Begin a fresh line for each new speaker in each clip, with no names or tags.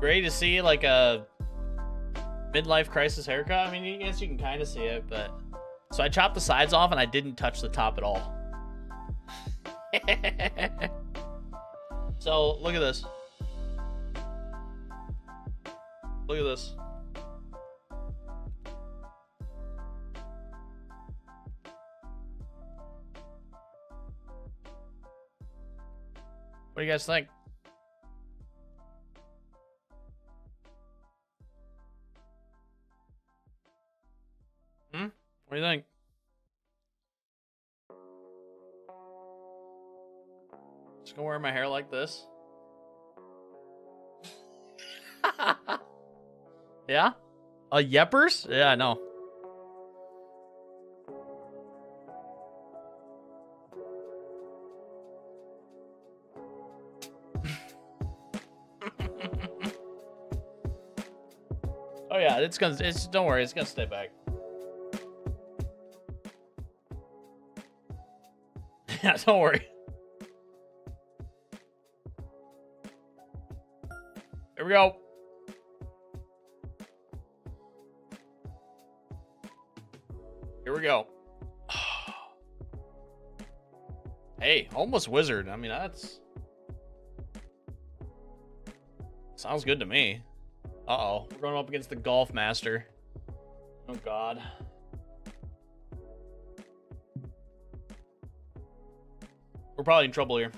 Ready to see like a midlife crisis haircut? I mean, I guess you can kind of see it, but so I chopped the sides off and I didn't touch the top at all. so look at this. Look at this. What do you guys think? What do you think? Just gonna wear my hair like this? yeah? A Yeppers? Yeah, I know. oh yeah, it's gonna it's don't worry, it's gonna stay back. yeah, don't worry. Here we go. Here we go. hey, almost wizard. I mean, that's sounds good to me. Uh oh, we're going up against the golf master. Oh god. We're probably in trouble here.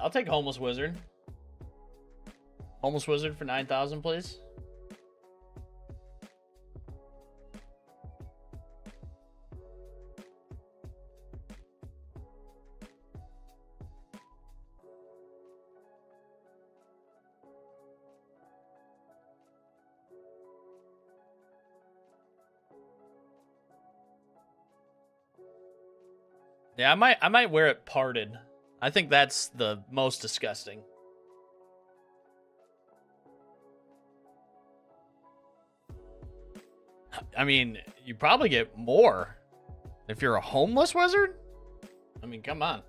I'll take homeless wizard. Homeless wizard for 9,000, please. I might I might wear it parted. I think that's the most disgusting. I mean, you probably get more if you're a homeless wizard. I mean, come on.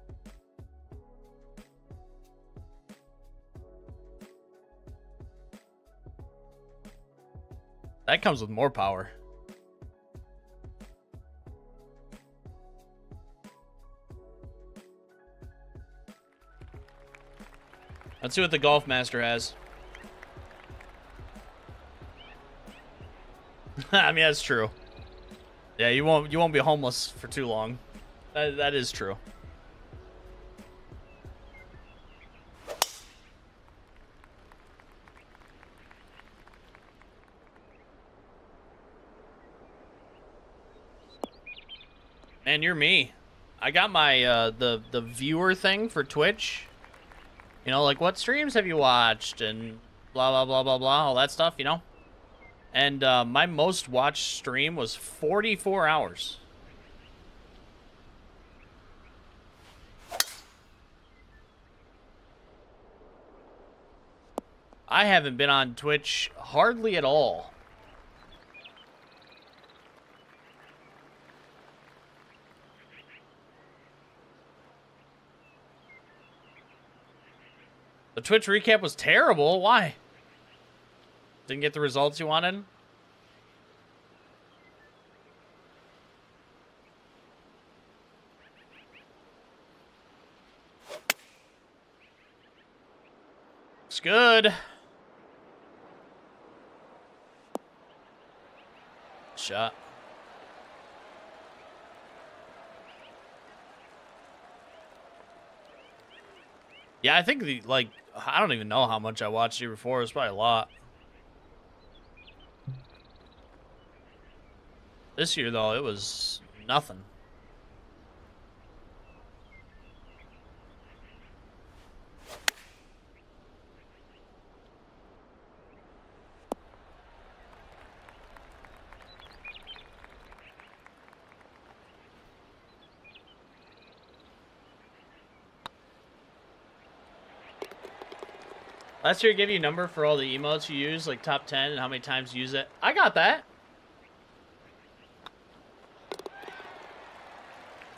That comes with more power. Let's see what the golf master has. I mean, that's true. Yeah, you won't you won't be homeless for too long. That that is true. Man, you're me. I got my uh the the viewer thing for Twitch. You know, like what streams have you watched and blah blah blah blah blah, all that stuff, you know? And uh, my most watched stream was 44 hours. I haven't been on Twitch hardly at all. The Twitch recap was terrible. Why? Didn't get the results you wanted? It's good. Shot. Yeah, I think the like I don't even know how much I watched you before. It's probably a lot. This year though, it was nothing. Last year, you a number for all the emotes you use, like top 10 and how many times you use it. I got that.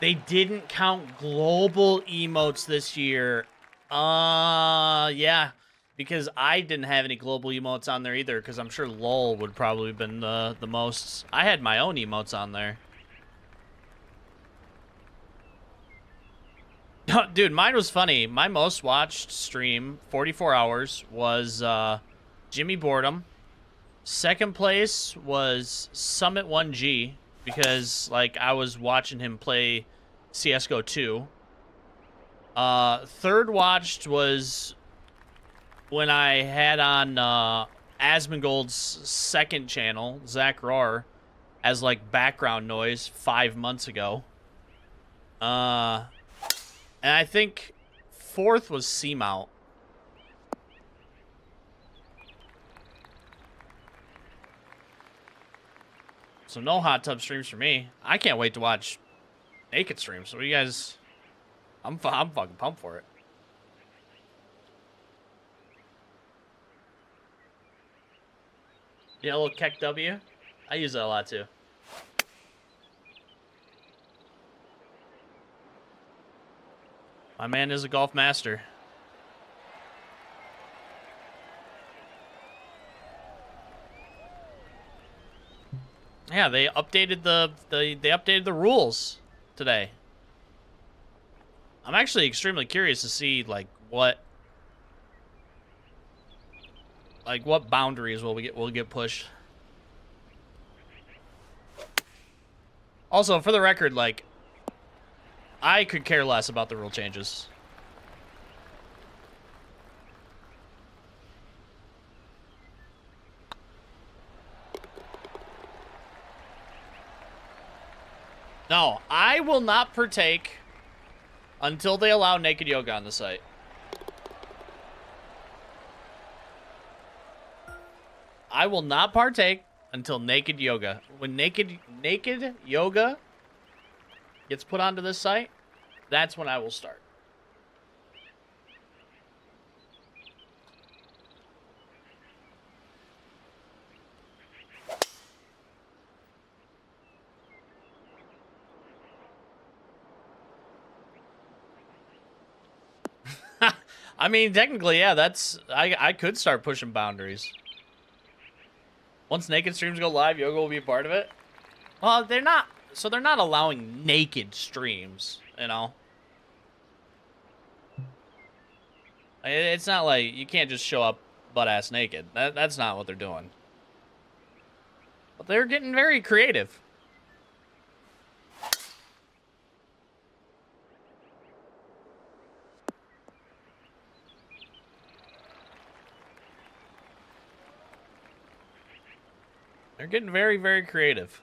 They didn't count global emotes this year. Uh, yeah, because I didn't have any global emotes on there either. Because I'm sure LOL would probably have been the the most. I had my own emotes on there. Dude, mine was funny. My most watched stream, 44 hours, was uh, Jimmy Boredom. Second place was Summit 1G because like I was watching him play CS:GO 2. Uh, third watched was when I had on uh, Asmongold's second channel, Zackrawrr, as like background noise five months ago. Uh, and I think fourth was Seamount. So no hot tub streams for me. I can't wait to watch naked streams. So you guys, I'm I'm fucking pumped for it. Yeah, a little KEKW. I use that a lot too. My man is a golf master. Yeah, they updated the, the they updated the rules today. I'm actually extremely curious to see like what like what boundaries will we get will get pushed. Also, for the record, like I could care less about the rule changes. No, I will not partake until they allow naked yoga on the site. I will not partake until naked yoga. When naked naked yoga gets put onto this site, that's when I will start. I mean, technically, yeah, that's I I could start pushing boundaries. Once naked streams go live, yoga will be a part of it. Well, they're not so they're not allowing naked streams, you know. It's not like you can't just show up butt ass naked. That, that's not what they're doing. But they're getting very creative. They're getting very, very creative.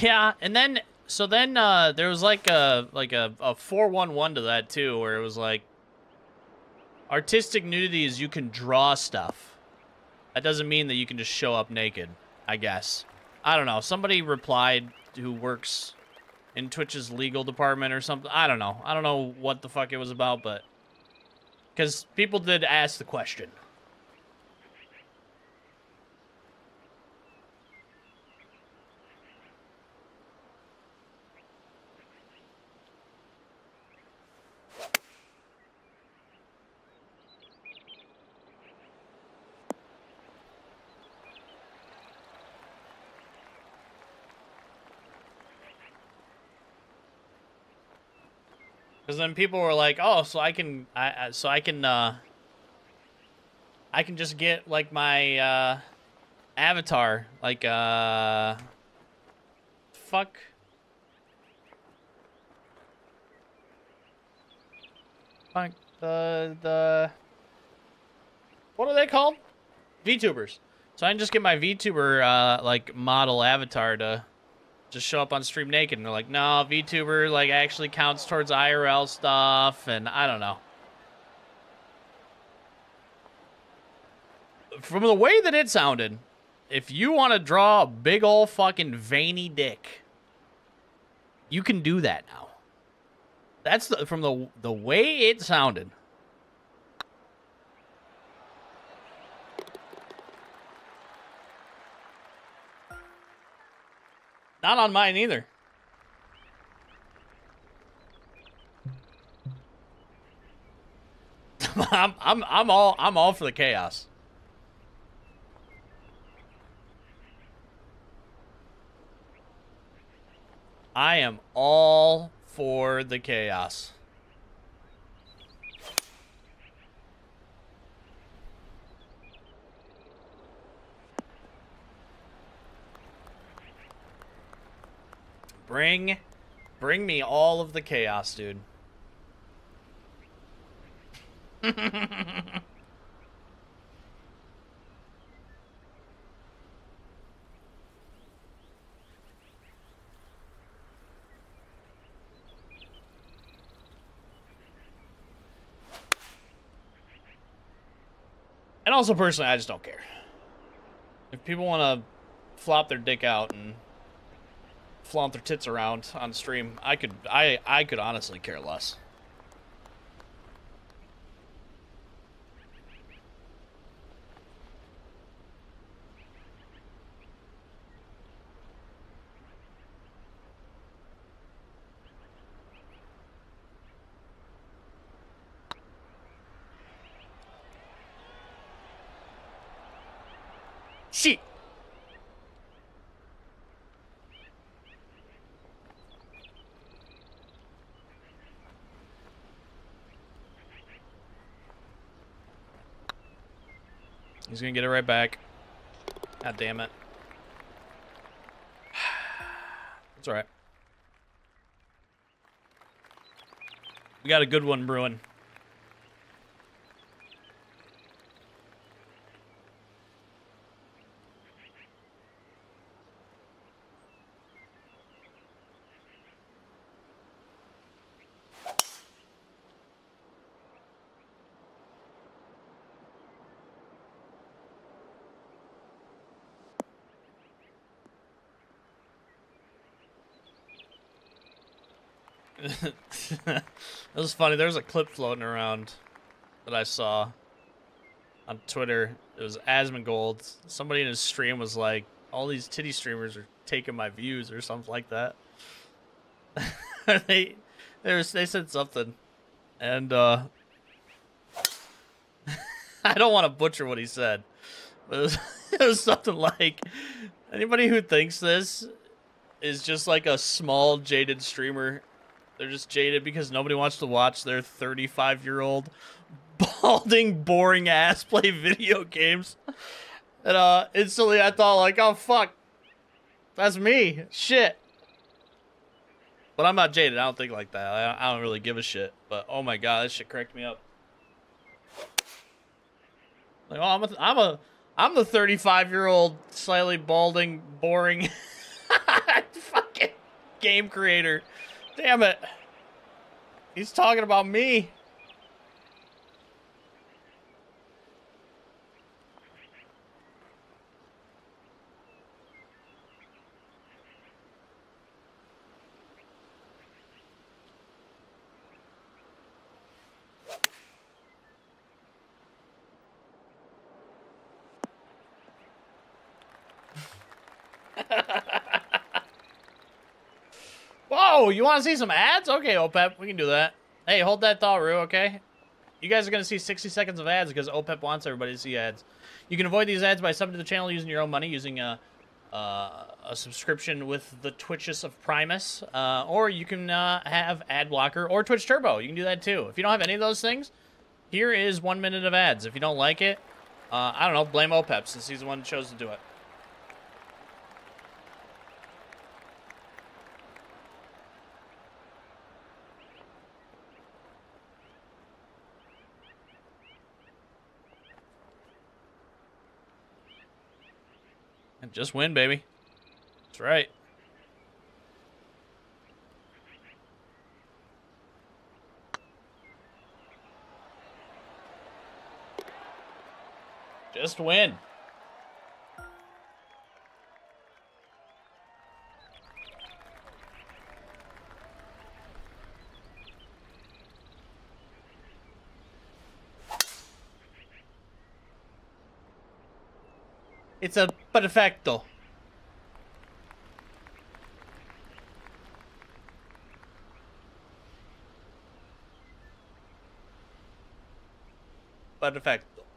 Yeah, and then so then uh, there was like a like a a four one one to that too, where it was like artistic nudity is you can draw stuff. That doesn't mean that you can just show up naked. I guess. I don't know. Somebody replied who works in Twitch's legal department or something. I don't know. I don't know what the fuck it was about, but because people did ask the question. Then people were like, "Oh, so I can, I, so I can, uh, I can just get like my uh, avatar, like, uh, fuck." Fuck the the. What are they called? VTubers. So I can just get my VTuber uh, like model avatar to just show up on stream naked and they're like, no, VTuber like actually counts towards IRL stuff and I don't know. From the way that it sounded, if you want to draw a big old fucking veiny dick, You can do that now. That's the, from the the way it sounded. Not on mine either. I'm I'm I'm all I'm all for the chaos. I am all for the chaos. Bring bring me all of the chaos, dude. And also, personally, I just don't care. If people want to flop their dick out and flaunt their tits around on stream, I could, I, I could honestly care less. Shit. He's gonna get it right back. God damn it. That's alright. We got a good one brewing. it was funny. There's a clip floating around that I saw on Twitter. It was Asmongold. Somebody in his stream was like, "All these titty streamers are taking my views" or something like that. they, they, was, they said something, and uh, I don't want to butcher what he said, but it was, it was something like, "Anybody who thinks this is just like a small jaded streamer they're just jaded because nobody wants to watch their 35 year old balding, boring ass play video games. And uh, instantly I thought like, oh fuck, that's me. Shit. But I'm not jaded. I don't think like that. I, don't really give a shit. But oh my god, this shit cracked me up. Like, oh, I'm a, I'm a, I'm the 35 year old, slightly balding, boring, fucking game creator Damn it. He's talking about me. Oh, you want to see some ads? Okay, OPEP, we can do that. Hey, hold that thought, Rue, okay? You guys are going to see 60 seconds of ads because OPEP wants everybody to see ads. You can avoid these ads by subbing to the channel using your own money, using a, uh, a subscription with the Twitches of Primus, uh, or you can uh, have ad blocker or Twitch Turbo. You can do that too. If you don't have any of those things, here is one minute of ads. If you don't like it, uh, I don't know, blame OPEP since he's the one who chose to do it. Just win, baby. That's right. Just win. It's a perfecto. Perfecto.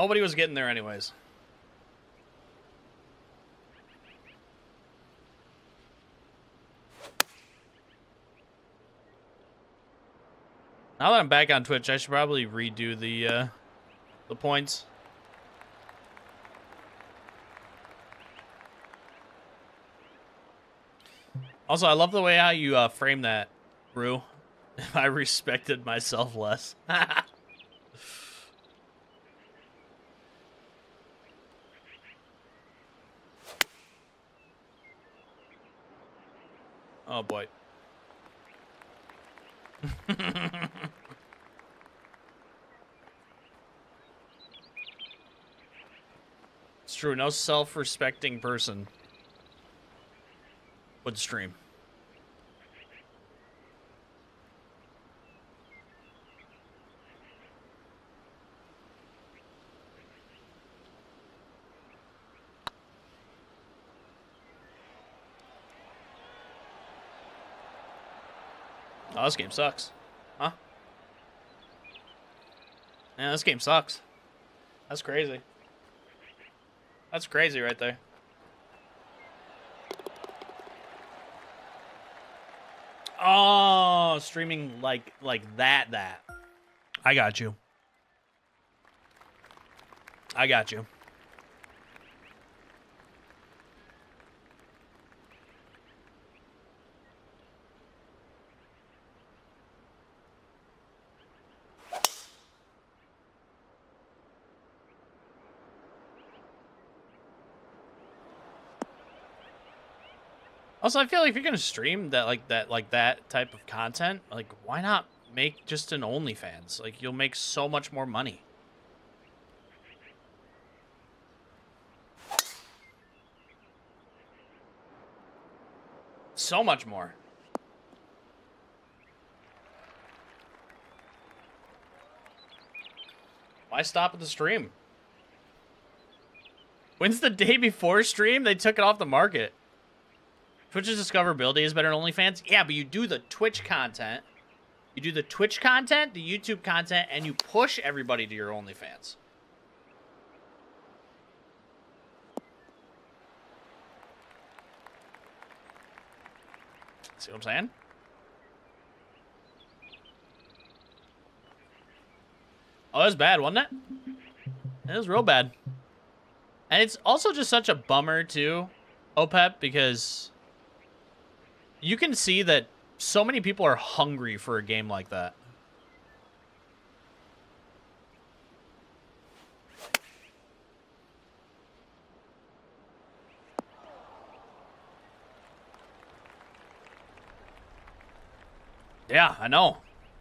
Nobody was getting there anyways. Now that I'm back on Twitch, I should probably redo the uh, the points. Also, I love the way how you uh, frame that, Rue. I respected myself less. oh boy. it's true. No self-respecting person would stream. This game sucks. Huh? Yeah, this game sucks. That's crazy. That's crazy right there. Oh, streaming like like that that. I got you. I got you. Also, I feel like if you're gonna stream that like that like that type of content, like why not make just an OnlyFans? Like you'll make so much more money. So much more. Why stop at the stream? When's the day before stream? They took it off the market. Twitch's discoverability is better than OnlyFans. Yeah, but you do the Twitch content, you do the Twitch content, the YouTube content, and you push everybody to your OnlyFans. See what I'm saying? Oh, it was bad, wasn't it? It was real bad. And it's also just such a bummer, too, OPEP, because you can see that so many people are hungry for a game like that. Yeah, I know.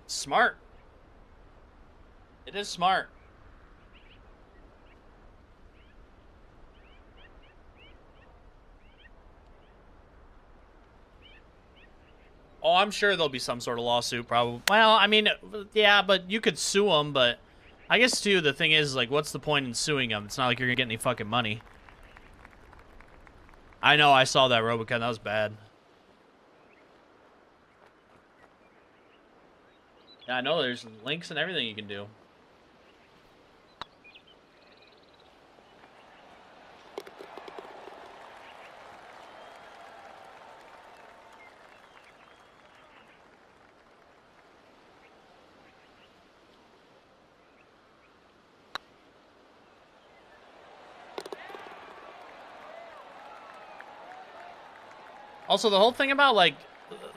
Smart. It is smart. Oh, I'm sure there'll be some sort of lawsuit, probably. Well, I mean, yeah, but you could sue them, but I guess, too, the thing is, like, what's the point in suing them? It's not like you're to get any fucking money. I know, I saw that Robocon. That was bad. Yeah, I know there's links and everything you can do. Also, the whole thing about like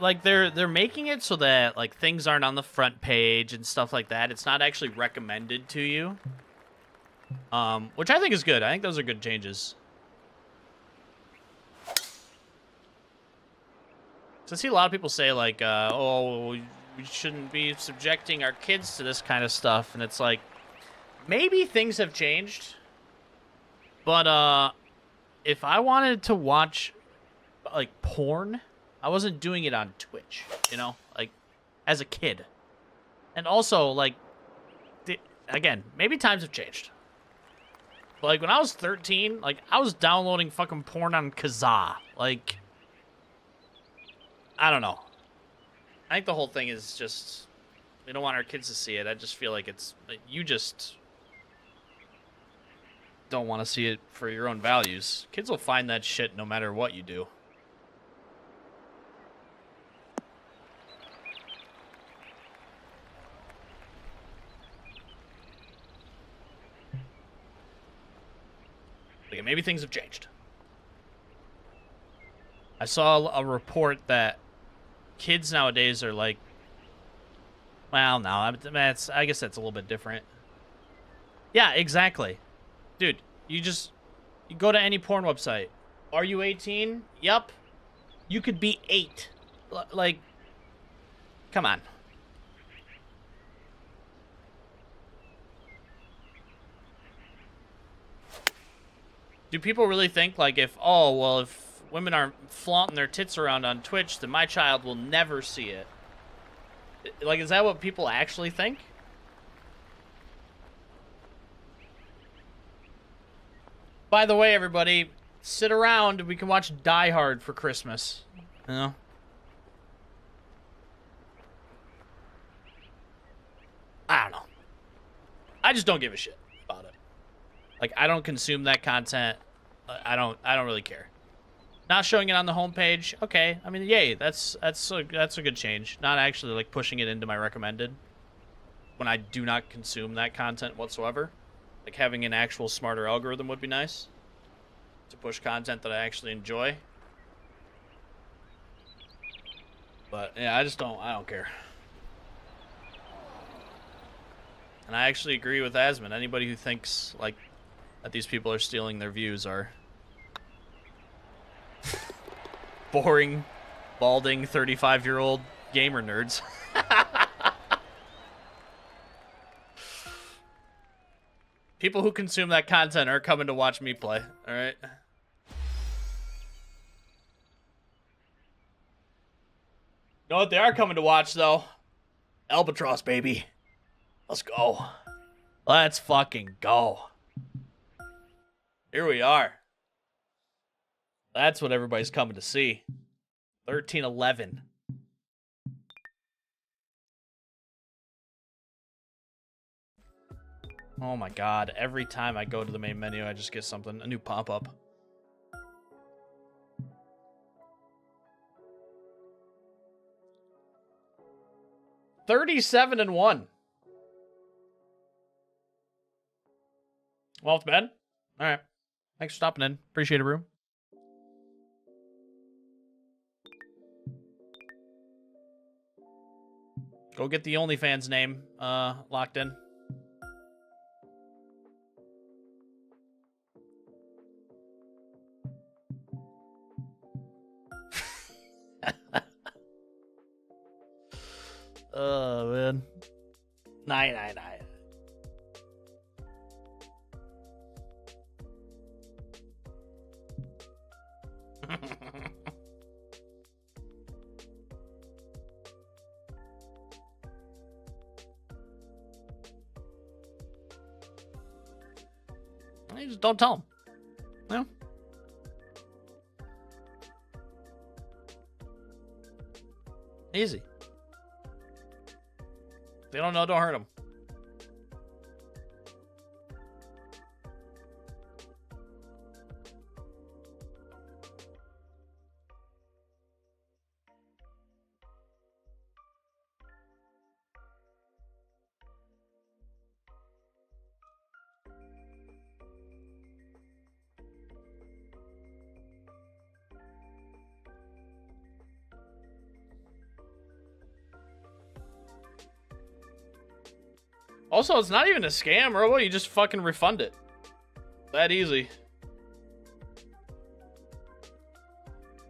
like they're they're making it so that like things aren't on the front page and stuff like that. It's not actually recommended to you. Um, which I think is good. I think those are good changes. So I see a lot of people say like, uh, "Oh, we shouldn't be subjecting our kids to this kind of stuff," and it's like, maybe things have changed, but uh, if I wanted to watch like porn, I wasn't doing it on Twitch. You know, like as a kid, and also like, the, again, maybe times have changed. But, like when I was 13, like I was downloading fucking porn on Kazaa. Like, I don't know. I think the whole thing is just we don't want our kids to see it. I just feel like it's you just don't want to see it for your own values. Kids will find that shit no matter what you do. Maybe things have changed. I saw a report that kids nowadays are like, well, no, that's I guess that's a little bit different. Yeah, exactly. Dude, you just you go to any porn website. Are you 18? Yup. You could be 8. L like come on. Do people really think like if oh, well if women aren't flaunting their tits around on Twitch, then my child will never see it? Like is that what people actually think? By the way, everybody, sit around. We can watch Die Hard for Christmas. You know? I don't know. I just don't give a shit. Like, I don't consume that content. I don't. I don't really care. Not showing it on the homepage. Okay. I mean, yay. That's that's a, that's a good change. Not actually like pushing it into my recommended when I do not consume that content whatsoever. Like having an actual smarter algorithm would be nice to push content that I actually enjoy. But yeah, I just don't I don't care. And I actually agree with Asmon. Anybody who thinks like that these people are stealing their views are boring, balding, 35-year-old gamer nerds. People who consume that content are coming to watch me play, alright? know what they are coming to watch, though? Albatross, baby. Let's go. Let's fucking go. Here we are. That's what everybody's coming to see. 1311. Oh my god, every time I go to the main menu, I just get something, a new pop-up. Thirty-seven and one. Well, bed. All right. Thanks for stopping in. Appreciate it, room. Go get the OnlyFans name uh, locked in. oh man. Nine nine nine. Don't tell them. No. Easy. If they don't know, don't hurt them. Also, it's not even a scam, Robo. You just fucking refund it. That easy.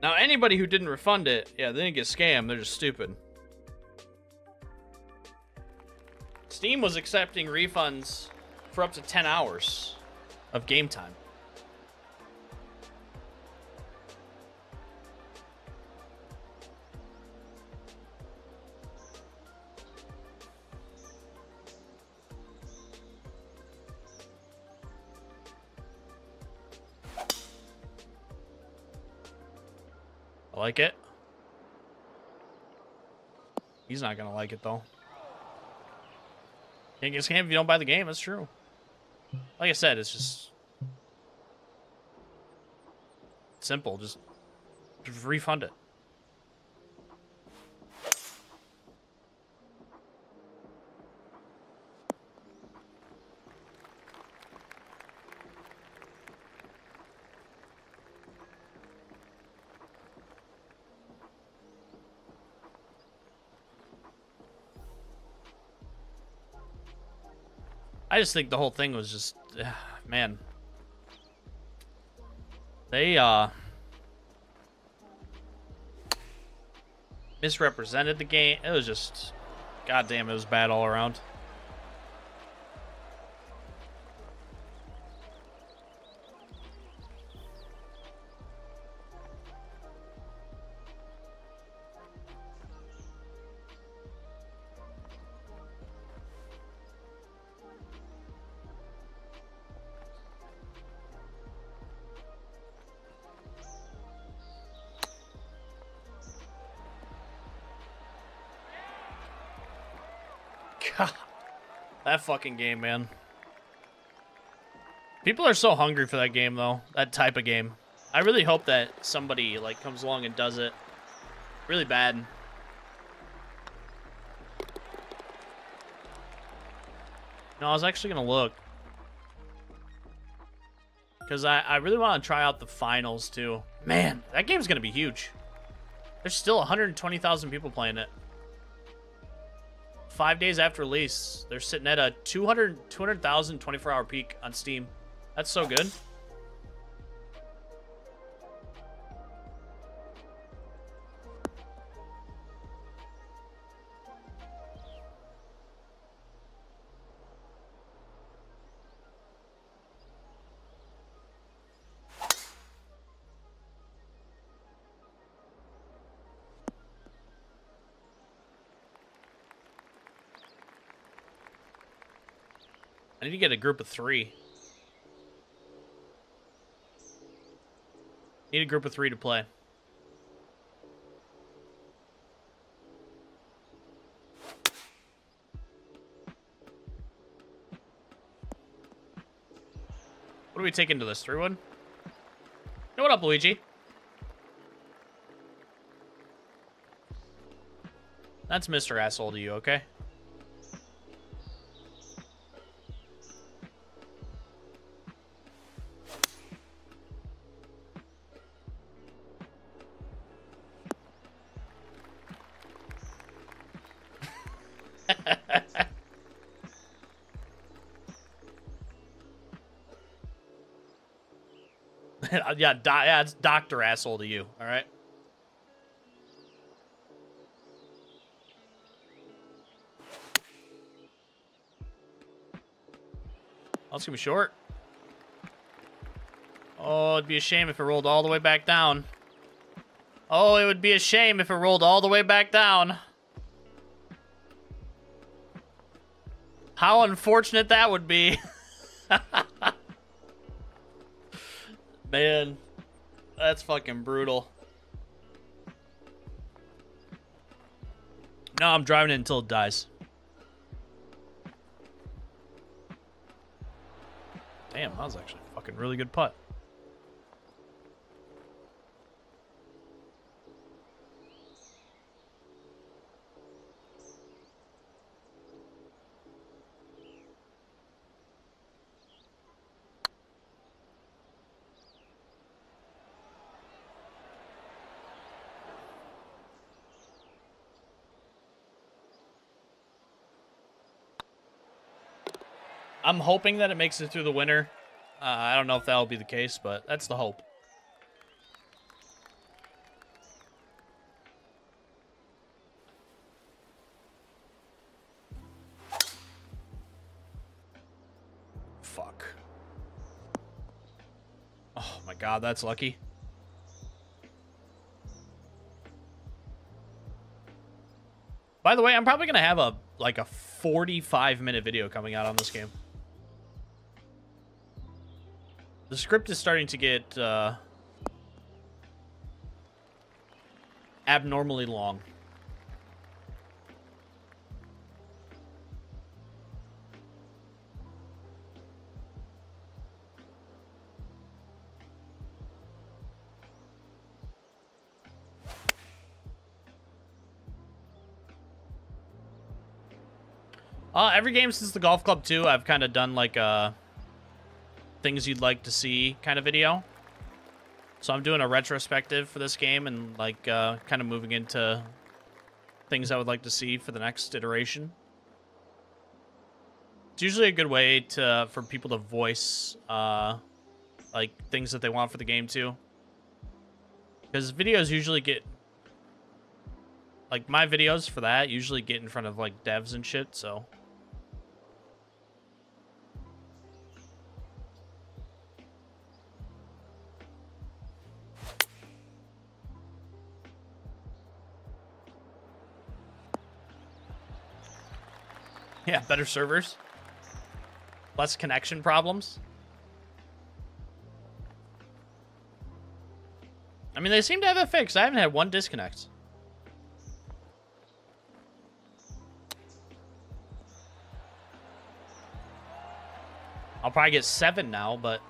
Now, anybody who didn't refund it, yeah, they didn't get scammed. They're just stupid. Steam was accepting refunds for up to 10 hours of game time. Like it. He's not gonna like it though. Can't get scammed if you don't buy the game. That's true. Like I said, it's just simple. Just refund it. I just think the whole thing was just, uh, man. They uh misrepresented the game. It was just, goddamn, it was bad all around. Fucking game, man. People are so hungry for that game, though. That type of game. I really hope that somebody like comes along and does it really bad. No, I was actually gonna look because I I really want to try out the finals too. Man, that game's gonna be huge. There's still 120,000 people playing it five days after release, they're sitting at a 200 200,000 24 hour peak on Steam. That's so good. Need to get a group of three. Need a group of three to play. What do we take into this? 3-1? Hey, what up, Luigi? That's Mr. Asshole to you, okay? Uh, yeah, do, yeah, it's doctor asshole to you. All right. It's gonna be short. Oh, it'd be a shame if it rolled all the way back down. Oh, it would be a shame if it rolled all the way back down. How unfortunate that would be. that's fucking brutal. No, I'm driving it until it dies. Damn, that was actually a fucking really good putt. I'm hoping that it makes it through the winter. Uh, I don't know if that'll be the case, but that's the hope. fuck. Oh my god, that's lucky. By the way, I'm probably gonna have a like a 45 minute video coming out on this game. The script is starting to get uh, abnormally long. Uh, every game since the golf club 2, I've kind of done like a uh, things you'd like to see kind of video. So I'm doing a retrospective for this game and like uh, kind of moving into things I would like to see for the next iteration. It's usually a good way to for people to voice uh, like things that they want for the game too. Because videos usually get like my videos for that usually get in front of like devs and shit, so Yeah, better servers. Less connection problems. I mean, they seem to have it fixed. I haven't had one disconnect. I'll probably get seven now, but...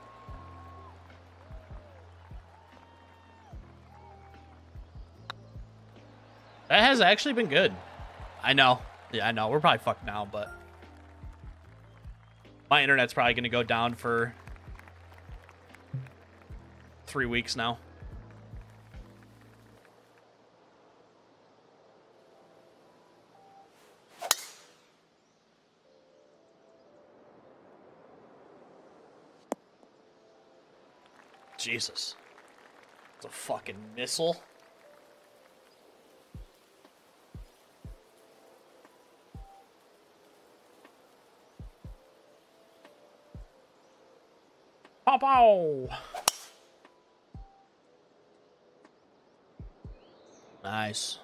That has actually been good. I know. Yeah, I know. We're probably fucked now, but my internet's probably going to go down for three weeks now. Jesus. It's a fucking missile. Pow pow! Nice.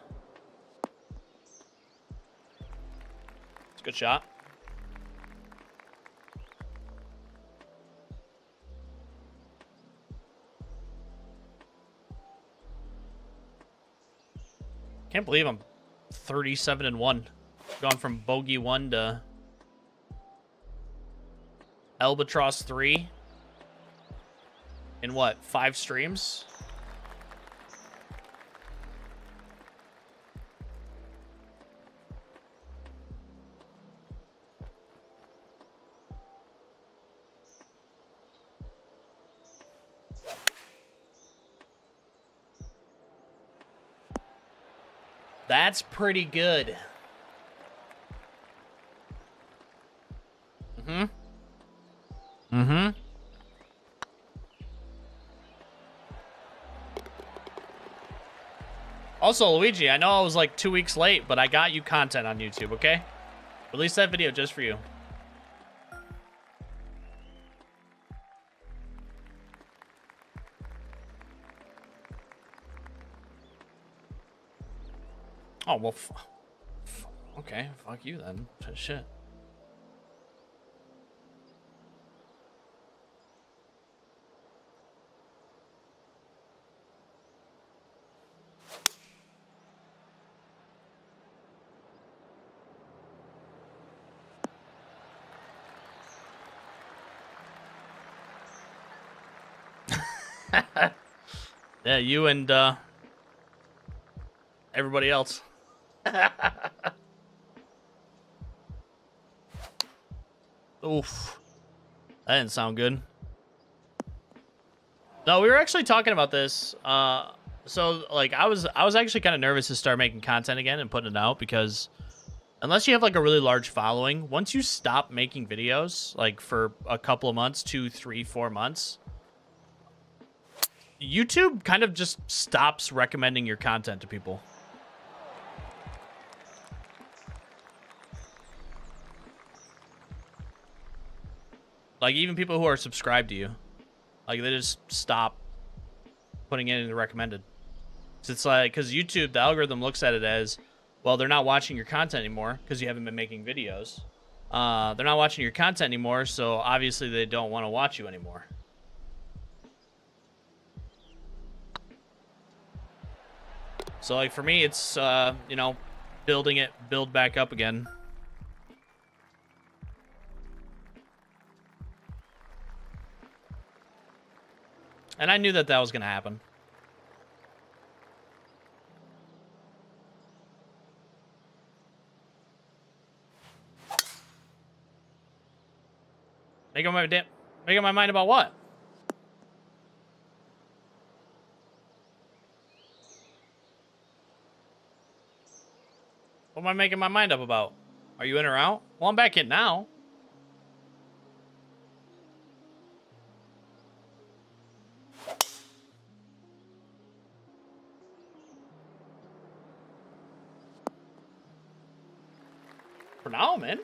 It's a good shot. Can't believe I'm 37 and 1. Gone from bogey 1 to albatross 3 in what, five streams? That's pretty good. Also, Luigi, I know I was like two weeks late, but I got you content on YouTube, okay? Release that video just for you. Oh, well, okay, fuck you then. Shit. Yeah, you and uh, everybody else. Oof. That didn't sound good. No, we were actually talking about this. Uh, so like I was I was actually kind of nervous to start making content again and putting it out because unless you have like a really large following, once you stop making videos like for a couple of months, two, three, four months, YouTube kind of just stops recommending your content to people. Like even people who are subscribed to you, like they just stop putting it in the recommended. So it's like because YouTube, the algorithm looks at it as, well, they're not watching your content anymore because you haven't been making videos. Uh, they're not watching your content anymore, so obviously they don't want to watch you anymore. So like for me, it's uh, you know, building it, build back up again. And I knew that that was going to happen. Making my damn, making my mind about what? What am I making my mind up about? Are you in or out? Well, I'm back in now. For now, man.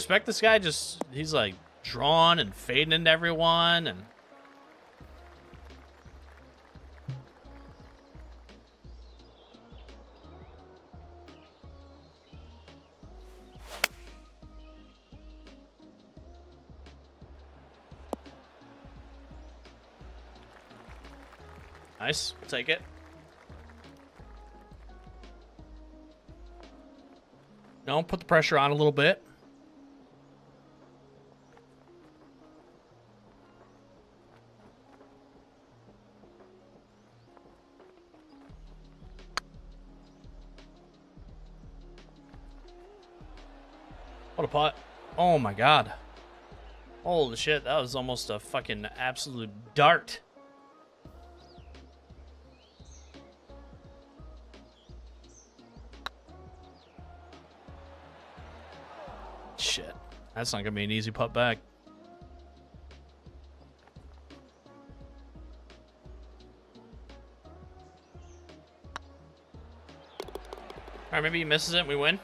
Respect this guy. Just he's like drawn and fading into everyone, and nice. Take it. No, put the pressure on a little bit. My god. Holy shit, that was almost a fucking absolute dart. Shit. That's not gonna be an easy putt back. Alright, maybe he misses it we win.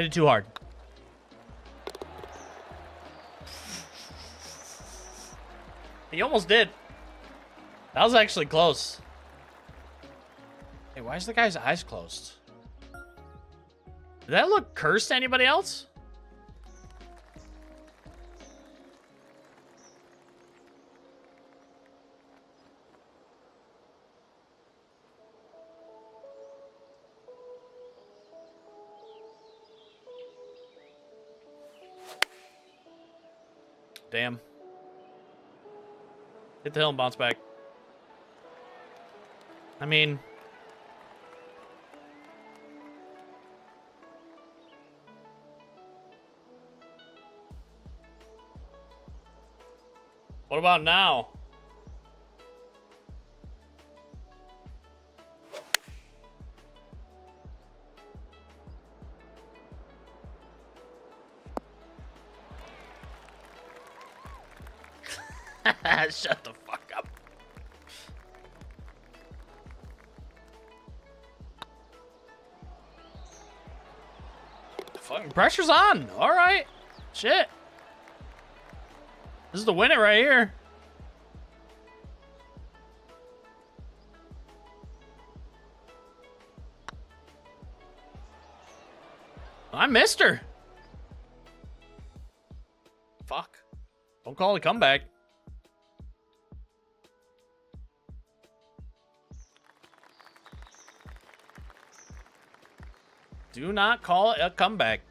Hit it too hard. He almost did. That was actually close. Hey, why is the guy's eyes closed? Did that look cursed to anybody else? Damn. Hit the hill and bounce back. I mean... What about now? Shut the fuck up. Fucking pressure's on. All right. Shit. This is the winner right here. I missed her. Fuck. Don't call a comeback. Do not call it a comeback.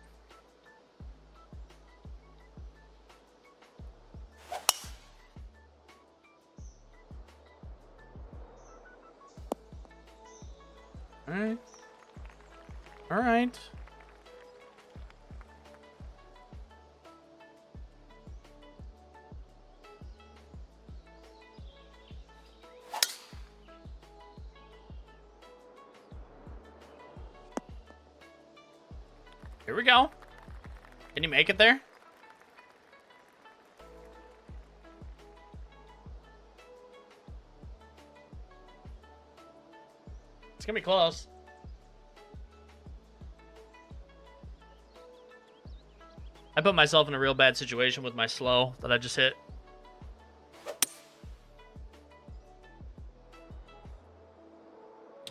Make it there? It's gonna be close. I put myself in a real bad situation with my slow that I just hit.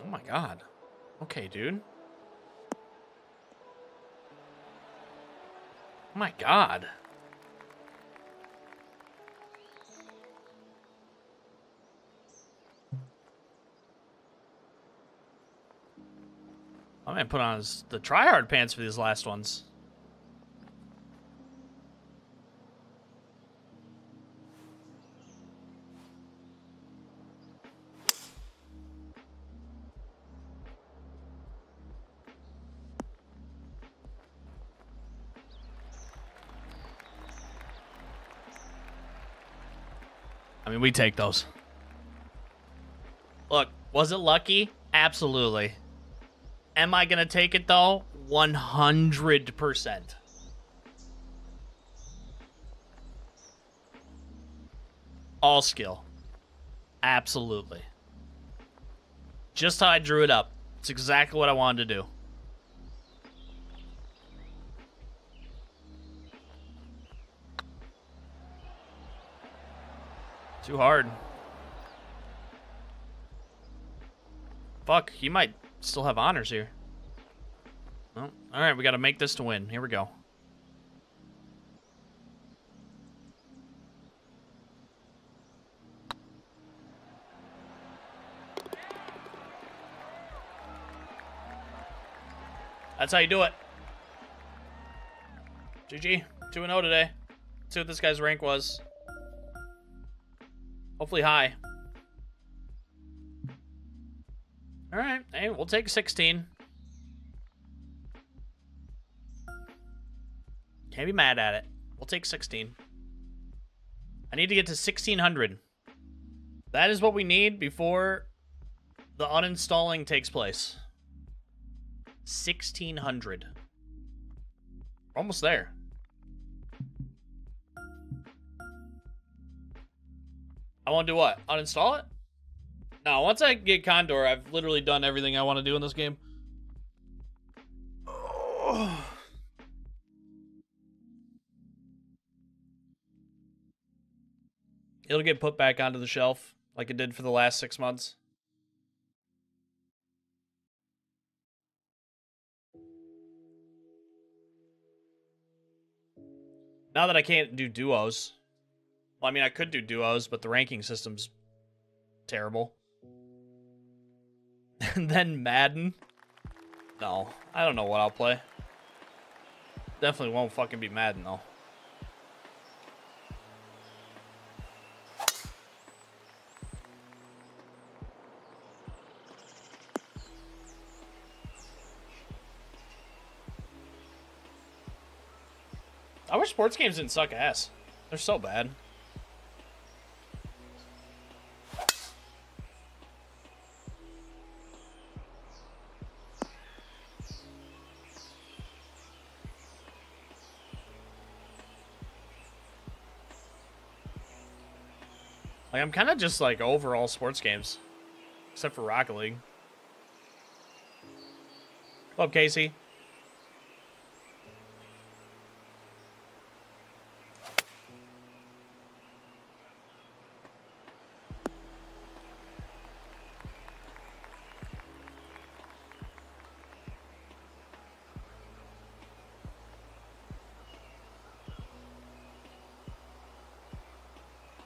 Oh my god. Okay, dude. My god. I might put on his, the tryhard pants for these last ones. Mean, we take those. Look, was it lucky? Absolutely. Am I going to take it, though? 100%. All skill. Absolutely. Just how I drew it up. It's exactly what I wanted to do. Too hard. Fuck, he might still have honors here. Oh, alright, we gotta make this to win. Here we go. That's how you do it. GG. 2-0 today. Let's see what this guy's rank was. Hopefully high. All right. Hey, we'll take 16. Can't be mad at it. We'll take 16. I need to get to 1600. That is what we need before the uninstalling takes place. 1600. almost there. I want to do what? Uninstall it? No, once I get Condor, I've literally done everything I want to do in this game. Oh. It'll get put back onto the shelf like it did for the last six months. Now that I can't do duos, well, I mean, I could do duos, but the ranking system's terrible. and then Madden. No, I don't know what I'll play. Definitely won't fucking be Madden, though. I wish sports games didn't suck ass. They're so bad. I'm kind of just, like, over all sports games. Except for Rocket League. Up, Casey?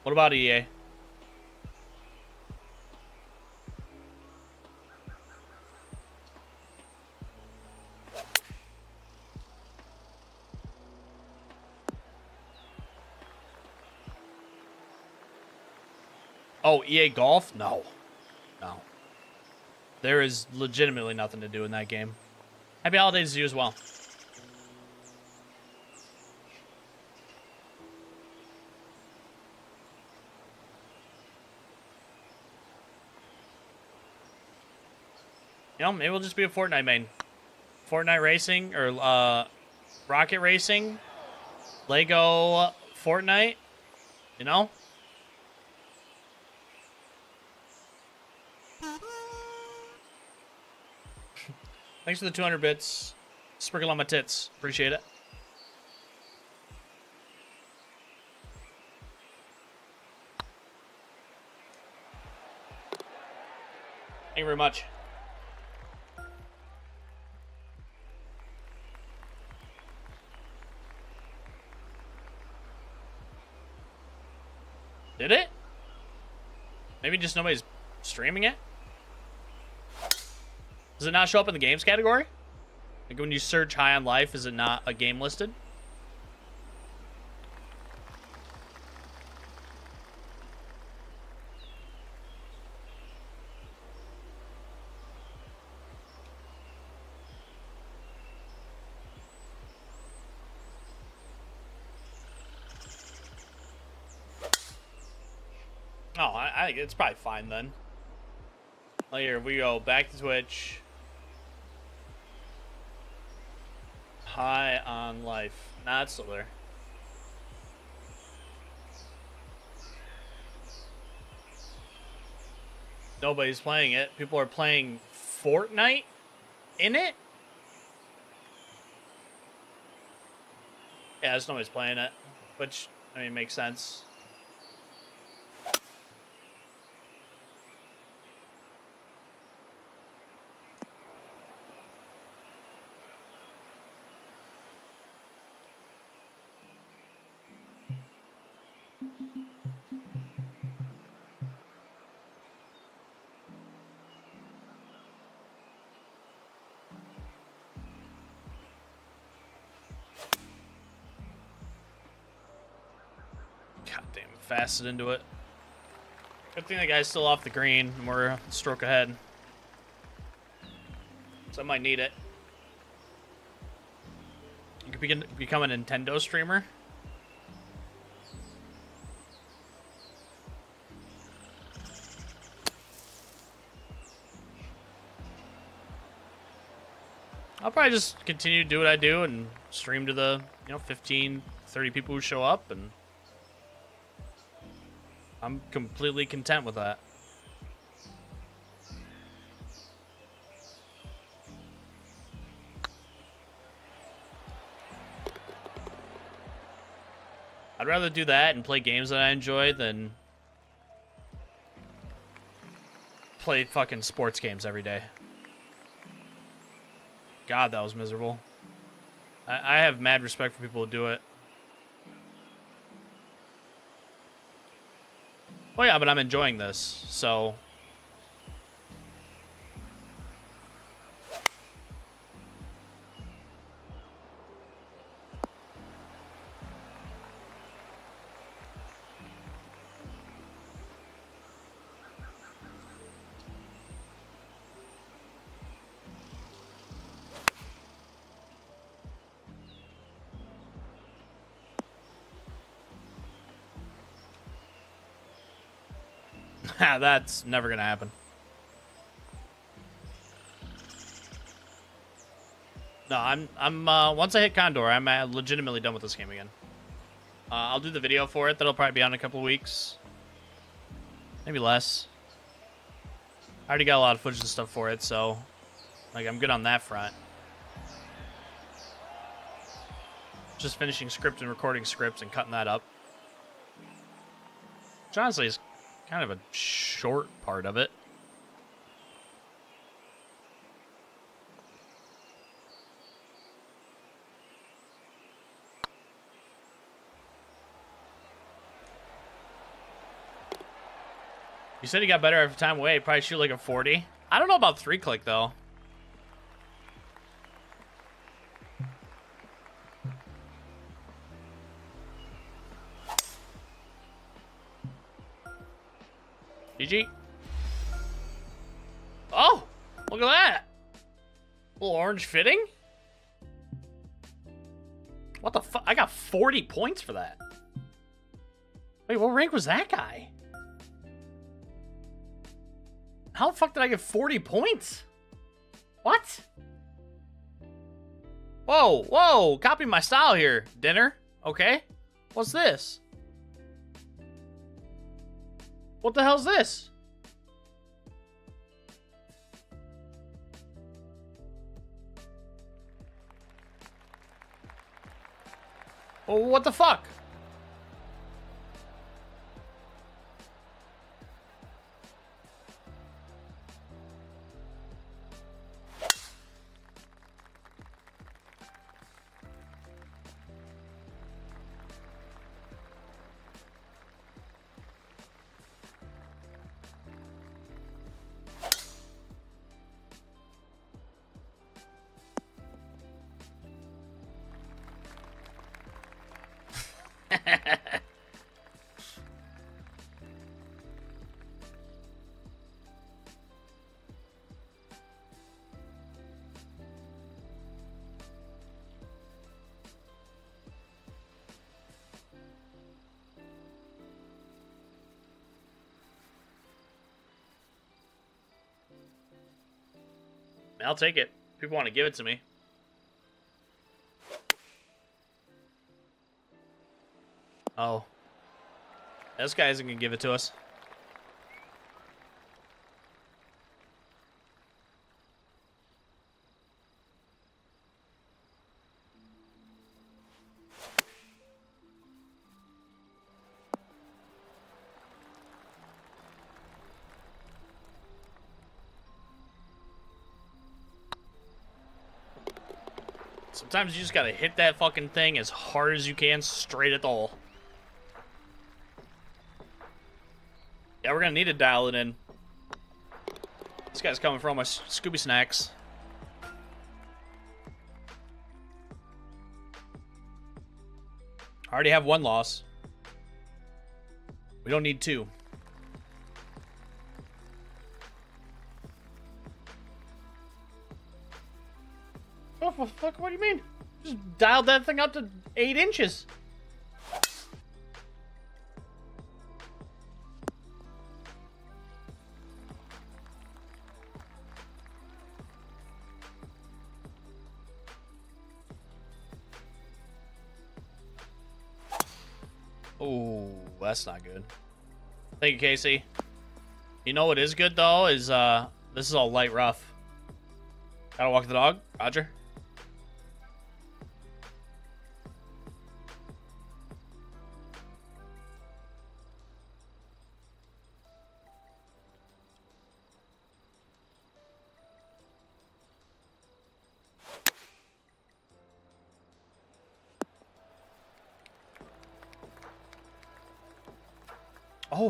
What about EA? Oh, EA Golf? No. No. There is legitimately nothing to do in that game. Happy holidays to you as well. You know, maybe we'll just be a Fortnite main. Fortnite racing or uh, Rocket Racing, Lego Fortnite, you know? Thanks for the 200 bits. Sprinkle on my tits. Appreciate it. Thank you very much. Did it? Maybe just nobody's streaming it? Does it not show up in the games category? Like when you search High on Life, is it not a game listed? Oh, I, I think it's probably fine then. Here we go. Back to Twitch. High on life. Not there. Nobody's playing it. People are playing Fortnite in it? Yeah, there's nobody's playing it. Which, I mean, makes sense. Damn, fasted into it. Good thing that guy's still off the green, and we're a stroke ahead. So I might need it. You could become a Nintendo streamer. I'll probably just continue to do what I do and stream to the, you know, 15, 30 people who show up and I'm completely content with that. I'd rather do that and play games that I enjoy than play fucking sports games every day. God, that was miserable. I, I have mad respect for people who do it. Oh yeah, but I'm enjoying this, so... That's never gonna happen. No, I'm I'm uh, once I hit Condor, I'm uh, legitimately done with this game again. Uh, I'll do the video for it. That'll probably be on in a couple weeks, maybe less. I already got a lot of footage and stuff for it, so like I'm good on that front. Just finishing script and recording scripts and cutting that up. Which honestly is kind of a short part of it. You said he got better every time away. Probably shoot like a 40. I don't know about three click though. Oh, look at that. Little orange fitting. What the fuck? I got 40 points for that. Wait, what rank was that guy? How the fuck did I get 40 points? What? Whoa, whoa, copy my style here, dinner. Okay. What's this? What the hell's this? Oh, what the fuck? I'll take it. People want to give it to me. Oh. This guy isn't going to give it to us. Sometimes you just gotta hit that fucking thing as hard as you can straight at the hole. Yeah, we're gonna need to dial it in. This guy's coming for all my Scooby snacks. I already have one loss. We don't need two. Mean? Just dialed that thing up to eight inches. Oh, that's not good. Thank you, Casey. You know what is good though is uh this is all light rough. Gotta walk the dog, Roger.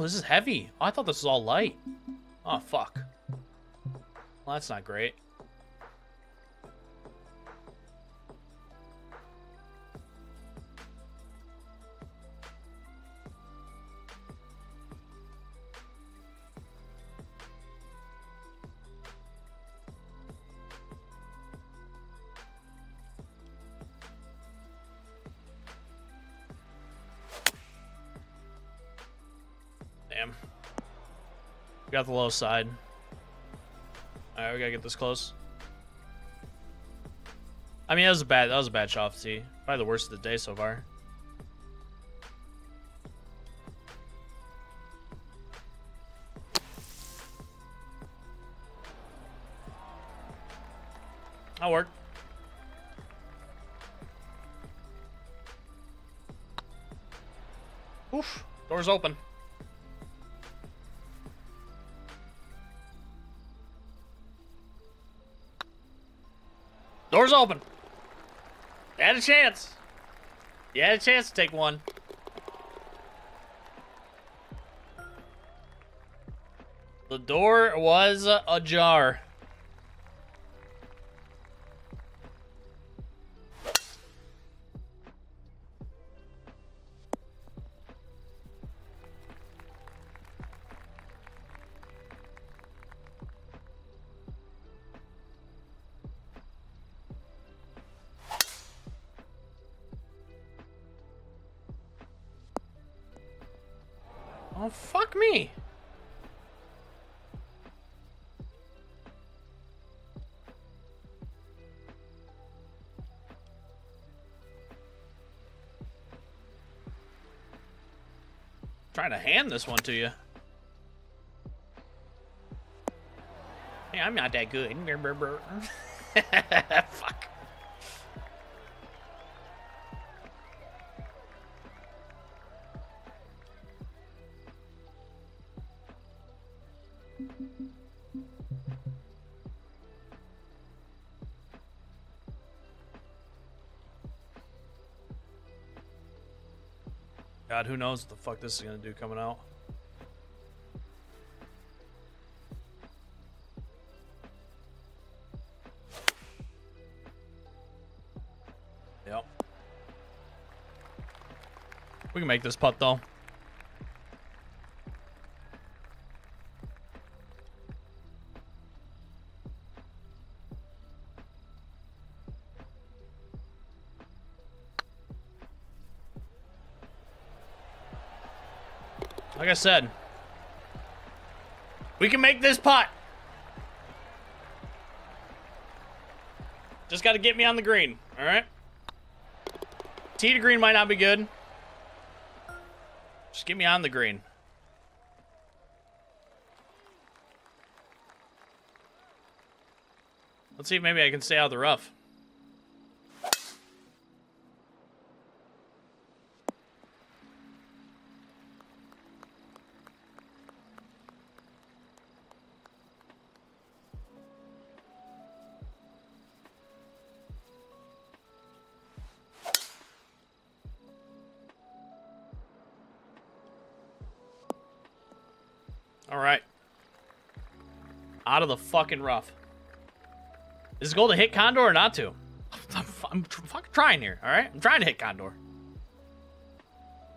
This is heavy. I thought this was all light. Oh, fuck. Well, that's not great. Got the low side. Alright, we gotta get this close. I mean, that was a bad, that was a bad shot see. Probably the worst of the day so far. I'll work. Oof, door's open. Door's open. You had a chance. You had a chance to take one. The door was ajar. To hand this one to you. Hey, I'm not that good. Fuck. God, who knows what the fuck this is gonna do coming out. Yep. We can make this putt though. I said, we can make this putt. Just got to get me on the green, all right? Tee to green might not be good. Just get me on the green. Let's see if maybe I can stay out of the rough. Out of the fucking rough. Is the goal to hit Condor or not to? I'm, I'm tr fucking trying here, all right? I'm trying to hit Condor.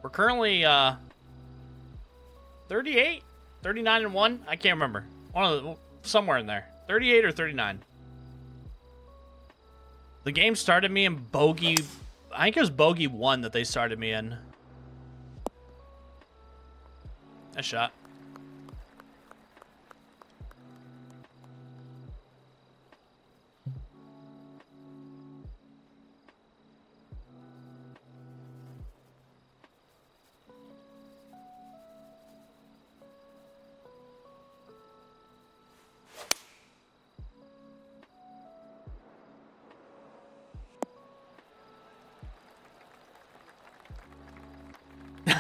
We're currently uh 38, 39 and 1. I can't remember. One of the somewhere in there. 38 or 39. The game started me in bogey I think it was bogey 1 that they started me in. A shot.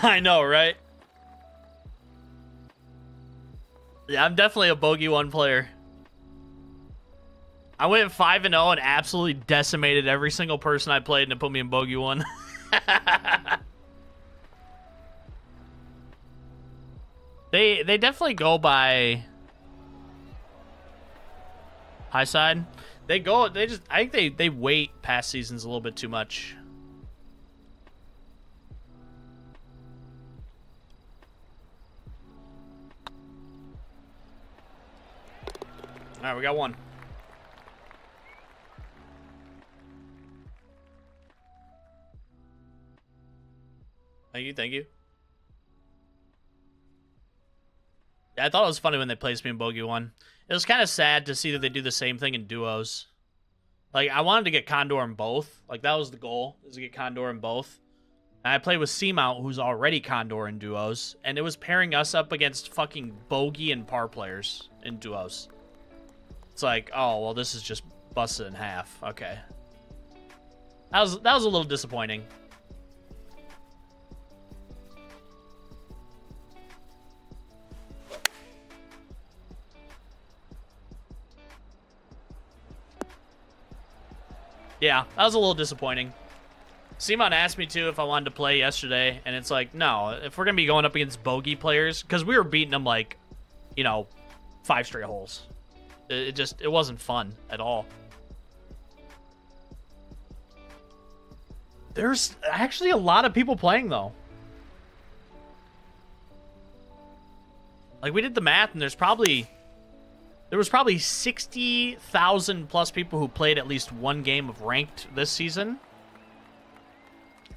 I know, right? Yeah, I'm definitely a bogey one player. I went 5 and 0 and absolutely decimated every single person I played and it put me in bogey one. they they definitely go by high side. They go they just I think they they wait past seasons a little bit too much. All right, we got one. Thank you, thank you. Yeah, I thought it was funny when they placed me in Bogey 1. It was kind of sad to see that they do the same thing in duos. Like, I wanted to get Condor in both. Like, that was the goal, is to get Condor in both. And I played with Seamount, who's already Condor in duos. And it was pairing us up against fucking Bogey and Par players in duos. It's like, oh, well, this is just busted in half. Okay. That was, that was a little disappointing. Yeah, that was a little disappointing. Simon asked me to if I wanted to play yesterday, and it's like, no, if we're going to be going up against bogey players, because we were beating them like, you know, five straight holes. It, just, it wasn't fun at all. There's actually a lot of people playing, though. Like, we did the math, and there's probably... There was probably 60,000 plus people who played at least one game of Ranked this season.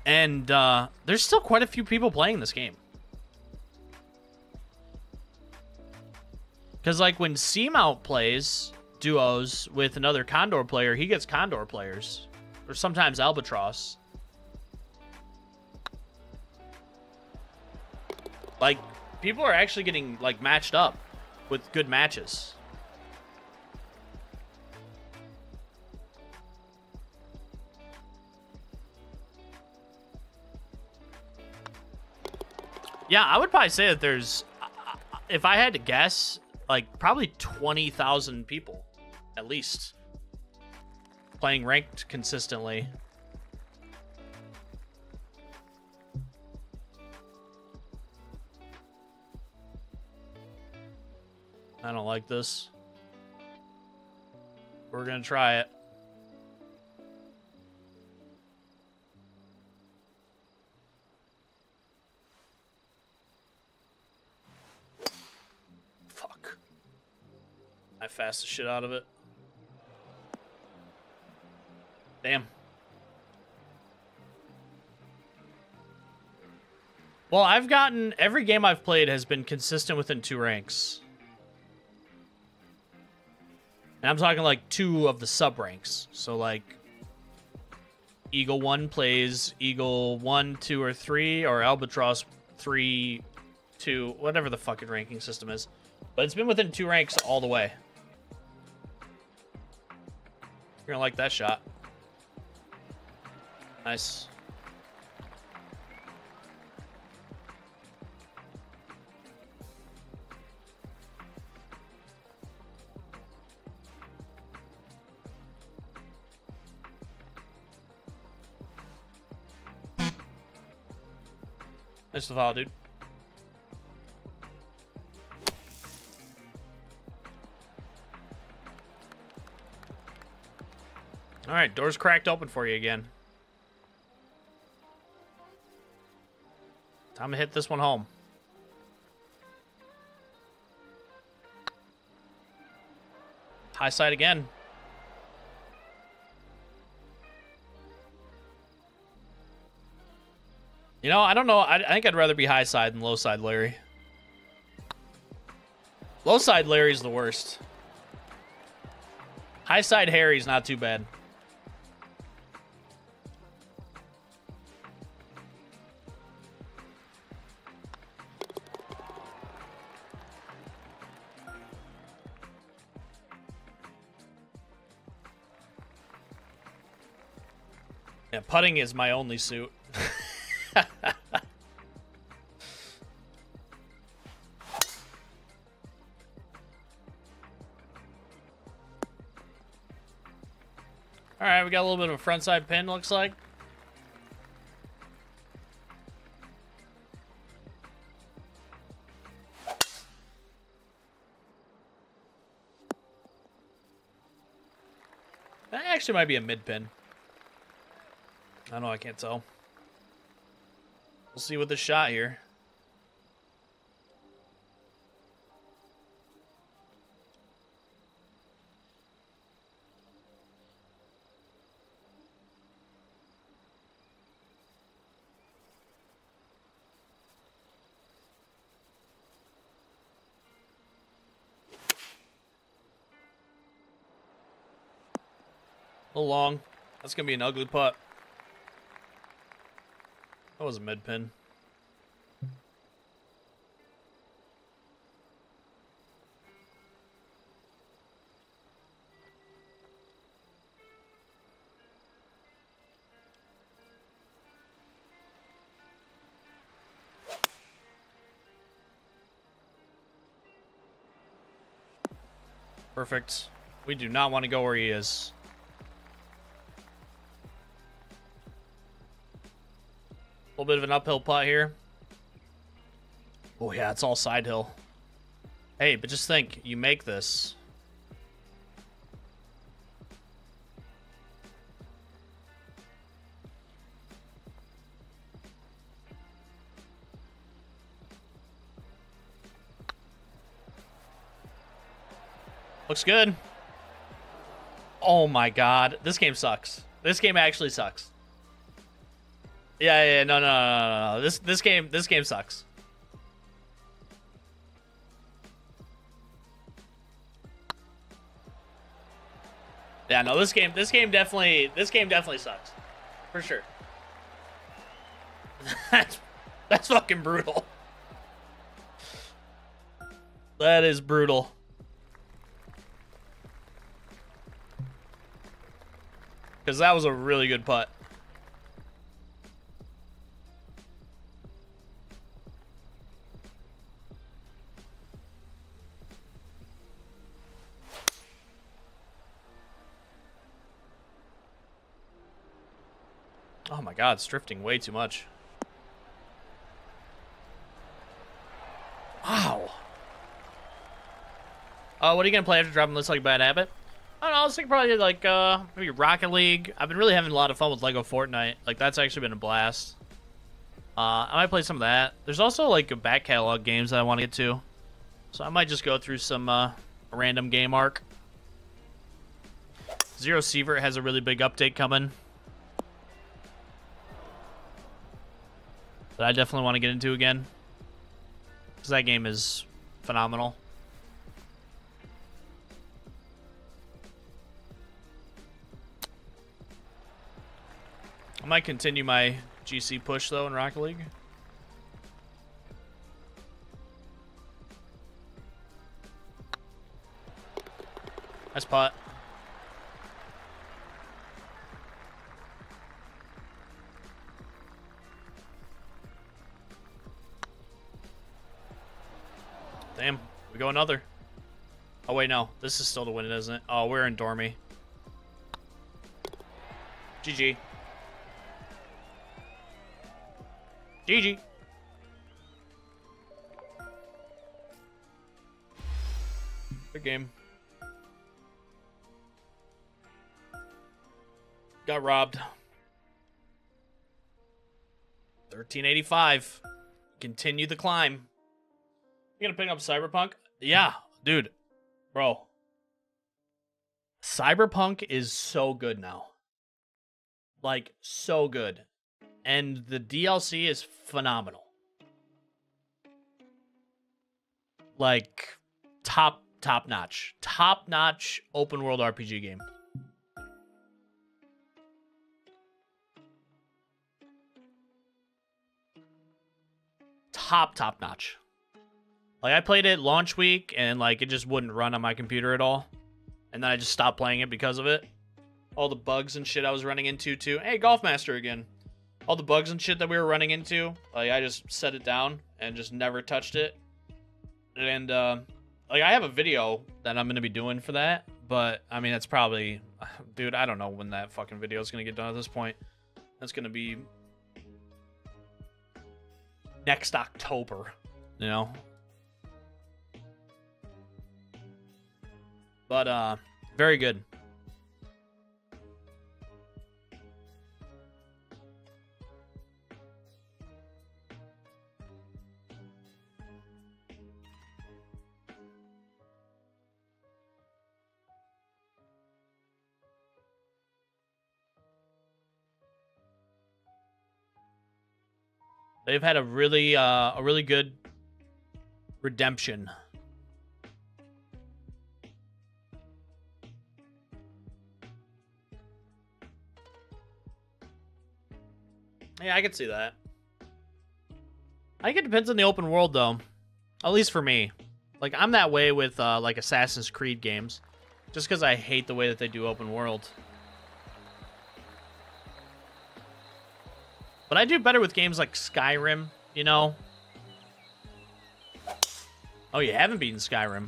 And, uh, there's still quite a few people playing this game. Because, like, when Seamount plays duos with another Condor player, he gets Condor players. Or sometimes Albatross. Like, people are actually getting, like, matched up with good matches. Yeah, I would probably say that there's, if I had to guess, like probably 20,000 people at least playing ranked consistently. I don't like this. We're going to try it. I fast the shit out of it. Damn. Well, I've gotten every game I've played has been consistent within two ranks. And I'm talking like two of the sub ranks. So like Eagle 1 plays Eagle 1, 2, or 3, or Albatross 3, 2, whatever the fucking ranking system is. But it's been within two ranks all the way. You're gonna like that shot. Nice. Nice to follow, dude. Alright, door's cracked open for you again. Time to hit this one home. High side again. You know, I don't know. I, I think I'd rather be high side than low side Larry. Low side Larry's the worst. High side Harry's not too bad. Putting is my only suit. Alright, we got a little bit of a frontside pin, looks like. That actually might be a mid pin. I know, I can't tell. We'll see with the shot here. A long. That's going to be an ugly putt. That was a mid pin. Perfect. We do not want to go where he is. Little bit of an uphill putt here. Oh, yeah, it's all side hill. Hey, but just think, you make this. Looks good. Oh my god. This game sucks. This game actually sucks. Yeah, yeah, no, no, no, no. This this game this game sucks. Yeah, no, this game this game definitely this game definitely sucks. For sure. that's that's fucking brutal. That is brutal. Because that was a really good putt. Oh my god, it's drifting way too much. Wow. Uh, what are you gonna play after dropping Let's Like Bad Habit? I don't know, I was thinking probably like, uh, maybe Rocket League. I've been really having a lot of fun with Lego Fortnite. Like, that's actually been a blast. Uh, I might play some of that. There's also, like, a back catalog games that I want to get to. So I might just go through some, uh, random game arc. Zero Sievert has a really big update coming. That I definitely want to get into again. Because that game is phenomenal. I might continue my GC push, though, in Rocket League. Nice pot. Damn, we go another. Oh, wait, no. This is still the win, isn't it? Oh, we're in Dormy. GG. GG. Good game. Got robbed. 1385. Continue the climb. You gonna pick up Cyberpunk? Yeah, dude. Bro. Cyberpunk is so good now. Like, so good. And the DLC is phenomenal. Like, top, top notch. Top notch open world RPG game. Top, top notch. Like I played it launch week and like it just wouldn't run on my computer at all. And then I just stopped playing it because of it. All the bugs and shit I was running into too. Hey, Golf Master again. All the bugs and shit that we were running into, like I just set it down and just never touched it. And uh, like I have a video that I'm gonna be doing for that, but I mean it's probably, dude, I don't know when that fucking video is gonna get done at this point. That's gonna be next October, you know. But uh very good. They've had a really uh a really good redemption. Yeah, I could see that. I think it depends on the open world, though. At least for me. Like, I'm that way with, uh, like, Assassin's Creed games. Just because I hate the way that they do open world. But I do better with games like Skyrim, you know? Oh, you haven't beaten Skyrim.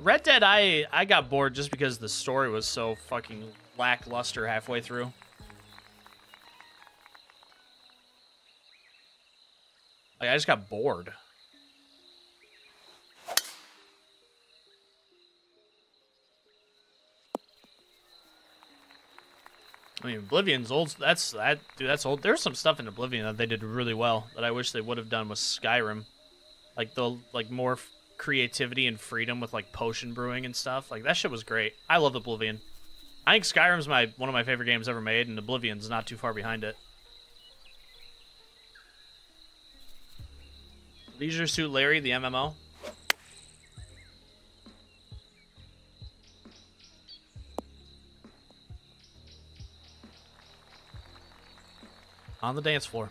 Red Dead, I, I got bored just because the story was so fucking lackluster halfway through. Like, I just got bored. I mean, Oblivion's old. That's that, dude. That's old. There's some stuff in Oblivion that they did really well that I wish they would have done with Skyrim, like the like more creativity and freedom with like potion brewing and stuff. Like that shit was great. I love Oblivion. I think Skyrim's my one of my favorite games ever made, and Oblivion's not too far behind it. Leisure Suit Larry, the MMO. On the dance floor.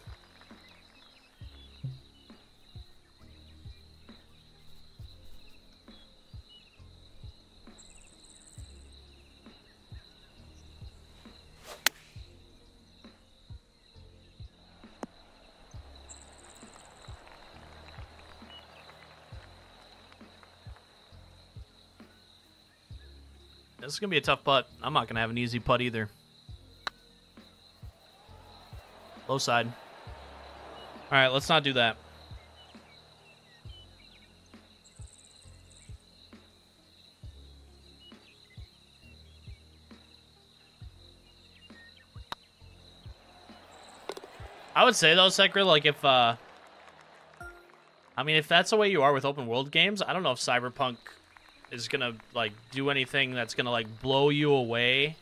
Is gonna be a tough putt. I'm not gonna have an easy putt either. Low side. All right, let's not do that. I would say though, Sekra, like if uh I mean if that's the way you are with open world games, I don't know if Cyberpunk is gonna like do anything that's gonna like blow you away.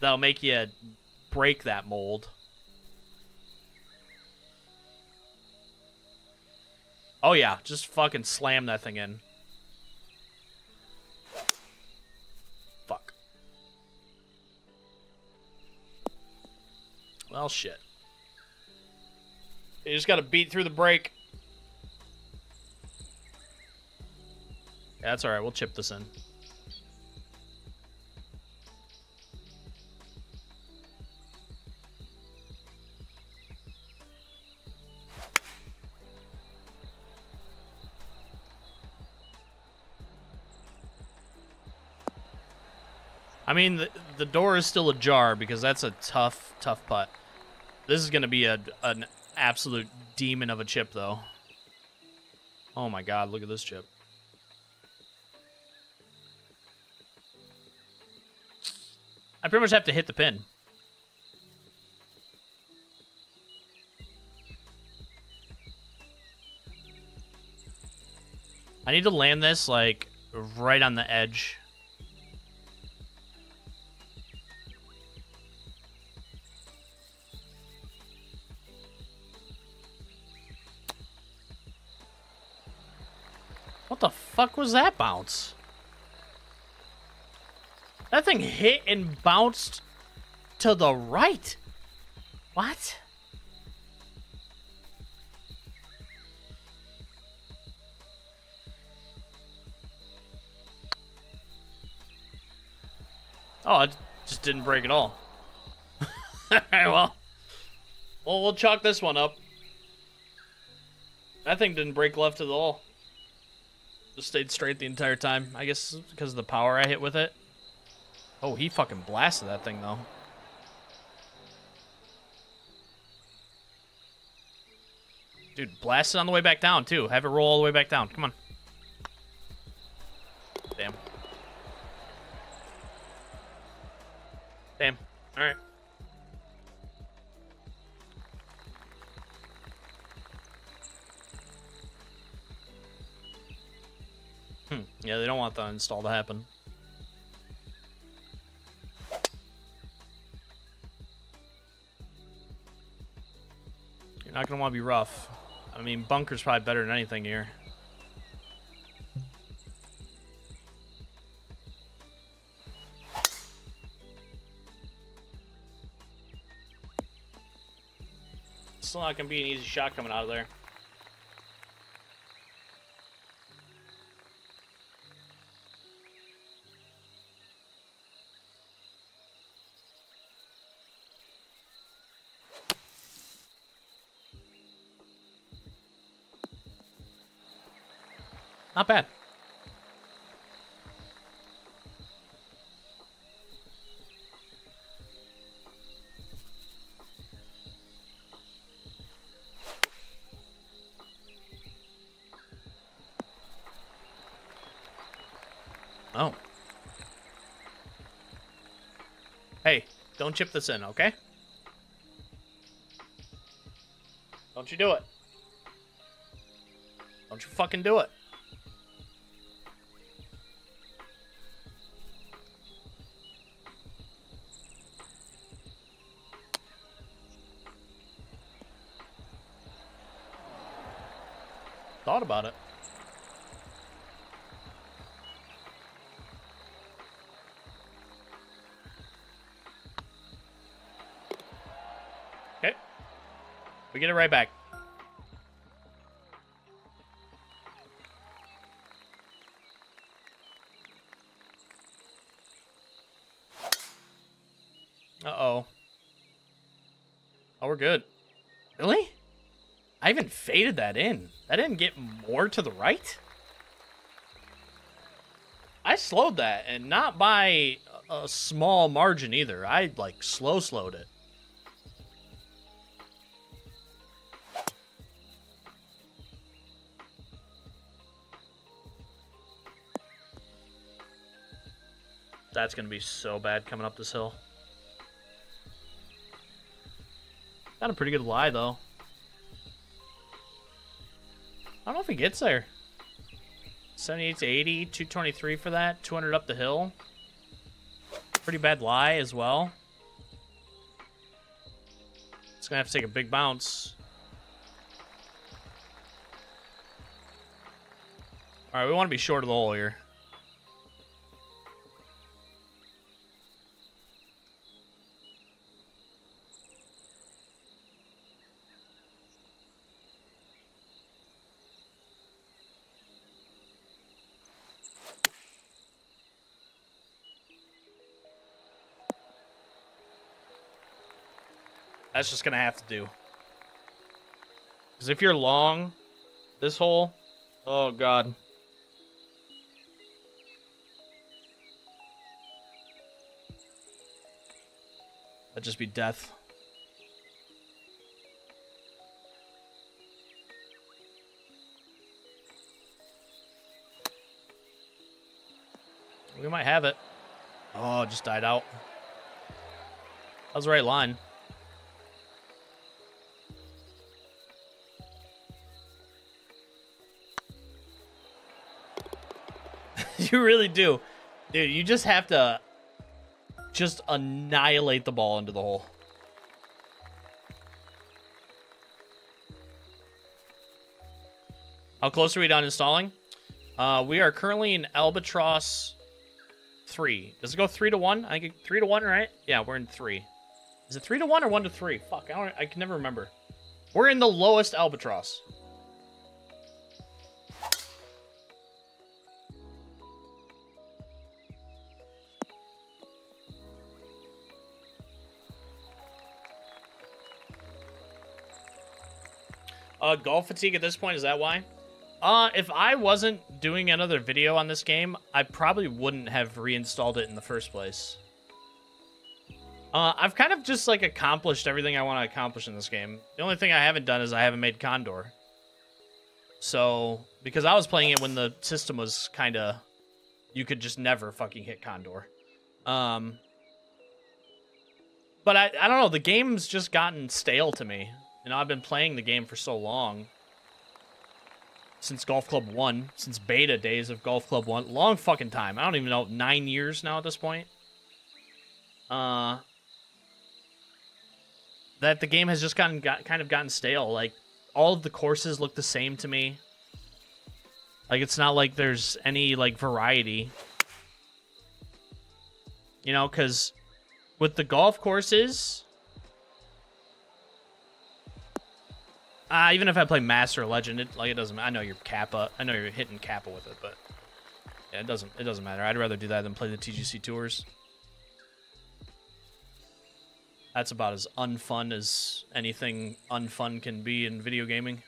That'll make you break that mold. Oh yeah, just fucking slam that thing in. Fuck. Well, shit. You just gotta beat through the break. That's alright. We'll chip this in. I mean, the, the door is still ajar because that's a tough, tough putt. This is going to be a an absolute demon of a chip, though. Oh my god, look at this chip. I pretty much have to hit the pin. I need to land this, like, right on the edge. What the fuck was that bounce? That thing hit and bounced to the right. What? Oh, it just didn't break at all. Alright, well. Well, we'll chalk this one up. That thing didn't break left at all. Just stayed straight the entire time. I guess because of the power I hit with it. Oh, he fucking blasted that thing, though. Dude, blast it on the way back down, too. Have it roll all the way back down. Come on. Damn. Damn. Alright. Hmm. Yeah, they don't want the install to happen. You're not gonna want to be rough. I mean, bunker's probably better than anything here. Still not gonna be an easy shot coming out of there. Not bad. Oh. Hey, don't chip this in, okay? Don't you do it. Don't you fucking do it. Get it right back. Uh-oh. Oh, we're good. Really? I even faded that in. That didn't get more to the right? I slowed that, and not by a small margin either. I like slow slowed it. That's gonna be so bad coming up this hill. Got a pretty good lie though. I don't know if he gets there. 78 to 80, 223 for that, 200 up the hill. Pretty bad lie as well. It's gonna have to take a big bounce. Alright, we want to be short of the hole here. That's just gonna have to do. Because if you're long, this hole, oh god. That'd just be death. We might have it. Oh, just died out. That was the right line. You really do. Dude, you just have to just annihilate the ball into the hole. How close are we done installing? Uh, we are currently in Albatross 3. Does it go 3 to 1? I think 3 to 1, right? Yeah, we're in 3. Is it 3 to 1 or 1 to 3? Fuck, I, don't, I can never remember. We're in the lowest Albatross. Uh, golf fatigue at this point, is that why? Uh, if I wasn't doing another video on this game, I probably wouldn't have reinstalled it in the first place. Uh, I've kind of just, like, accomplished everything I want to accomplish in this game. The only thing I haven't done is I haven't made Condor. So, because I was playing it when the system was kind of... You could just never fucking hit Condor. Um... But I, I don't know, the game's just gotten stale to me. Know, I've been playing the game for so long. Since Golf Club 1. Since beta days of Golf Club 1. Long fucking time. I don't even know. Nine years now at this point. Uh... That the game has just gotten got, kind of gotten stale. Like, all of the courses look the same to me. Like, it's not like there's any, like, variety. You know, because with the golf courses Uh, even if I play Master Legend, it like it doesn't. I know you're Kappa. I know you're hitting Kappa with it, but yeah, it doesn't. It doesn't matter. I'd rather do that than play the TGC tours. That's about as unfun as anything unfun can be in video gaming.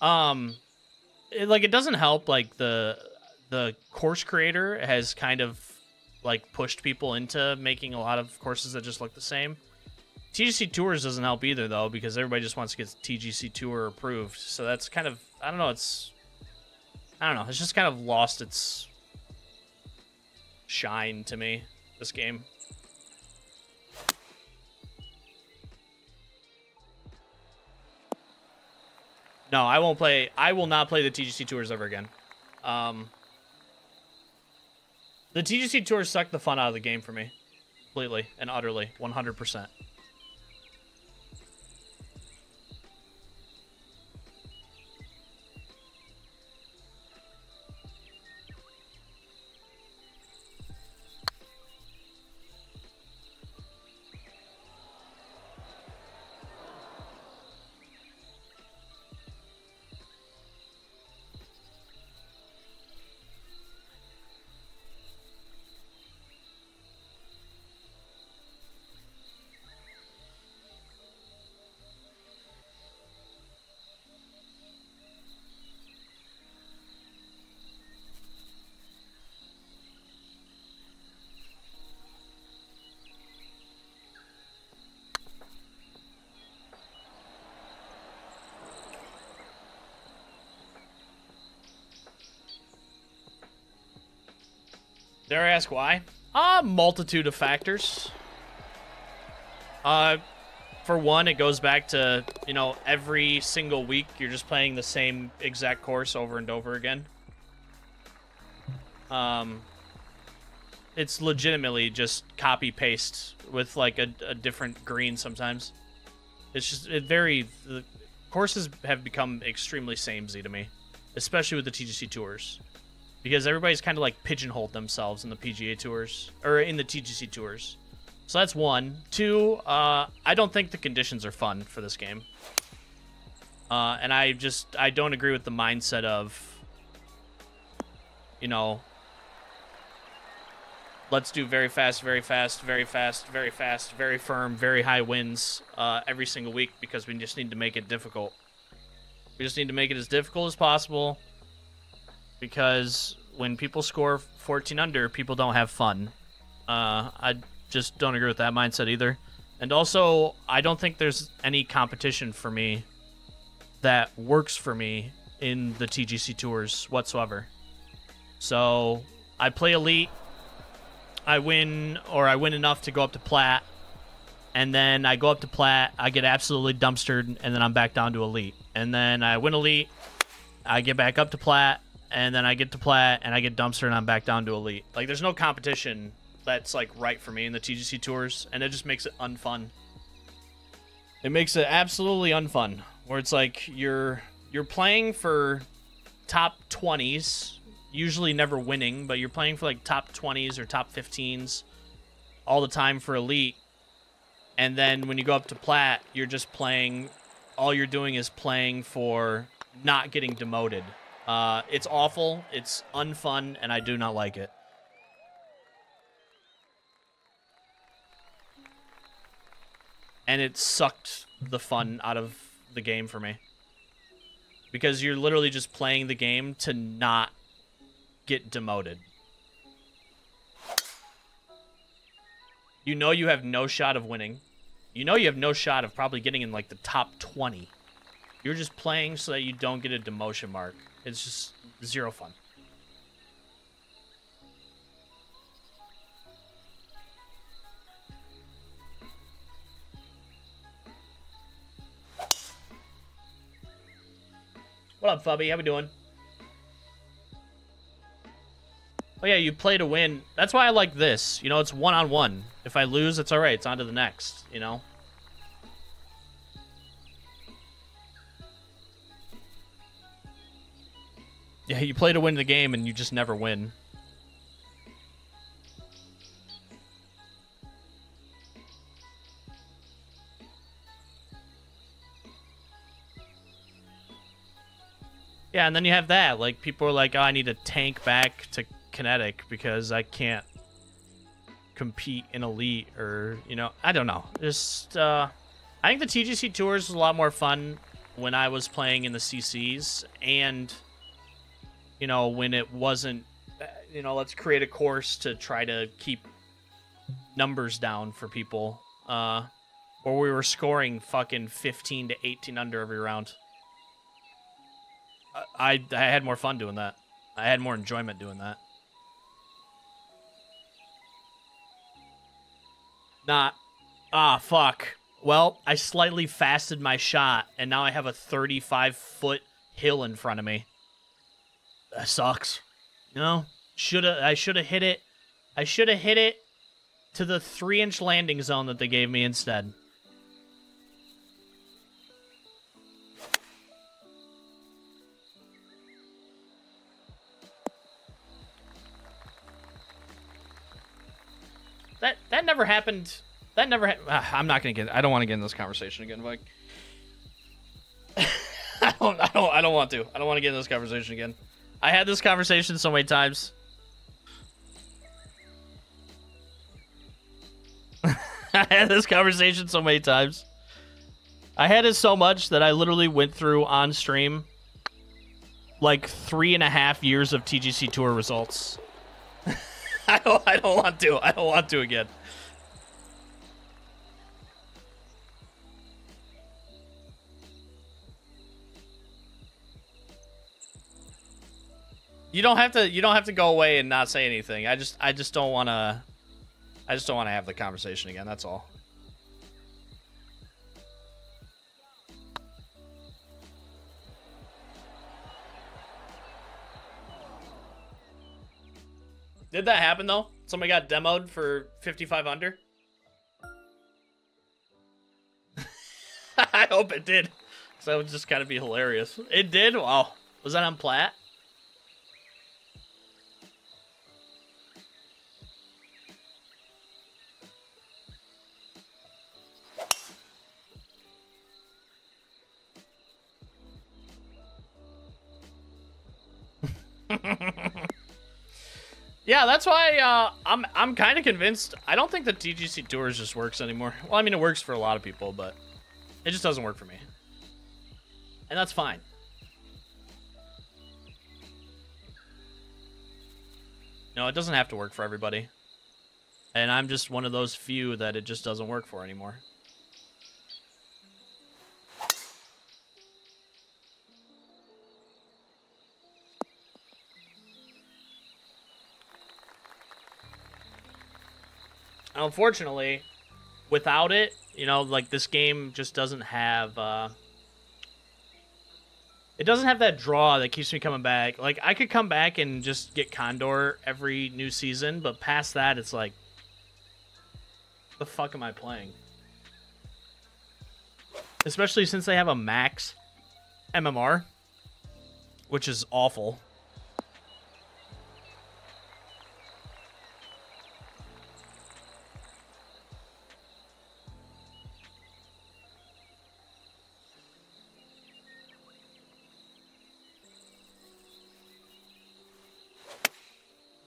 Um, it, like it doesn't help. Like the the course creator has kind of like pushed people into making a lot of courses that just look the same. TGC Tours doesn't help either, though, because everybody just wants to get TGC Tour approved. So that's kind of, I don't know, it's, I don't know, it's just kind of lost its shine to me, this game. No, I won't play, I will not play the TGC Tours ever again. Um, the TGC Tours sucked the fun out of the game for me. Completely and utterly, 100%. Dare I ask why? A multitude of factors. Uh, for one, it goes back to, you know, every single week you're just playing the same exact course over and over again. Um, it's legitimately just copy paste with like a, a different green sometimes. It's just it very the courses have become extremely samey to me, especially with the TGC tours, because everybody's kind of like pigeonholed themselves in the PGA tours or in the TGC tours. So that's one. Two, uh, I don't think the conditions are fun for this game. Uh, and I just I don't agree with the mindset of, you know, let's do very fast, very fast, very fast, very fast, very firm, very high winds uh, every single week because we just need to make it difficult. We just need to make it as difficult as possible because when people score 14 under, people don't have fun. Uh, I just don't agree with that mindset either. And also, I don't think there's any competition for me that works for me in the TGC tours whatsoever. So I play Elite I win or I win enough to go up to plat, and then I go up to plat, I get absolutely dumpstered, and then I'm back down to elite. And then I win elite, I get back up to plat, and then I get to plat, and I get dumpster, and I'm back down to elite. Like there's no competition that's like right for me in the TGC tours, and it just makes it unfun. It makes it absolutely unfun, where it's like you're you're playing for top 20s usually never winning, but you're playing for like top 20s or top 15s all the time for elite. And then when you go up to plat, you're just playing all you're doing is playing for not getting demoted. Uh, it's awful, it's unfun, and I do not like it. And it sucked the fun out of the game for me. Because you're literally just playing the game to not get demoted. You know you have no shot of winning. You know you have no shot of probably getting in like the top 20. You're just playing so that you don't get a demotion mark. It's just zero fun. What up, Fubby? How we doing? Oh yeah, you play to win. That's why I like this. You know, it's one on one. If I lose, it's all right. It's on to the next. You know. Yeah, you play to win the game, and you just never win. Yeah, and then you have that. Like, people are like, oh, I need to tank back to kinetic because I can't compete in elite or you know I don't know. Just uh, I think the TGC tours was a lot more fun when I was playing in the CCs and you know when it wasn't you know let's create a course to try to keep numbers down for people uh or we were scoring fucking 15 to 18 under every round. I I had more fun doing that. I had more enjoyment doing that. Not. Ah, fuck. Well, I slightly fasted my shot, and now I have a 35 foot hill in front of me. That sucks. You know, shoulda I shoulda hit it. I shoulda hit it to the three inch landing zone that they gave me instead. That that never happened. That never. Ha- uh, I'm not gonna get. I don't want to get in this conversation again, Like, I don't. I don't. I don't want to. I don't want to get in this conversation again. I had this conversation so many times. I had this conversation so many times. I had it so much that I literally went through on stream like three and a half years of TGC Tour results. I don't. I don't want to. I don't want to again. You don't have to. You don't have to go away and not say anything. I just. I just don't want to. I just don't want to have the conversation again. That's all. Did that happen though? Somebody got demoed for 55 under? I hope it did. So that would just kind of be hilarious. It did? Wow. Was that on plat? yeah, that's why uh, I'm I'm kind of convinced. I don't think the TGC Tours just works anymore. Well, I mean, it works for a lot of people, but it just doesn't work for me, and that's fine. No, it doesn't have to work for everybody, and I'm just one of those few that it just doesn't work for anymore. Unfortunately, without it, you know, like this game just doesn't have uh it doesn't have that draw that keeps me coming back. Like I could come back and just get Condor every new season, but past that it's like the fuck am I playing? Especially since they have a max MMR, which is awful.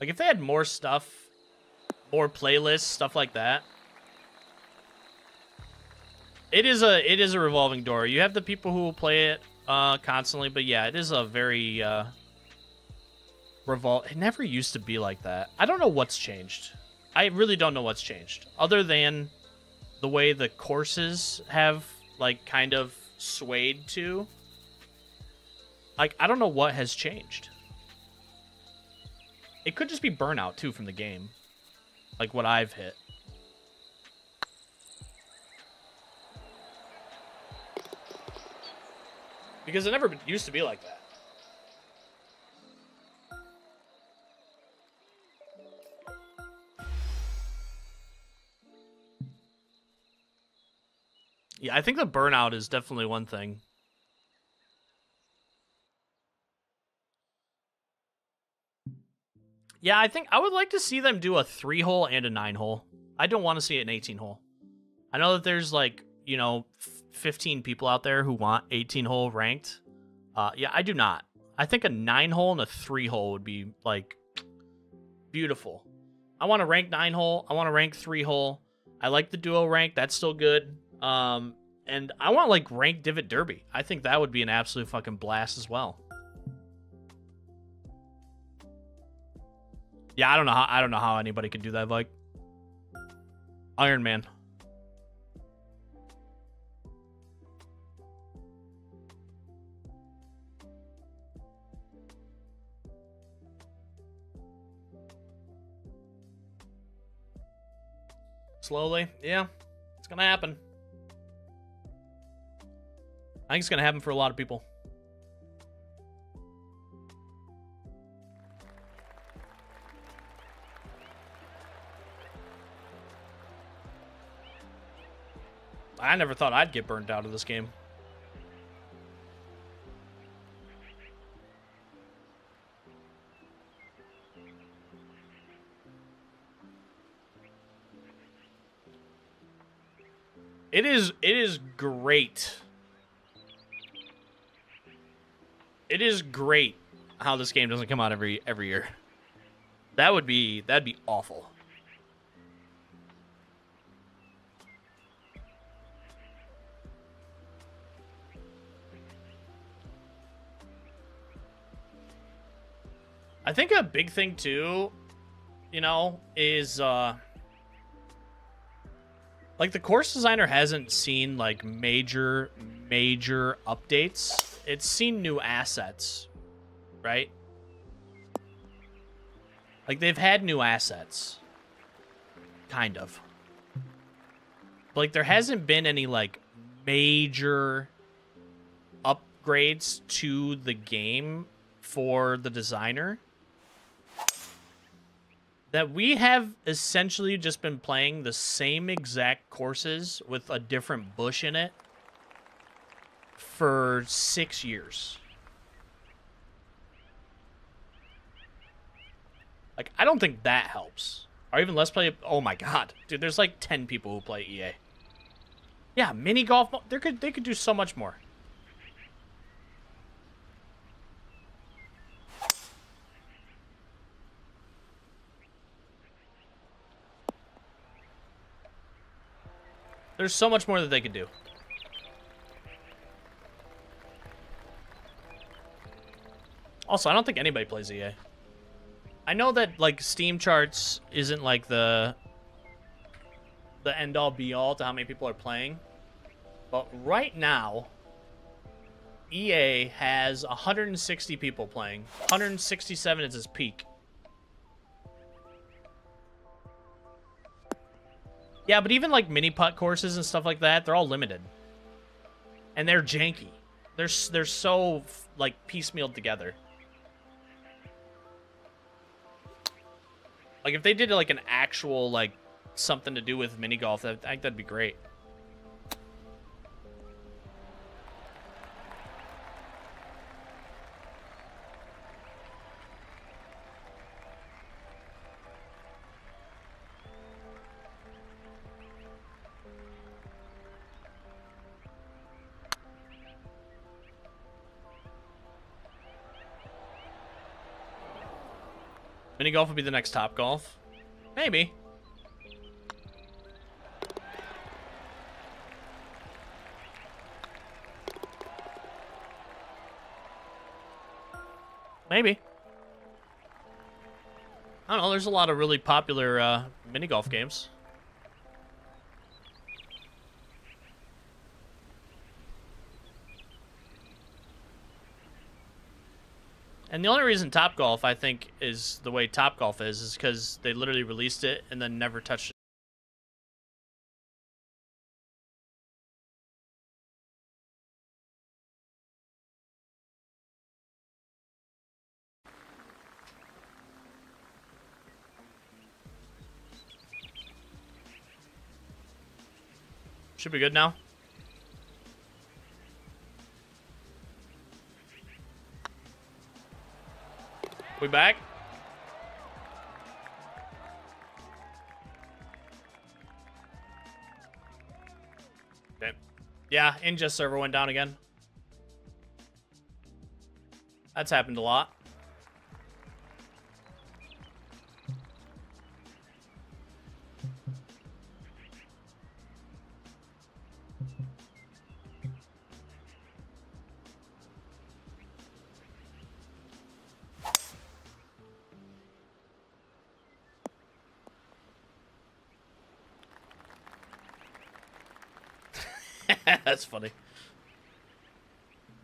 Like if they had more stuff, more playlists, stuff like that. It is a it is a revolving door. You have the people who will play it uh, constantly, but yeah, it is a very uh, revol. It never used to be like that. I don't know what's changed. I really don't know what's changed, other than the way the courses have like kind of swayed to. Like I don't know what has changed. It could just be burnout, too, from the game. Like what I've hit. Because it never used to be like that. Yeah, I think the burnout is definitely one thing. Yeah, I think I would like to see them do a three hole and a nine hole. I don't want to see it an 18 hole. I know that there's like, you know, 15 people out there who want 18 hole ranked. Uh, yeah, I do not. I think a nine hole and a three hole would be like beautiful. I want to rank nine hole. I want to rank three hole. I like the duo rank. That's still good. Um, and I want like rank divot derby. I think that would be an absolute fucking blast as well. Yeah, I don't know how I don't know how anybody could do that, like Iron Man. Slowly, yeah, it's gonna happen. I think it's gonna happen for a lot of people. I never thought I'd get burnt out of this game. It is it is great. It is great how this game doesn't come out every every year. That would be that'd be awful. I think a big thing too, you know, is uh like the course designer hasn't seen like major major updates. It's seen new assets, right? Like they've had new assets. Kind of. But, like there hasn't been any like major upgrades to the game for the designer that we have essentially just been playing the same exact courses with a different bush in it for six years. Like, I don't think that helps. Or even let's play. Oh my god, dude! There's like ten people who play EA. Yeah, mini golf. They could they could do so much more. There's so much more that they could do. Also, I don't think anybody plays EA. I know that like Steam charts isn't like the the end all be all to how many people are playing. But right now, EA has 160 people playing. 167 is its peak. Yeah, but even like mini putt courses and stuff like that, they're all limited. And they're janky. They're they're so like piecemealed together. Like if they did like an actual like something to do with mini golf, I think that'd be great. Mini golf will be the next top golf. Maybe. Maybe. I don't know, there's a lot of really popular uh, mini golf games. And the only reason Top Golf, I think, is the way Top Golf is, is because they literally released it and then never touched it. Should be good now. We back? Okay. Yeah, ingest server went down again. That's happened a lot. That's funny.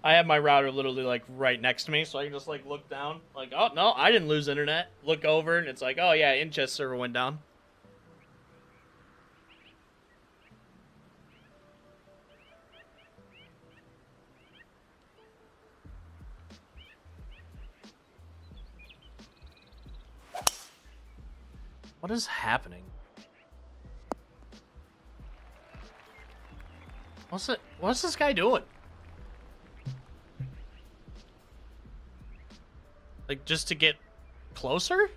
I have my router literally like right next to me, so I can just like look down, like, oh no, I didn't lose internet. Look over, and it's like, oh yeah, ingest server went down. What is happening? What's it? What's this guy doing? Like just to get closer?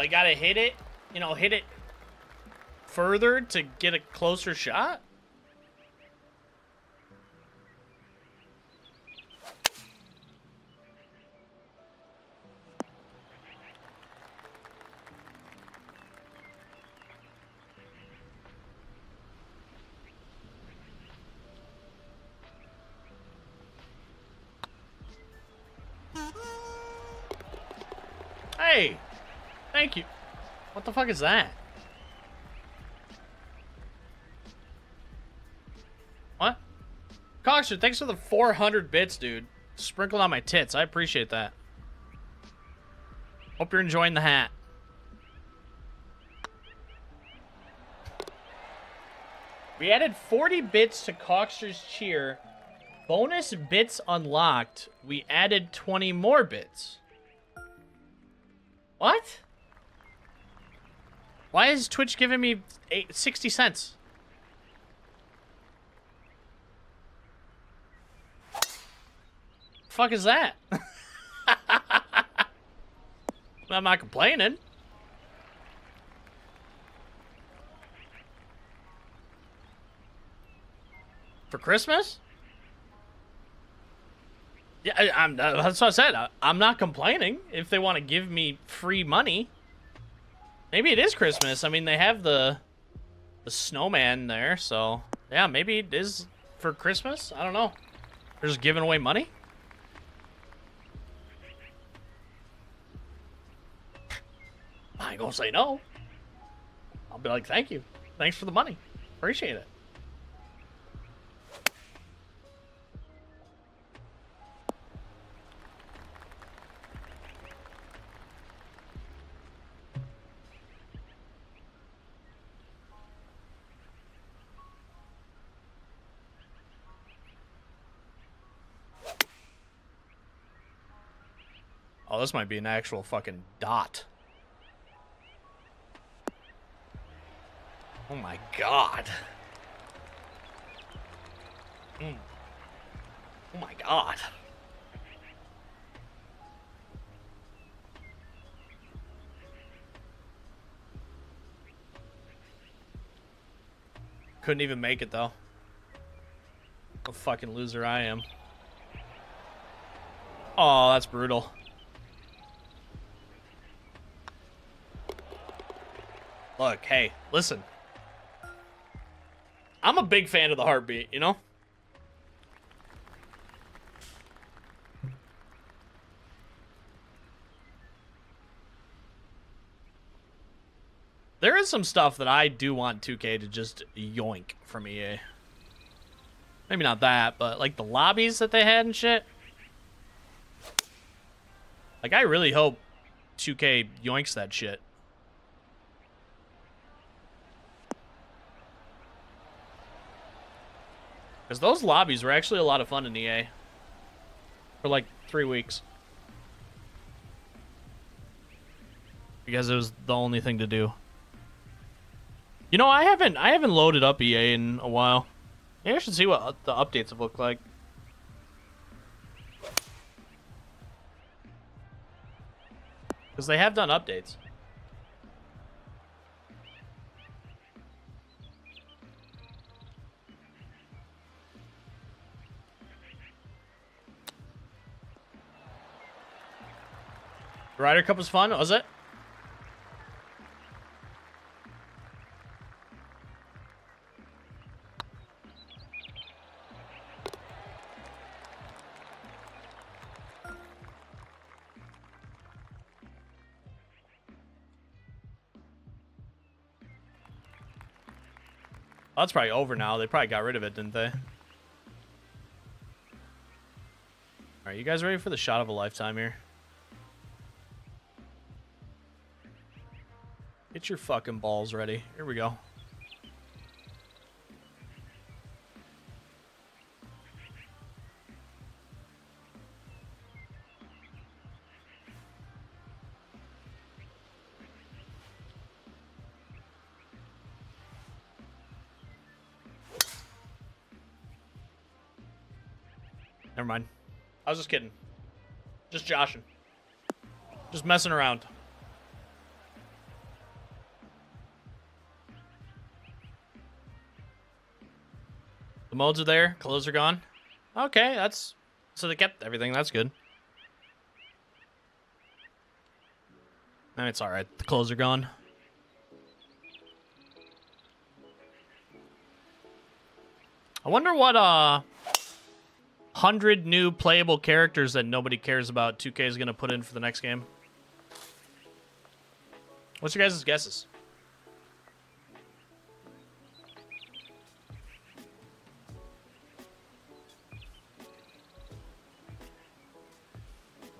I gotta hit it, you know, hit it further to get a closer shot? Hey! Thank you. What the fuck is that? Thanks for the 400 bits, dude. Sprinkled on my tits. I appreciate that. Hope you're enjoying the hat. We added 40 bits to Coxter's cheer. Bonus bits unlocked. We added 20 more bits. What? Why is Twitch giving me eight, 60 cents? Fuck is that? I'm not complaining. For Christmas? Yeah, I, am uh, that's what I said. I, I'm not complaining if they want to give me free money. Maybe it is Christmas. I mean, they have the the snowman there, so yeah, maybe it is for Christmas. I don't know. They're just giving away money. I ain't gonna say no. I'll be like, thank you. Thanks for the money. Appreciate it. Oh, this might be an actual fucking dot. Oh my god. Mm. Oh my god. Couldn't even make it though. What a fucking loser I am. Oh, that's brutal. Look, hey, listen. I'm a big fan of the heartbeat, you know? There is some stuff that I do want 2K to just yoink from EA. Maybe not that, but like the lobbies that they had and shit. Like I really hope 2K yoinks that shit. Because those lobbies were actually a lot of fun in EA. For like three weeks. Because it was the only thing to do. You know, I haven't I haven't loaded up EA in a while. Maybe I should see what the updates have looked like. Because they have done updates. The Ryder Cup was fun, was it? Oh, that's probably over now. They probably got rid of it, didn't they? Alright, you guys ready for the shot of a lifetime here? Get your fucking balls ready. Here we go. Never mind. I was just kidding. Just joshing. Just messing around. Modes are there. Clothes are gone. Okay, that's... So they kept everything. That's good. It's alright. The clothes are gone. I wonder what, uh... 100 new playable characters that nobody cares about 2K is going to put in for the next game. What's your guys' guesses?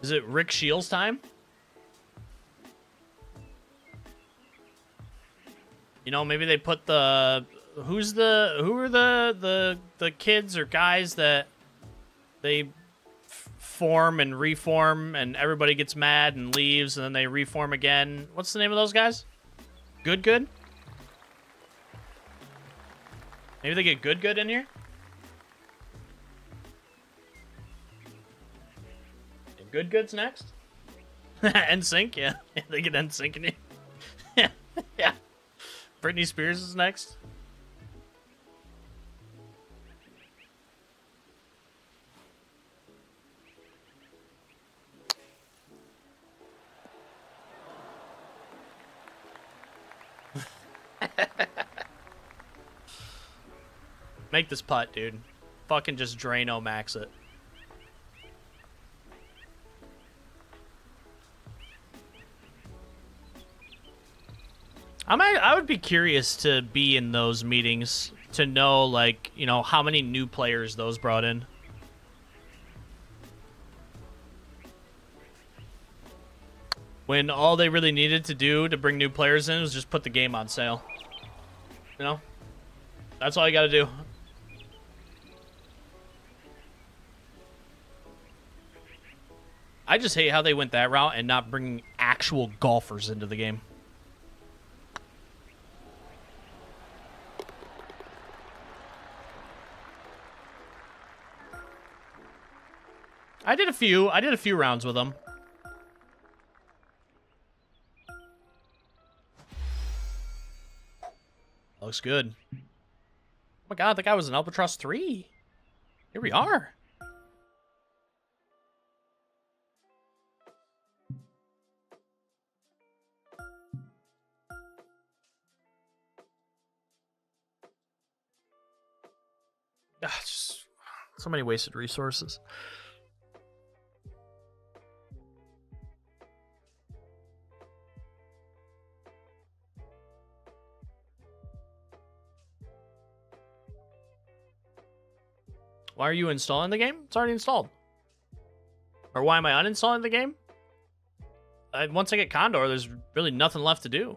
Is it Rick Shields time? You know, maybe they put the who's the who are the the the kids or guys that they form and reform and everybody gets mad and leaves and then they reform again. What's the name of those guys? Good good? Maybe they get good good in here? Good Good's next. NSYNC, yeah. yeah. They get NSYNC in here. yeah, yeah. Britney Spears is next. Make this putt, dude. Fucking just Drano max it. I'm I would be curious to be in those meetings to know like, you know, how many new players those brought in. When all they really needed to do to bring new players in was just put the game on sale. You know? That's all you got to do. I just hate how they went that route and not bringing actual golfers into the game. I did a few. I did a few rounds with them. Looks good. Oh my god, the guy was an Albatross 3. Here we are. Ah, just so many wasted resources. Why are you installing the game? It's already installed. Or why am I uninstalling the game? I, once I get Condor, there's really nothing left to do.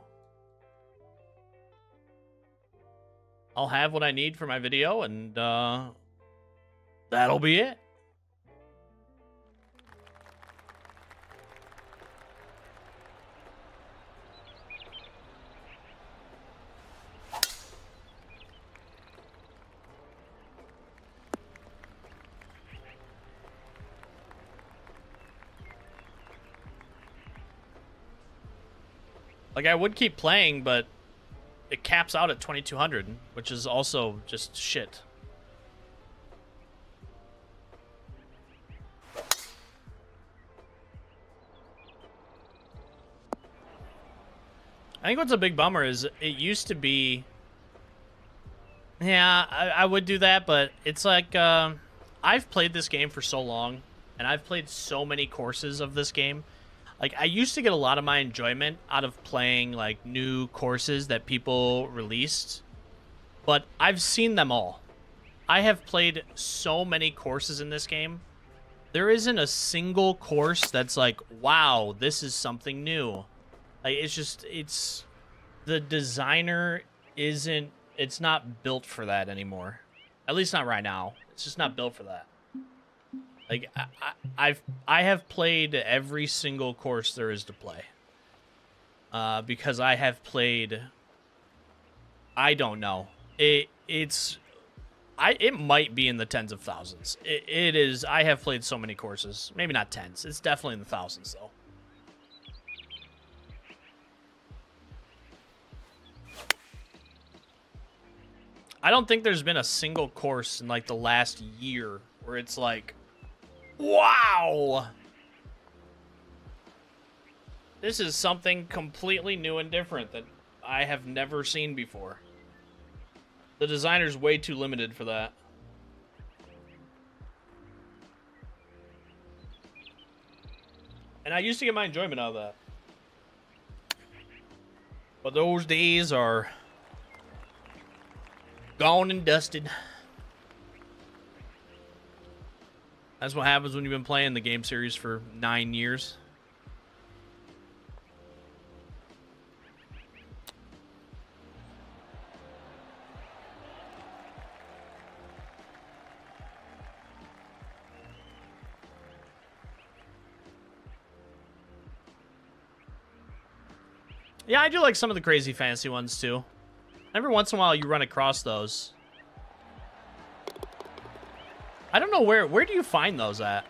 I'll have what I need for my video, and uh, that'll be it. Like, I would keep playing, but it caps out at 2200, which is also just shit. I think what's a big bummer is it used to be. Yeah, I, I would do that, but it's like uh, I've played this game for so long, and I've played so many courses of this game like I used to get a lot of my enjoyment out of playing like new courses that people released, but I've seen them all. I have played so many courses in this game. There isn't a single course that's like, wow, this is something new. Like it's just it's the designer isn't it's not built for that anymore. At least not right now. It's just not built for that. Like I, I've I have played every single course there is to play. Uh, because I have played. I don't know. It it's, I it might be in the tens of thousands. It, it is. I have played so many courses. Maybe not tens. It's definitely in the thousands though. I don't think there's been a single course in like the last year where it's like Wow! This is something completely new and different that I have never seen before. The designer's way too limited for that. And I used to get my enjoyment out of that. But those days are gone and dusted. That's what happens when you've been playing the game series for nine years. Yeah, I do like some of the crazy fantasy ones too. Every once in a while you run across those. I don't know where where do you find those at?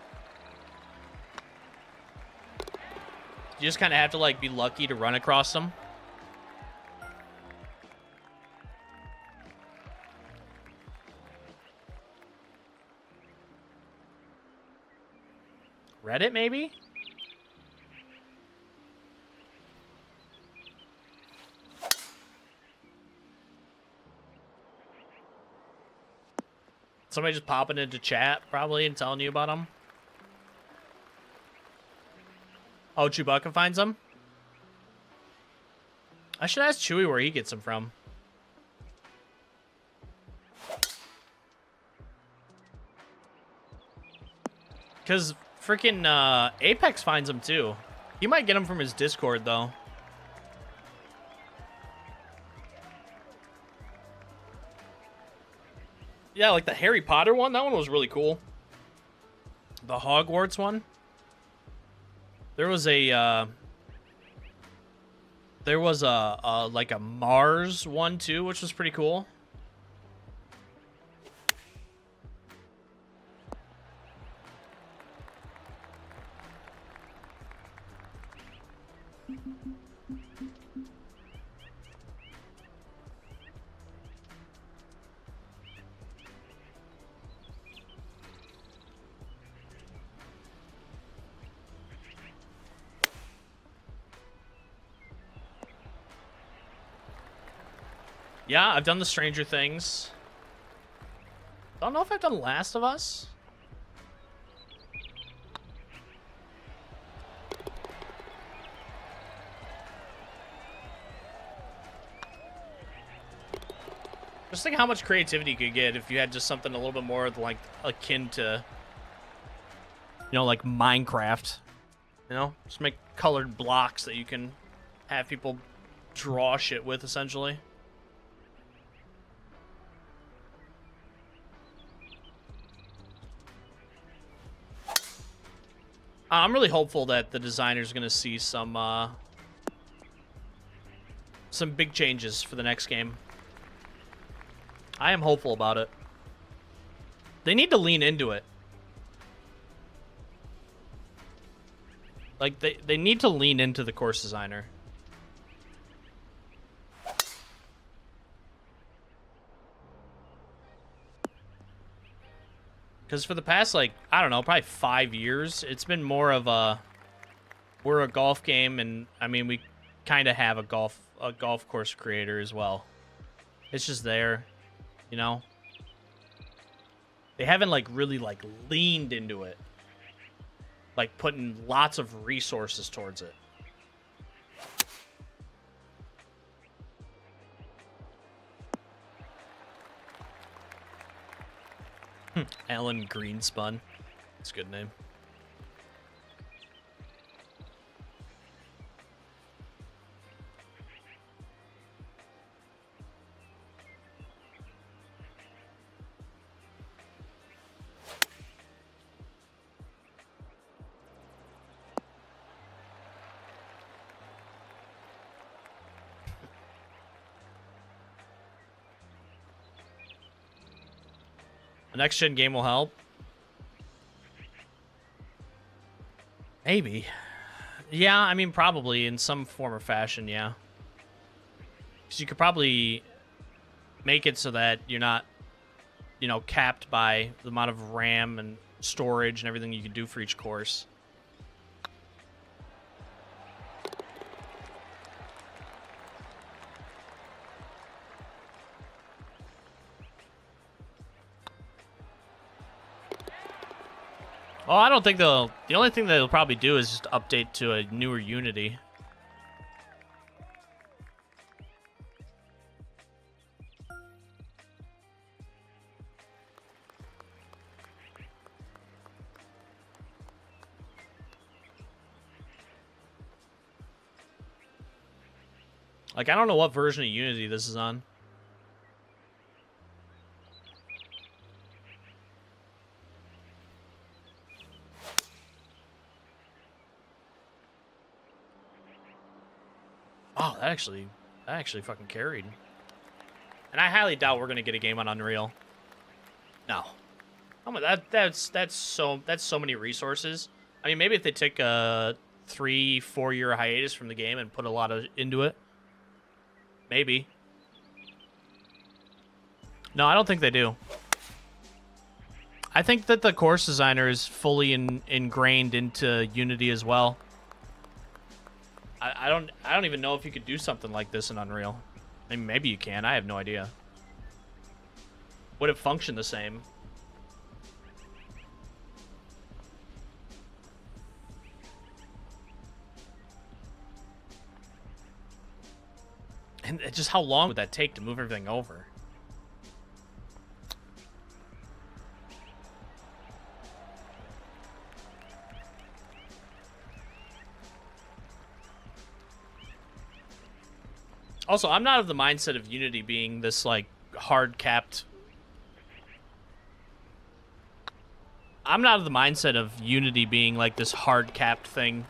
You just kind of have to like be lucky to run across them. Reddit maybe? Somebody just popping into chat, probably, and telling you about them. Oh, Chewbacca finds them? I should ask Chewie where he gets them from. Because freaking uh, Apex finds them, too. He might get them from his Discord, though. Yeah, like the Harry Potter one. That one was really cool. The Hogwarts one. There was a uh, there was a, a like a Mars one too, which was pretty cool. I've done the Stranger Things. I don't know if I've done Last of Us. Just think how much creativity you could get if you had just something a little bit more like akin to, you know, like Minecraft. You know, just make colored blocks that you can have people draw shit with, essentially. I'm really hopeful that the designer's going to see some uh, some big changes for the next game. I am hopeful about it. They need to lean into it. Like, they, they need to lean into the course designer. Because for the past, like, I don't know, probably five years, it's been more of a... We're a golf game, and, I mean, we kind of have a golf a golf course creator as well. It's just there, you know? They haven't, like, really, like, leaned into it. Like, putting lots of resources towards it. Alan Greenspun. It's a good name. Next gen game will help. Maybe. Yeah, I mean, probably in some form or fashion, yeah. Because you could probably make it so that you're not, you know, capped by the amount of RAM and storage and everything you can do for each course. Oh, I don't think they'll... The only thing they'll probably do is just update to a newer Unity. Like, I don't know what version of Unity this is on. Actually, that actually fucking carried. And I highly doubt we're gonna get a game on Unreal. No. Oh my, that that's that's so that's so many resources. I mean, maybe if they take a three, four year hiatus from the game and put a lot of into it, maybe. No, I don't think they do. I think that the course designer is fully in, ingrained into Unity as well. I, don't I don't even know if you could do something like this in Unreal. I mean, maybe you can. I have no idea. Would it function the same? And just how long would that take to move everything over? Also, I'm not of the mindset of Unity being this like hard capped. I'm not of the mindset of Unity being like this hard capped thing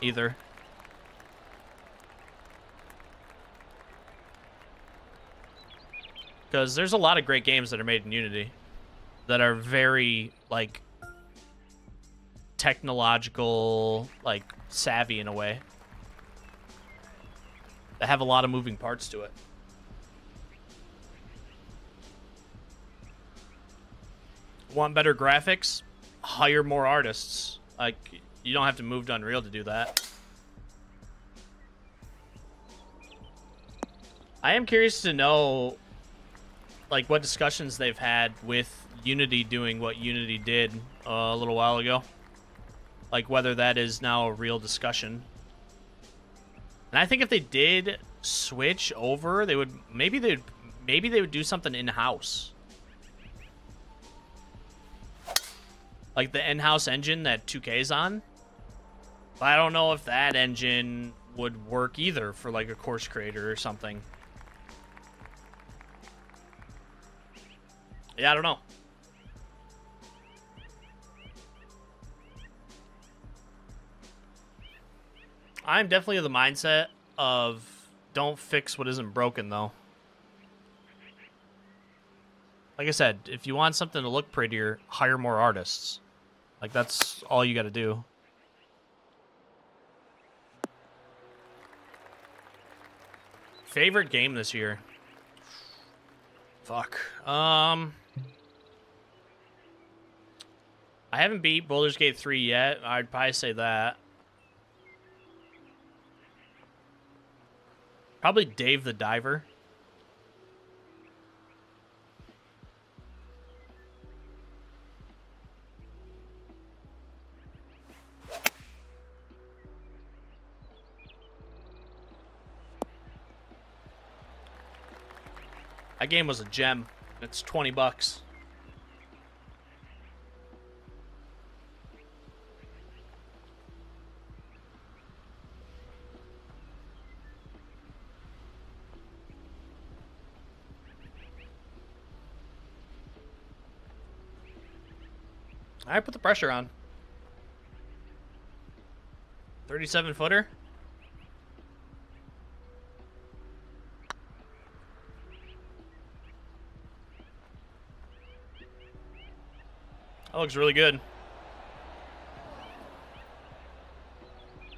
either. Because there's a lot of great games that are made in Unity that are very like technological, like savvy in a way that have a lot of moving parts to it. Want better graphics? Hire more artists. Like, you don't have to move to Unreal to do that. I am curious to know, like, what discussions they've had with Unity doing what Unity did uh, a little while ago. Like, whether that is now a real discussion. And I think if they did switch over, they would maybe they would maybe they would do something in house. Like the in-house engine that 2K's on. But I don't know if that engine would work either for like a course creator or something. Yeah, I don't know. I'm definitely of the mindset of don't fix what isn't broken, though. Like I said, if you want something to look prettier, hire more artists. Like, that's all you gotta do. Favorite game this year? Fuck. Um... I haven't beat Baldur's Gate 3 yet. I'd probably say that. Probably Dave the Diver. That game was a gem. It's 20 bucks. I put the pressure on. 37 footer. That looks really good.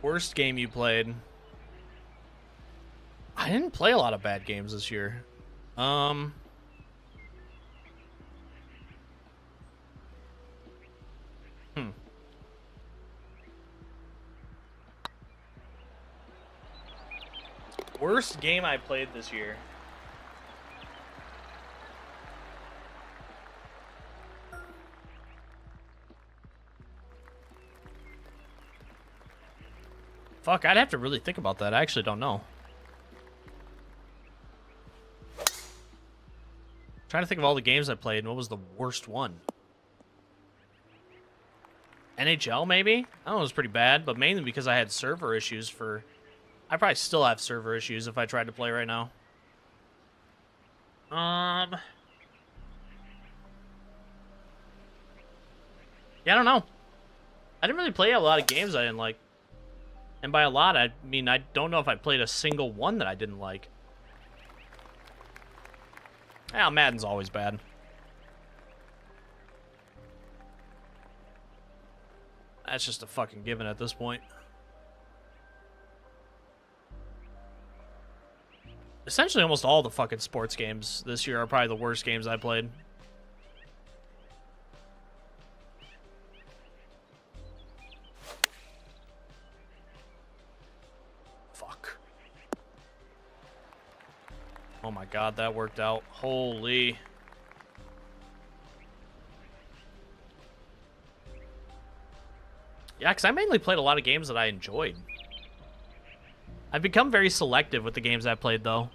Worst game you played? I didn't play a lot of bad games this year. Um... Worst game I played this year. Fuck, I'd have to really think about that. I actually don't know. trying to think of all the games I played and what was the worst one. NHL, maybe? That one was pretty bad, but mainly because I had server issues for I probably still have server issues if I tried to play right now. Um. Yeah, I don't know. I didn't really play a lot of games I didn't like. And by a lot, I mean I don't know if I played a single one that I didn't like. Yeah, Madden's always bad. That's just a fucking given at this point. Essentially, almost all the fucking sports games this year are probably the worst games I played. Fuck. Oh my god, that worked out. Holy. Yeah, because I mainly played a lot of games that I enjoyed. I've become very selective with the games I've played, though,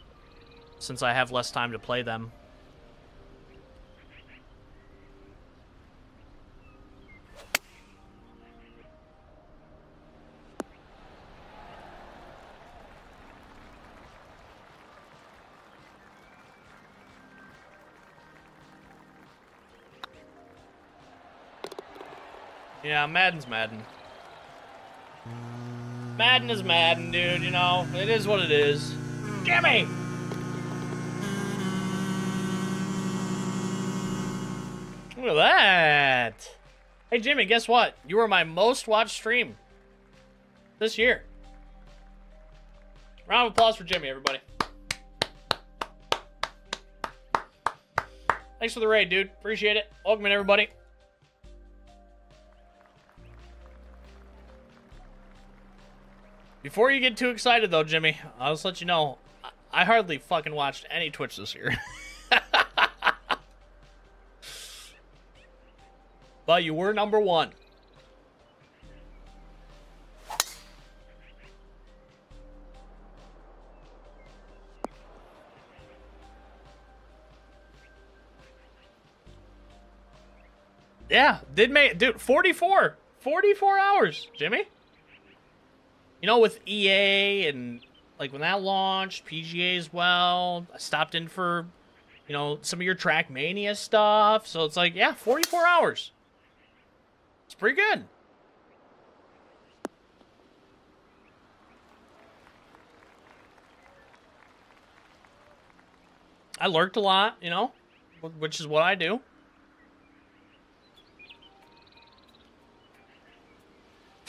since I have less time to play them. Yeah, Madden's Madden. Madden is Madden, dude, you know? It is what it is. Jimmy! Look at that! Hey, Jimmy, guess what? You were my most watched stream this year. Round of applause for Jimmy, everybody. Thanks for the raid, dude. Appreciate it. Welcome in, everybody. Before you get too excited, though, Jimmy, I'll just let you know, I hardly fucking watched any Twitch this year. but you were number one. Yeah, did make dude 44 44 hours, Jimmy. You know, with EA and like when that launched, PGA as well. I stopped in for, you know, some of your Trackmania stuff. So it's like, yeah, 44 hours. It's pretty good. I lurked a lot, you know, which is what I do.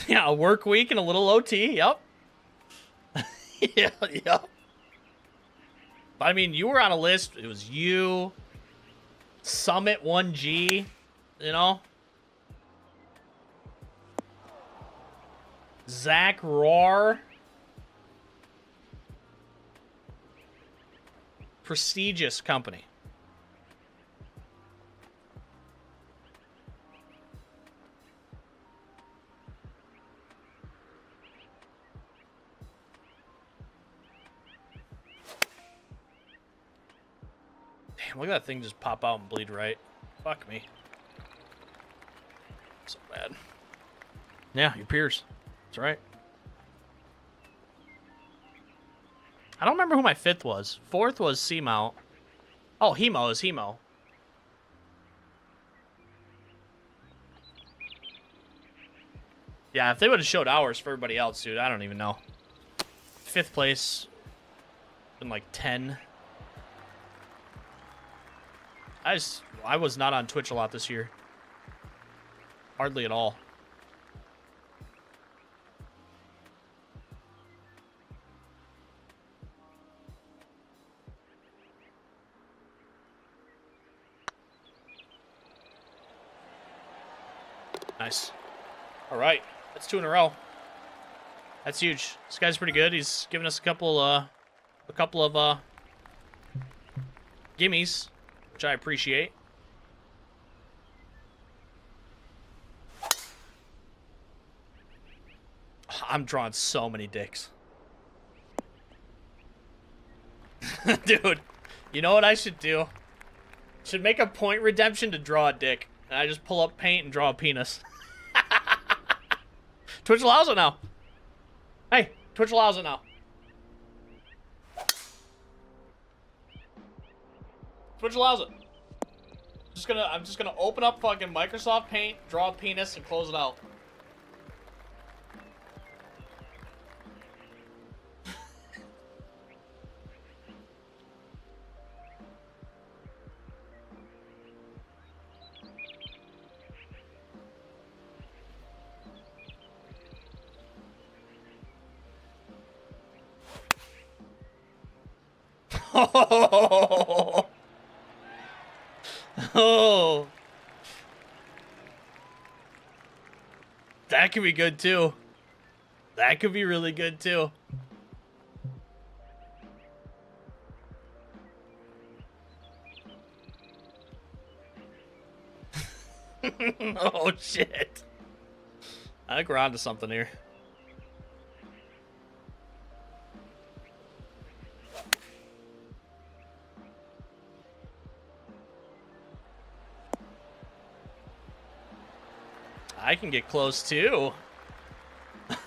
Yeah, a work week and a little OT. Yep. yeah, yep. I mean, you were on a list. It was you, Summit 1G, you know? Zackrawrr. Prestigious company. Damn, look at that thing just pop out and bleed right. Fuck me. So bad. Yeah, your peers. That's right. I don't remember who my fifth was. Fourth was Seamount. Oh, Hemo is Hemo. Yeah, if they would have showed hours for everybody else, dude, I don't even know. Fifth place, been like 10. I just, I was not on Twitch a lot this year. Hardly at all. Nice. All right, that's two in a row. That's huge. This guy's pretty good. He's giving us a couple, uh, a couple of, uh, gimmies which I appreciate. I'm drawing so many dicks. Dude, you know what I should do? Should make a point redemption to draw a dick. And I just pull up paint and draw a penis. Twitch allows it now. Hey, Twitch allows it now. Twitch allows it. Just gonna, I'm just gonna open up fucking Microsoft Paint, draw a penis, and close it out. Oh. That could be good too. That could be really good too. oh shit. I think we're onto something here. I can get close too.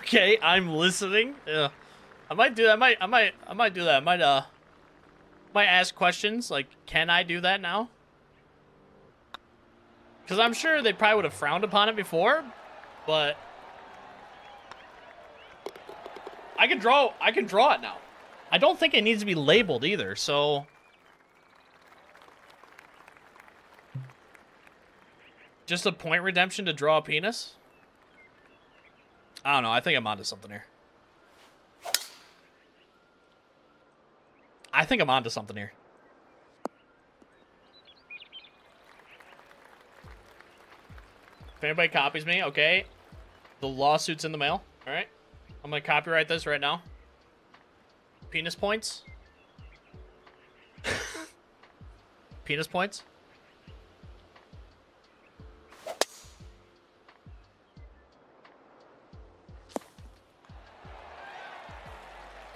Okay, I'm listening. Yeah. I might do that. I might I might I might do that. I might uh might ask questions like can I do that now? Cuz I'm sure they probably would have frowned upon it before, but I can draw I can draw it now. I don't think it needs to be labeled either. So Just a point redemption to draw a penis? I don't know. I think I'm onto something here. I think I'm onto something here. If anybody copies me, okay. The lawsuit's in the mail. All right. I'm going to copyright this right now. Penis points. Penis points.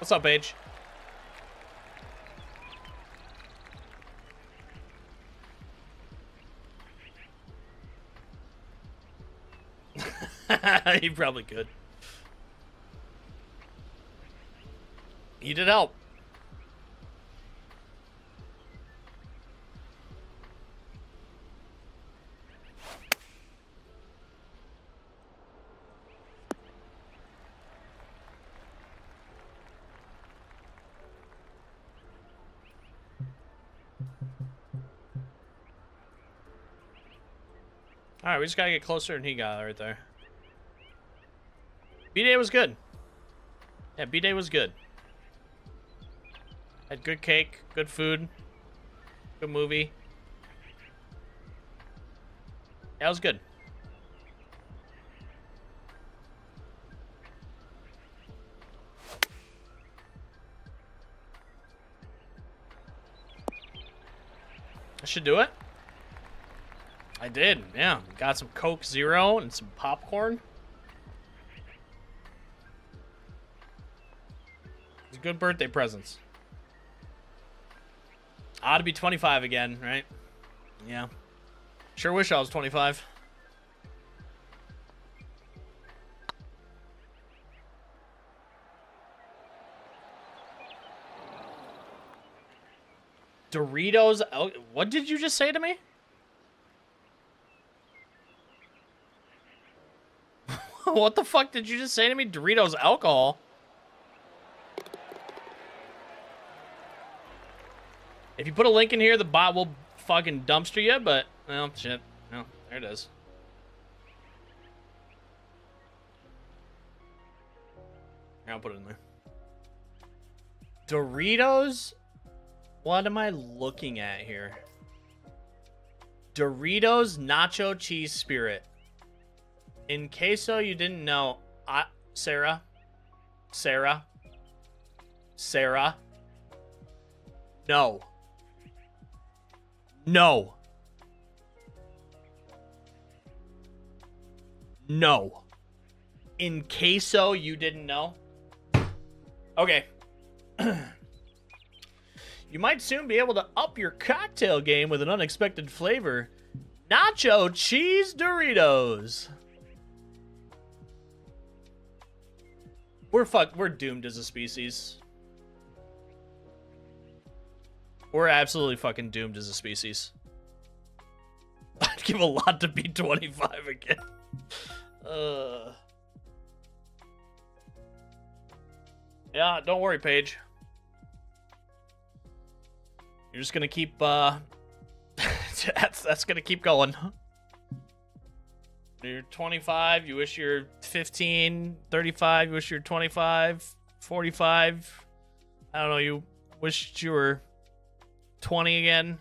What's up, Age? you probably could. You did help. We just gotta get closer and he got right there. B-Day was good. Yeah, B-Day was good. Had good cake, good food, good movie. That was good. I should do it. I did, yeah. Got some Coke Zero and some popcorn. It's good birthday presents. Ought to be 25 again, right? Yeah. Sure wish I was 25. Doritos. Oh, what did you just say to me? what the fuck did you just say to me? Doritos alcohol? If you put a link in here, the bot will fucking dumpster you, but, well, shit. No, there it is. I'll put it in there. Doritos? What am I looking at here? Doritos Nacho Cheese Spirit. In queso, you didn't know, I, Sarah, Sarah, Sarah, no, no, no. In queso, you didn't know? Okay. you might soon be able to up your cocktail game with an unexpected flavor. Nacho Cheese Doritos. We're fuck. We're doomed as a species. We're absolutely fucking doomed as a species. I'd give a lot to be 25 again. Uh. Yeah, don't worry, Paige. You're just gonna keep, uh... that's, that's gonna keep going. You're 25, you wish you're 15, 35, you wish you're 25, 45. I don't know, you wished you were 20 again.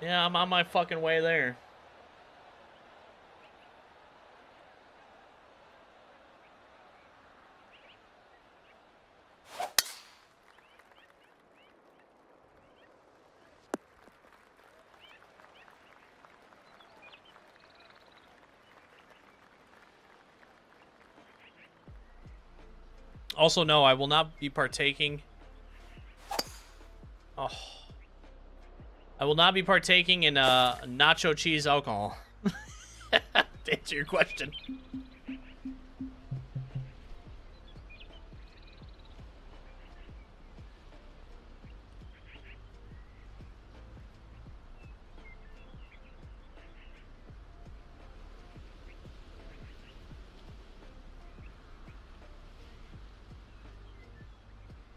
Yeah, I'm on my fucking way there. Also, no, I will not be partaking. Oh. I will not be partaking in uh, nacho cheese alcohol. to answer your question.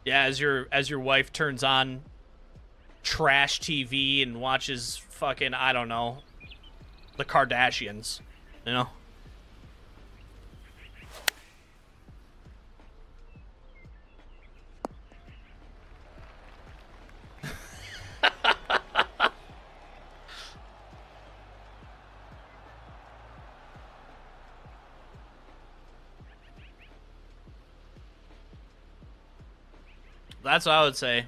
Yeah, as your as your wife turns on trash TV and watches fucking I don't know the Kardashians, you know. That's what I would say.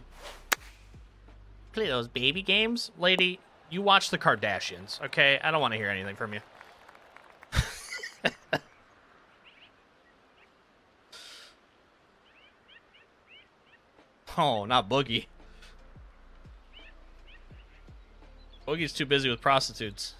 Play those baby games, lady. You watch the Kardashians, okay? I don't want to hear anything from you. oh, not Boogie. Boogie's too busy with prostitutes.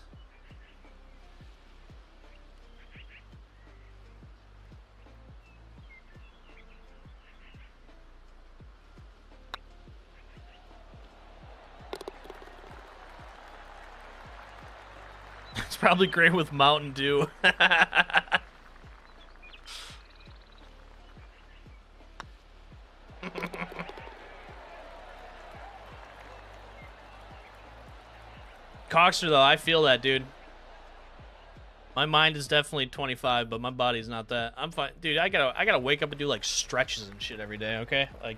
Probably great with Mountain Dew. Coxer, though, I feel that, dude. My mind is definitely 25, but my body's not that. I'm fine, dude. I gotta, I gotta wake up and do like stretches and shit every day. Okay, like,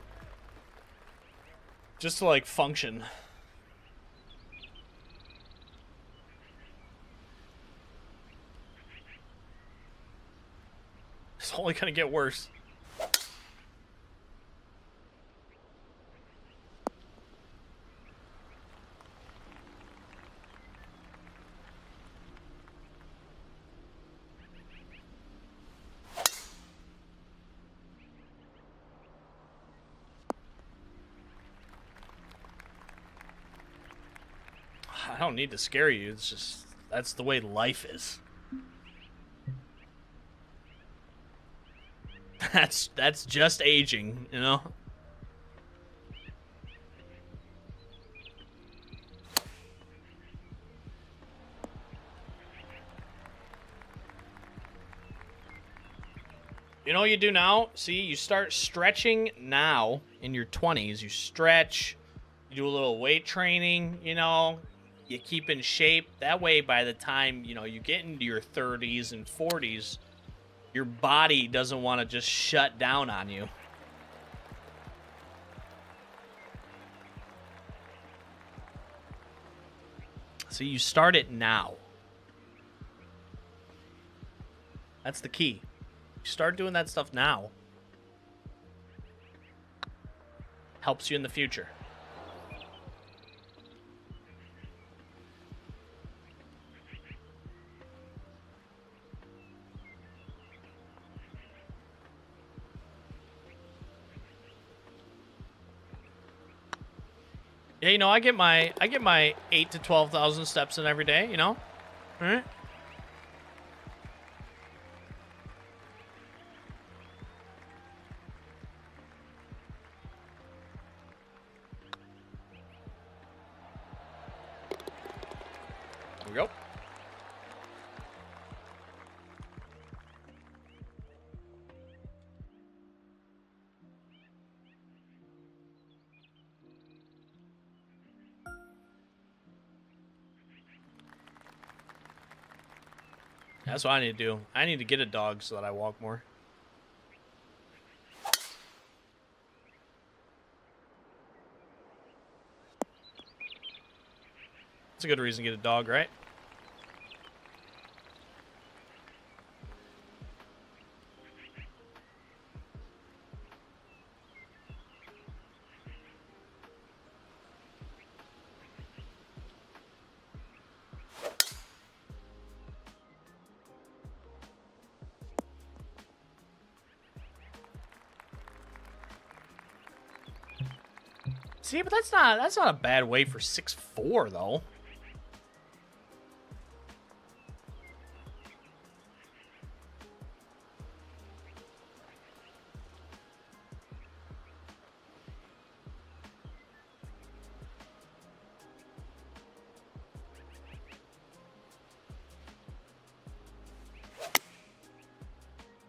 just to like function. It's only gonna get worse. I don't need to scare you. It's just that's the way life is. That's that's just aging, you know. You know what you do now? See, you start stretching now in your 20s. You stretch, you do a little weight training, you know, you keep in shape. That way, by the time, you know, you get into your 30s and 40s, your body doesn't want to just shut down on you. So you start it now. That's the key. You start doing that stuff now. Helps you in the future. You know, I get my I get my eight to twelve thousand steps in every day. You know, all right. That's what I need to do. I need to get a dog so that I walk more. It's a good reason to get a dog, right? See, but that's not that's not a bad way for six four though.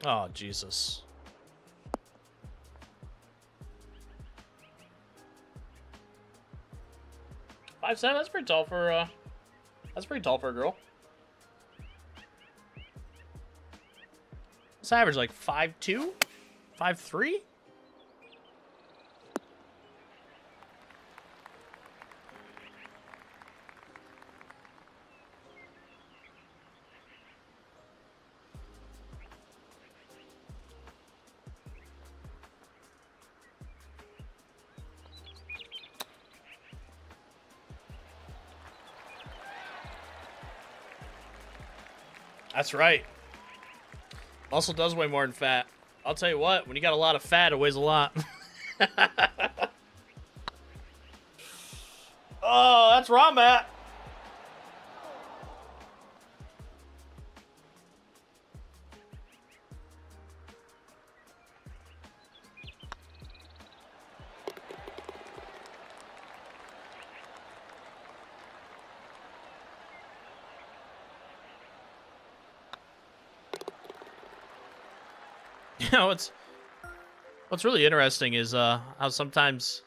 Oh, Jesus. Five seven. That's pretty tall for uh. That's pretty tall for a girl. This average like five two, five three. That's right. Muscle does weigh more than fat. I'll tell you what, when you got a lot of fat, it weighs a lot. oh, that's where I'm at. Know, what's what's really interesting is uh how sometimes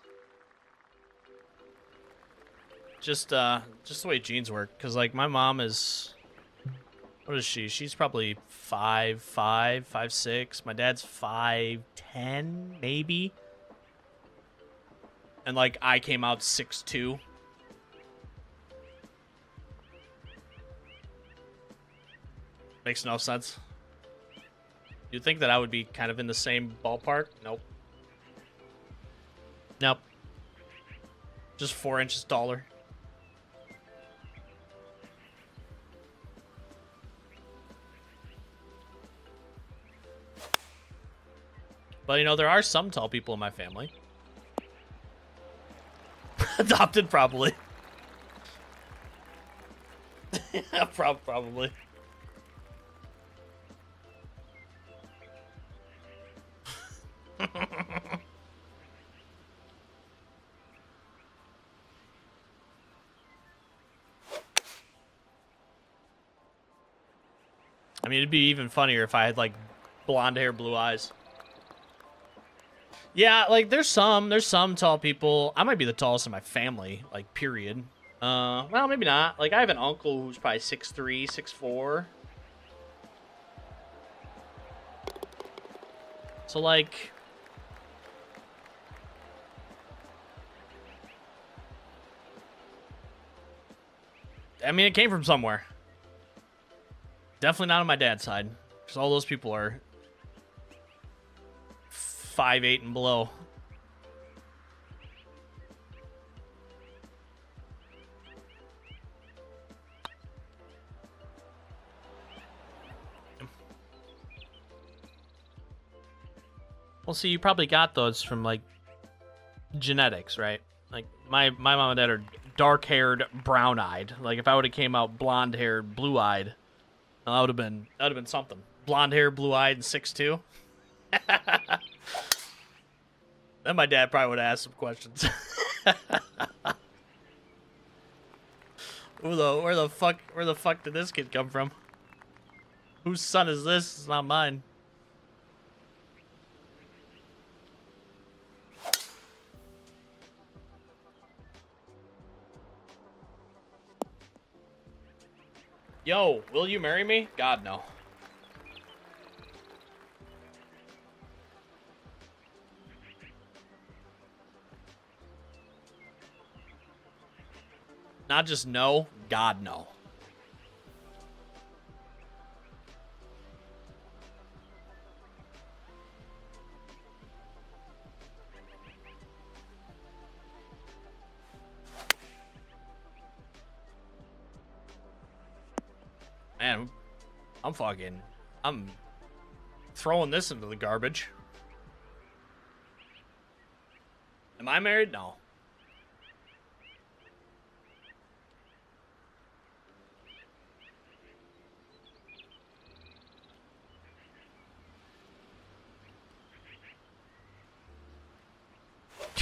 just uh just the way genes work because like my mom is what is she? She's probably five five five six. My dad's five ten maybe. And like i came out six two. Makes no sense You'd think that I would be kind of in the same ballpark. Nope. Nope. Just four inches taller. But, you know, there are some tall people in my family. Adopted, probably. probably. Mean, it'd be even funnier if I had like blonde hair, blue eyes. Yeah, like there's some, there's some tall people. I might be the tallest in my family, like period. Uh, well, maybe not. Like I have an uncle who's probably six three, six four. So like, I mean, it came from somewhere. Definitely not on my dad's side, because all those people are five eight and below. Well, see, you probably got those from like genetics, right? Like my my mom and dad are dark haired, brown eyed. Like if I would have came out blonde haired, blue eyed, that would have been that would have been something. Blonde hair, blue eyed, and six two. then my dad probably would have asked some questions. Who the where the fuck where the fuck did this kid come from? Whose son is this? It's not mine. Yo, will you marry me? God no. Not just no, God no. I'm fucking, I'm throwing this into the garbage. Am I married? No.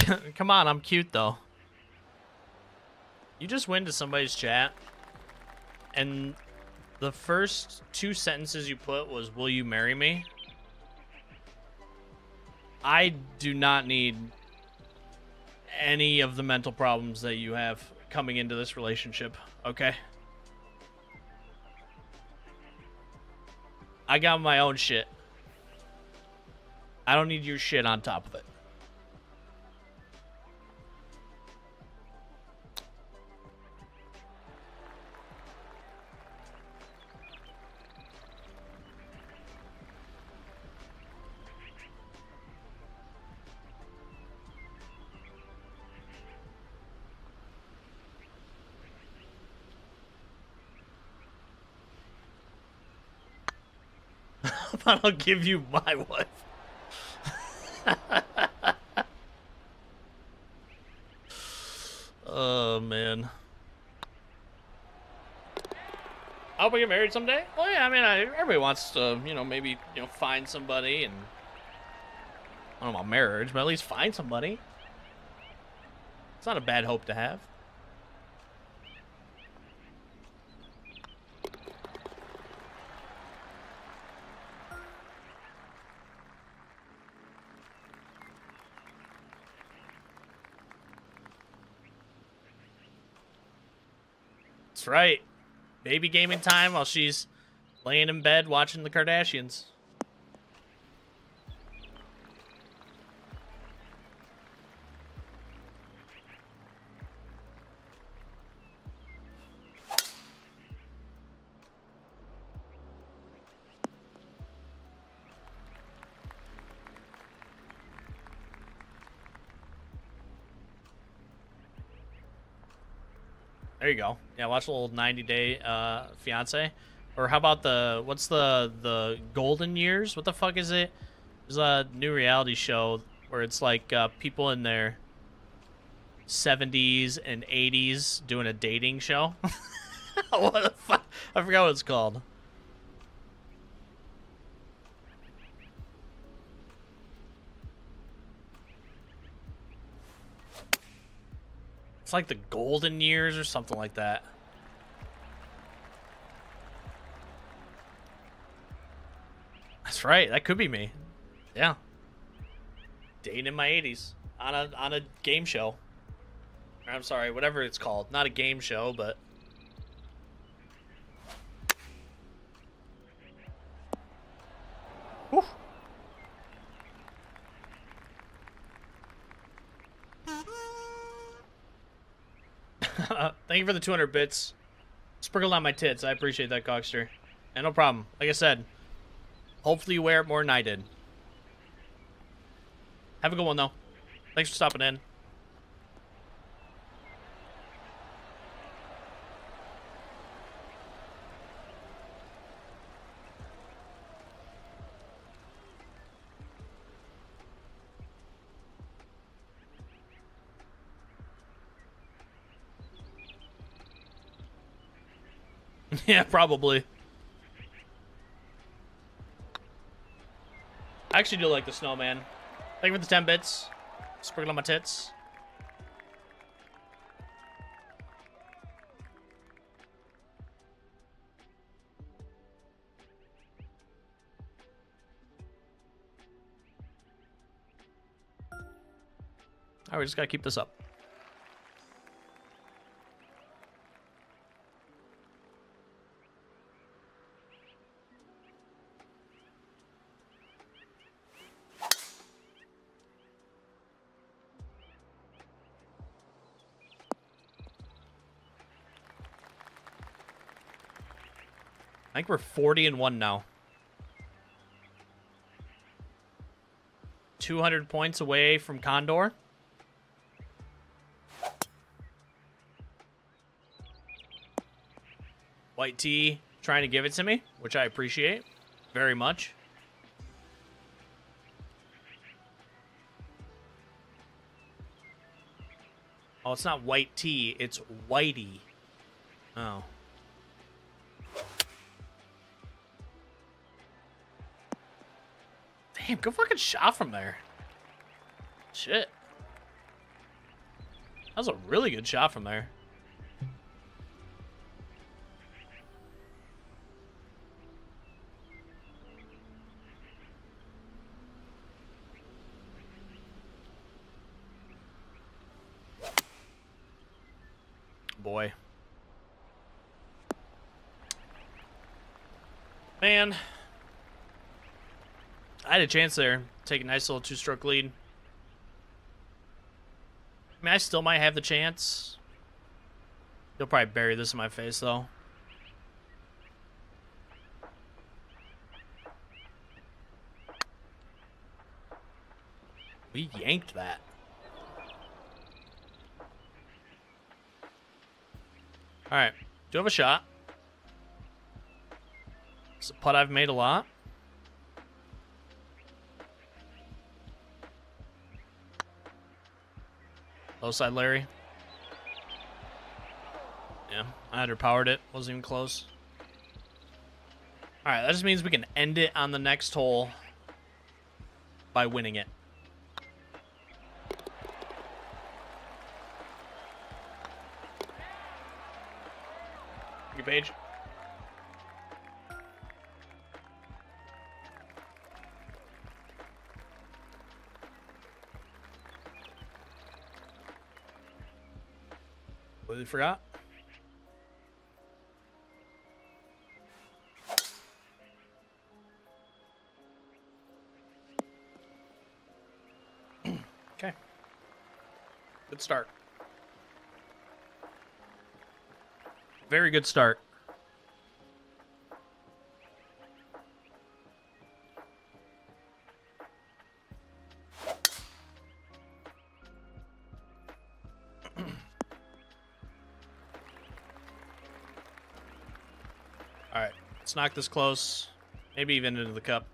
Come on, I'm cute though. You just went to somebody's chat, and the first two sentences you put was, Will you marry me? I do not need any of the mental problems that you have coming into this relationship, okay? I got my own shit. I don't need your shit on top of it. I'll give you my wife. oh man. I hope we get married someday. Well, yeah, I mean, I, everybody wants to, you know, maybe, you know, find somebody and I don't know about marriage, but at least find somebody. It's not a bad hope to have. That's right. Baby gaming time while she's laying in bed watching the Kardashians. There you go. Yeah, watch a little 90 Day uh, Fiance. Or how about the what's the the Golden Years? What the fuck is it? There's a new reality show where it's like uh, people in their 70s and 80s doing a dating show. what the fuck? I forgot what it's called. It's like the golden years or something like that. That's right. That could be me. Yeah. Dating in my 80s on a on a game show. I'm sorry, whatever it's called. Not a game show, but Whew. Thank you for the 200 bits. Sprinkled on my tits. I appreciate that, Cockster. And no problem. Like I said, hopefully you wear it more than I did. Have a good one, though. Thanks for stopping in. yeah, probably. I actually do like the snowman. Thank you for the 10 bits. Sprinkle on my tits. Alright, we just gotta keep this up. Think we're 40 and 1 now. 200 points away from Condor. White Tea trying to give it to me, which I appreciate very much. Oh, it's not white tea, it's whitey. Oh. Damn, good fucking shot from there. Shit. That was a really good shot from there. Boy. Man. I had a chance there. Take a nice little two-stroke lead. I mean, I still might have the chance. He'll probably bury this in my face, though. We yanked that. Alright. Do have a shot. It's a putt I've made a lot. Low side Larry. Yeah, I underpowered it. Wasn't even close. Alright, that just means we can end it on the next hole by winning it. Completely forgot. okay. Good start. Very good start. Knock this close. Maybe even into the cup.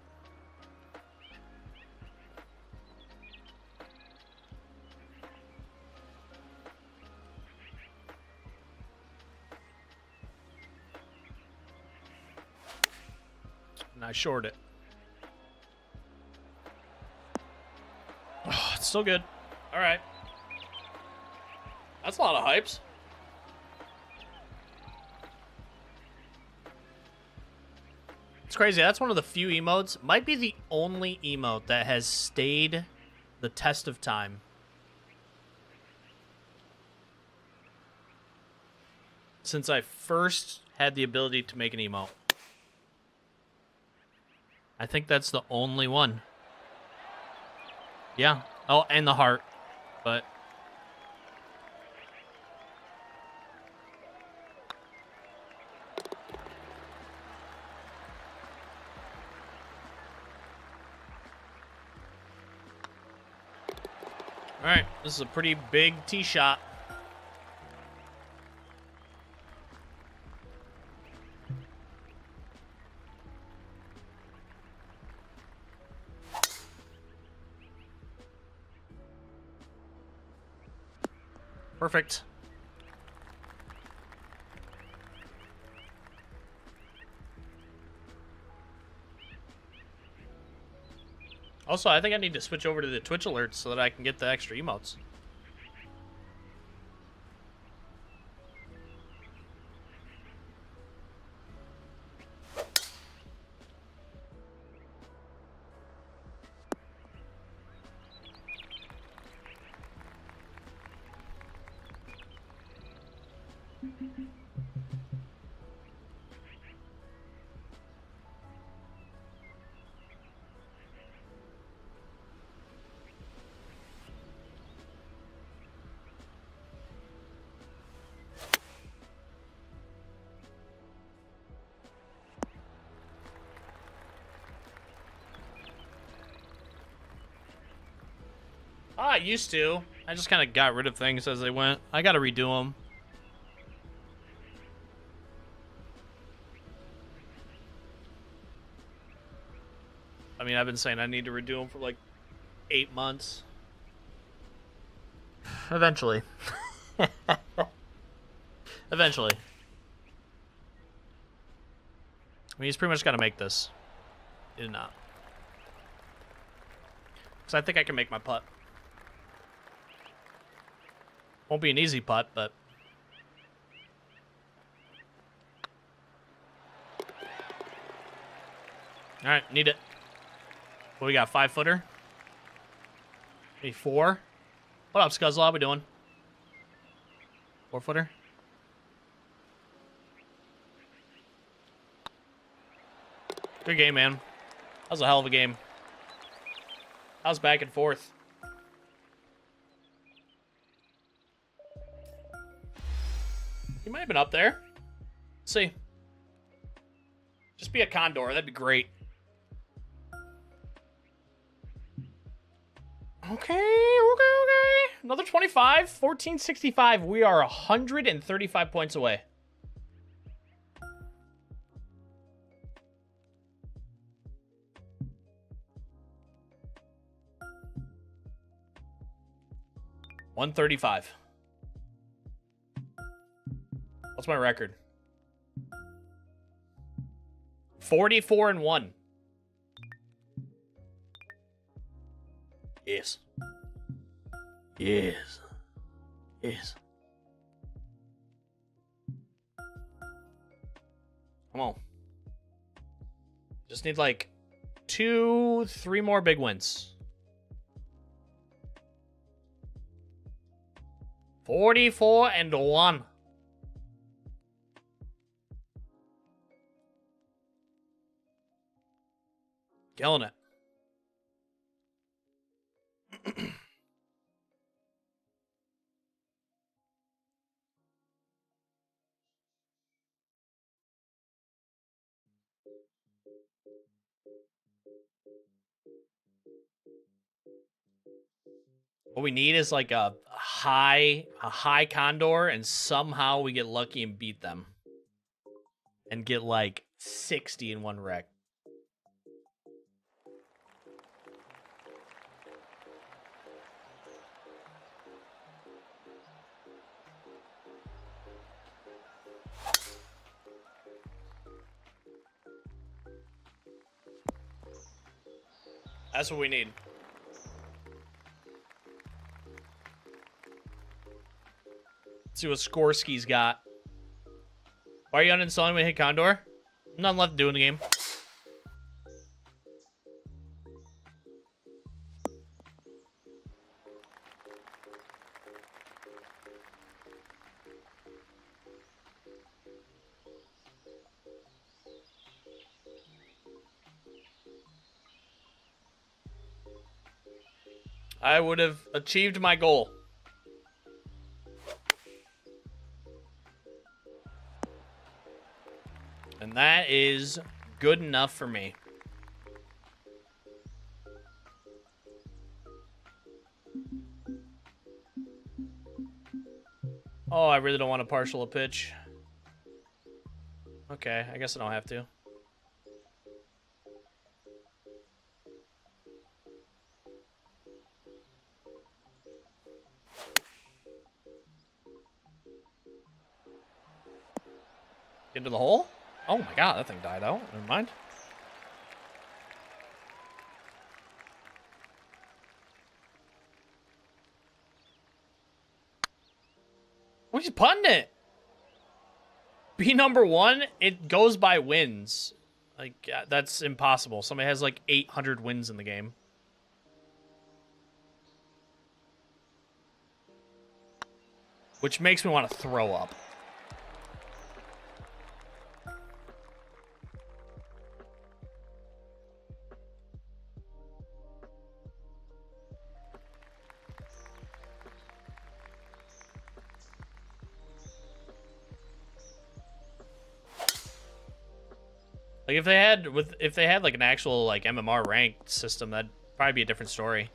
And I short it. Oh, it's still good. Alright. That's a lot of hypes. Crazy. That's one of the few emotes. Might be the only emote that has stayed the test of time. Since I first had the ability to make an emote. I think that's the only one. Yeah. Oh, and the heart. But All right, this is a pretty big tee shot. Perfect. Also, I think I need to switch over to the Twitch alerts so that I can get the extra emotes. I used to. I just kind of got rid of things as they went. I got to redo them. I mean, I've been saying I need to redo them for like eight months. Eventually. Eventually. I mean, he's pretty much got to make this. He did not. Because I think I can make my putt. Won't be an easy putt, but... Alright, need it. What we got, five footer? Maybe four? What up, Scuzzle? How we doing? Four footer? Good game, man. That was a hell of a game. That was back and forth. He might have been up there. Let's see. Just be a condor. That'd be great. Okay, okay, okay. Another 25. 1465. We are 135 points away. One thirty-five. What's my record? Forty-four and one. Yes. Yes. Yes. Come on. Just need like two, three more big wins. 44 and 1. Killing it. What we need is like a high a high condor and somehow we get lucky and beat them. And get like 60 in one wreck. That's what we need. Let's see what Skorsky's got. Why are you uninstalling when hit Condor? Nothing left to do in the game. I would have achieved my goal. And that is good enough for me. Oh, I really don't want to partial a pitch. Okay, I guess I don't have to. Oh my god, that thing died out. Never mind. Oh, he's putting it. Be number one, it goes by wins. Like, that's impossible. Somebody has like 800 wins in the game. Which makes me want to throw up. Like if they had with if they had like an actual like MMR ranked system, that'd probably be a different story.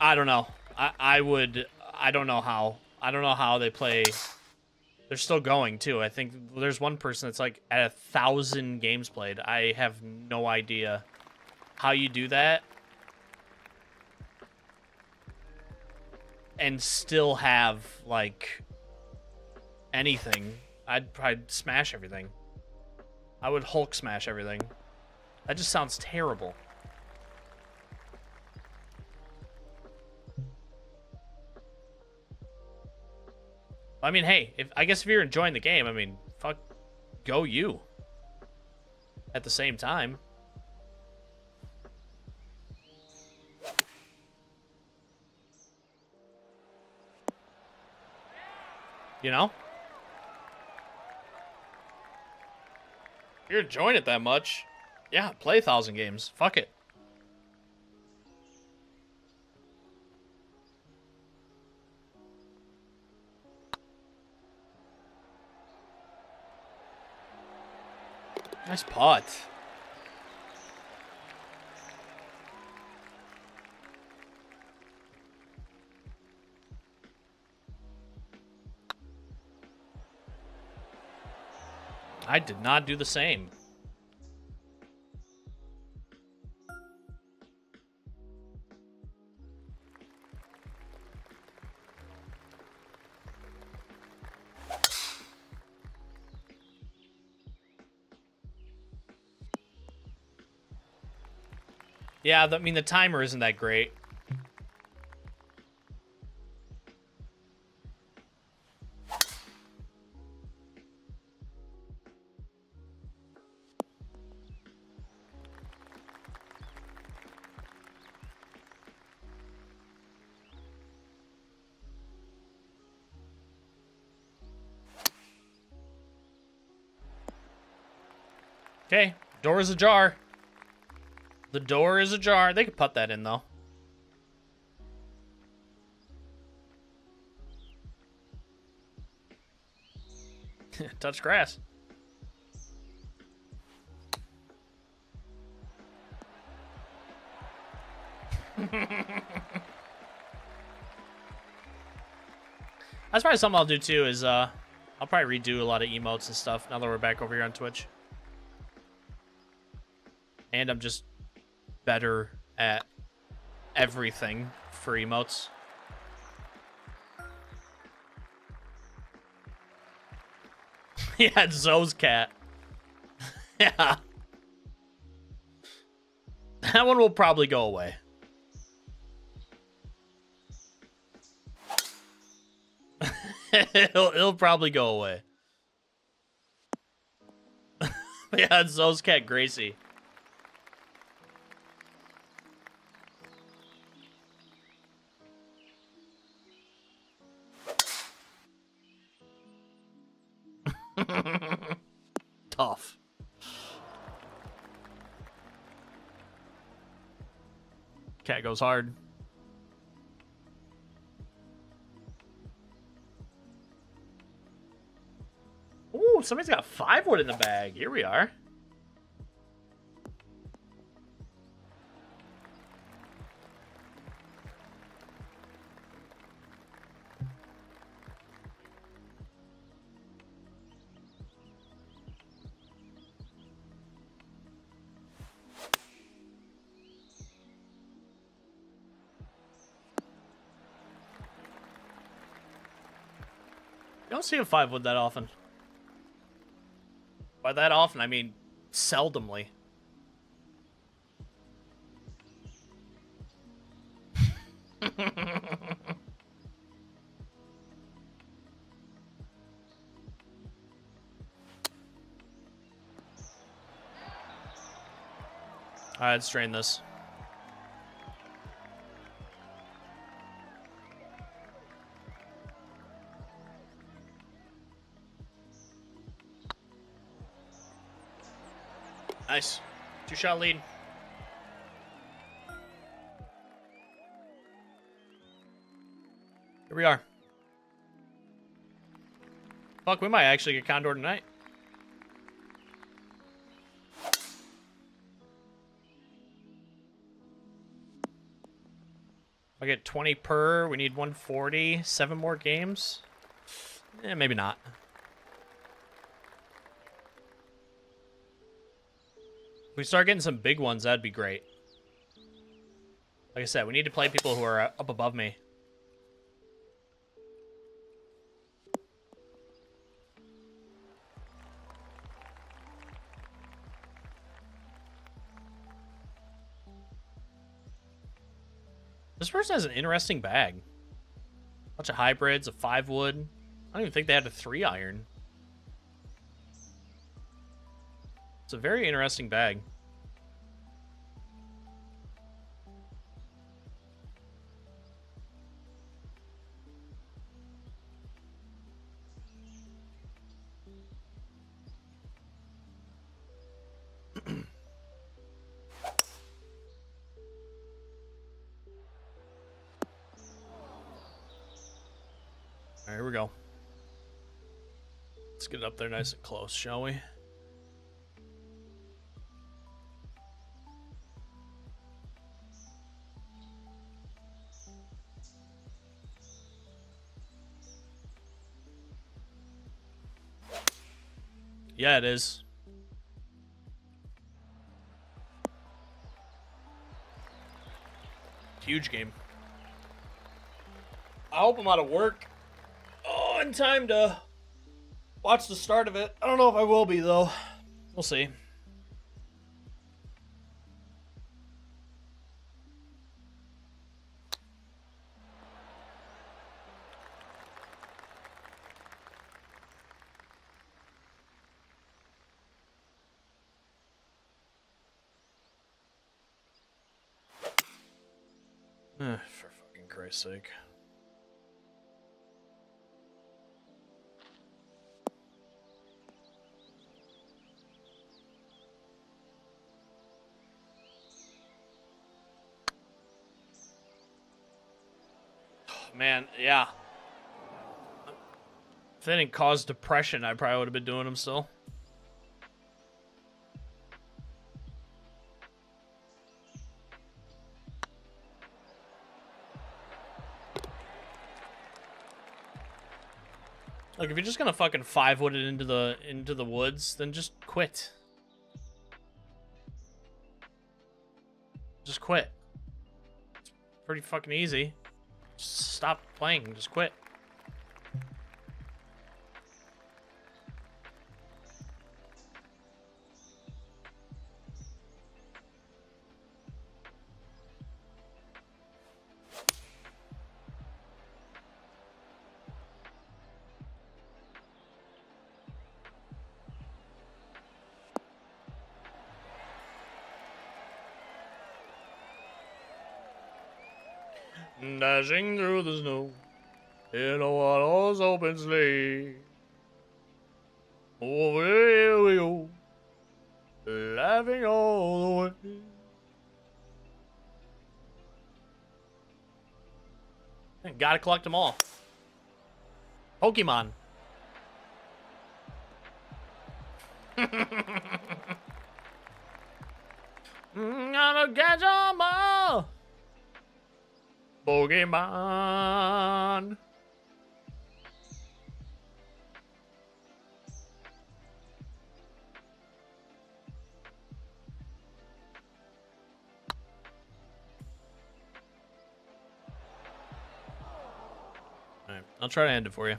I don't know. I I would I don't know how. I don't know how they play. They're still going too. I think there's one person that's like at a thousand games played. I have no idea how you do that and still have like anything. I'd probably smash everything. I would Hulk smash everything. That just sounds terrible. I mean, hey, if I guess if you're enjoying the game, I mean, fuck, go you. At the same time. You know? You're enjoying it that much, yeah, play a thousand games. Fuck it. Nice putt. I did not do the same. Yeah, I mean, the timer isn't that great. Is ajar. The door is ajar. They could put that in, though. Touch grass. That's probably something I'll do too. Is uh, I'll probably redo a lot of emotes and stuff now that we're back over here on Twitch. And I'm just better at everything for emotes. yeah, Zoe's cat. yeah. That one will probably go away. it'll, it'll probably go away. yeah, it's Zoe's cat, Gracie. Cat goes hard. Ooh, somebody's got five wood in the bag. Here we are. Don't see a five wood that often. By that often, I mean seldomly. Alright, let's drain this. Two shot lead. Here we are. Fuck, we might actually get Condor tonight. I get 20 per. We need 140. Seven more games. Eh, maybe not. We start getting some big ones, that'd be great. Like I said, we need to play people who are uh, up above me. This person has an interesting bag. Bunch of hybrids, a five wood. I don't even think they had a three iron. It's a very interesting bag. here we go. Let's get it up there nice and close, shall we? Yeah, it is. Huge game. I hope I'm out of work. Oh, in time to watch the start of it. I don't know if I will be, though. We'll see. Christ's sake. Oh, man, yeah. If they didn't cause depression, I probably would have been doing them still. Like if you're just gonna fucking five wood it into the into the woods, then just quit. Just quit. It's pretty fucking easy. Just stop playing. Just quit. Dashing through the snow in a one-horse open sleigh. Over here we go, laughing all the way. Gotta collect them all. Pokemon. Gotta catch 'em all. Pokemon. I'll try to end it for you.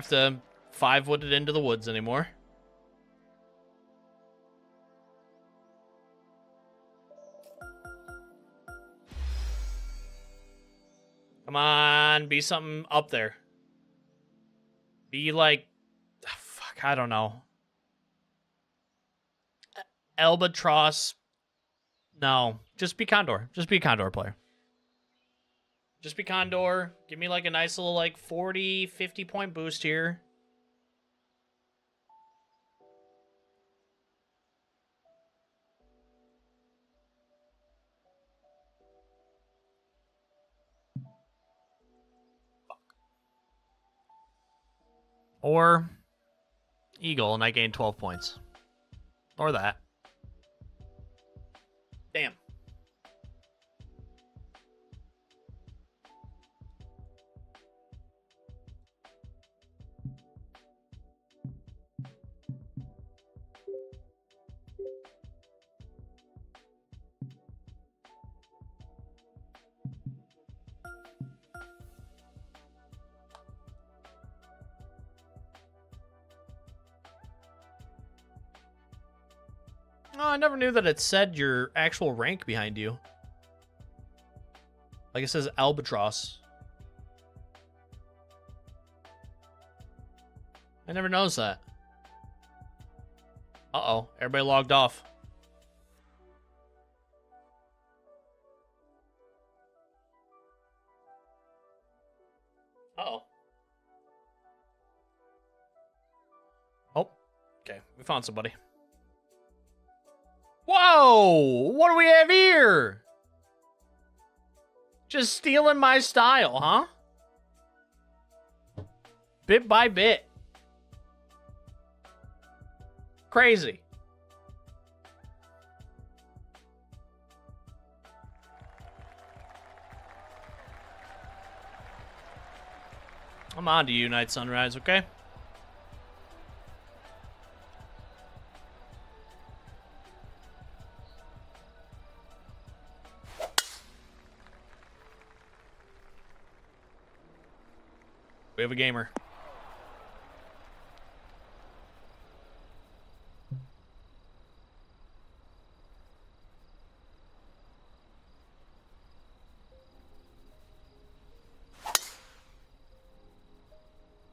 Have to five wood it into the woods anymore. Come on, be something up there. Be like, ah, fuck, I don't know. Albatross. No, just be Condor. Just be Condor player. Just be Condor. Give me like a nice little like 40, 50 point boost here. Or Eagle, and I gain 12 points. Or that. Damn. Oh, I never knew that it said your actual rank behind you. Like it says Albatross. I never noticed that. Uh-oh, everybody logged off. Uh-oh. Oh, okay, we found somebody. Whoa! What do we have here? Just stealing my style, huh? Bit by bit. Crazy. I'm on to you, Night Sunrise, okay? We have a gamer.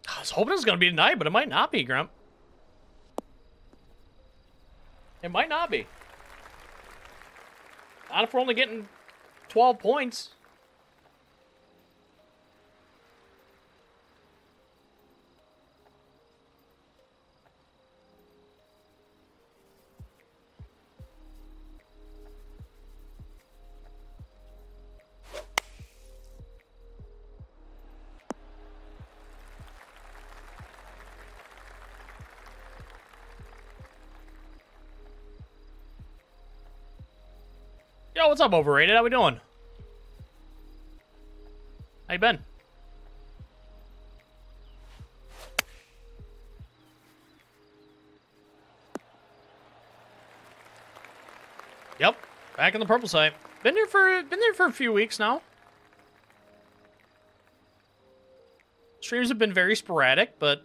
I was hoping it was going to be tonight, but it might not be, Grump. It might not be. Not if we're only getting 12 points. What's up, overrated? How we doing? How you been? Yep, back in the purple site. Been there for been there for a few weeks now. Streams have been very sporadic, but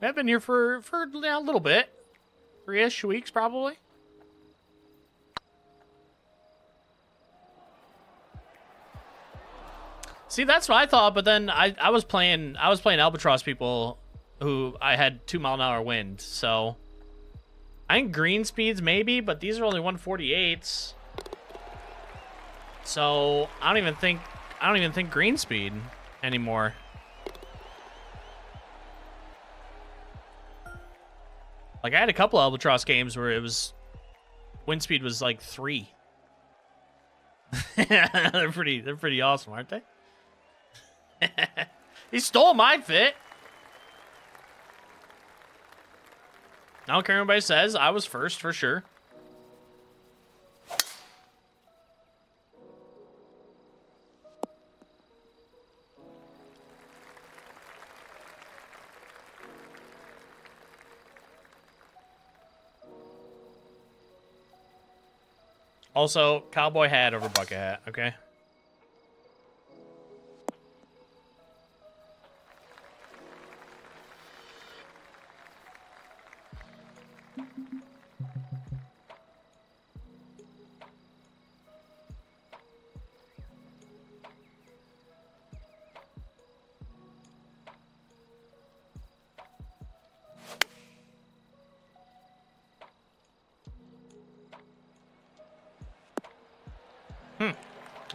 I've been here for for a little bit, three-ish weeks probably. See, that's what I thought, but then I, I was playing I was playing Albatross people who I had two mile an hour wind, so I think green speeds maybe, but these are only 148s. So I don't even think I don't even think green speed anymore. Like I had a couple Albatross games where it was wind speed was like three. they're pretty they're pretty awesome, aren't they? he stole my fit. I don't care what anybody says. I was first for sure. Also, cowboy hat over bucket hat, okay?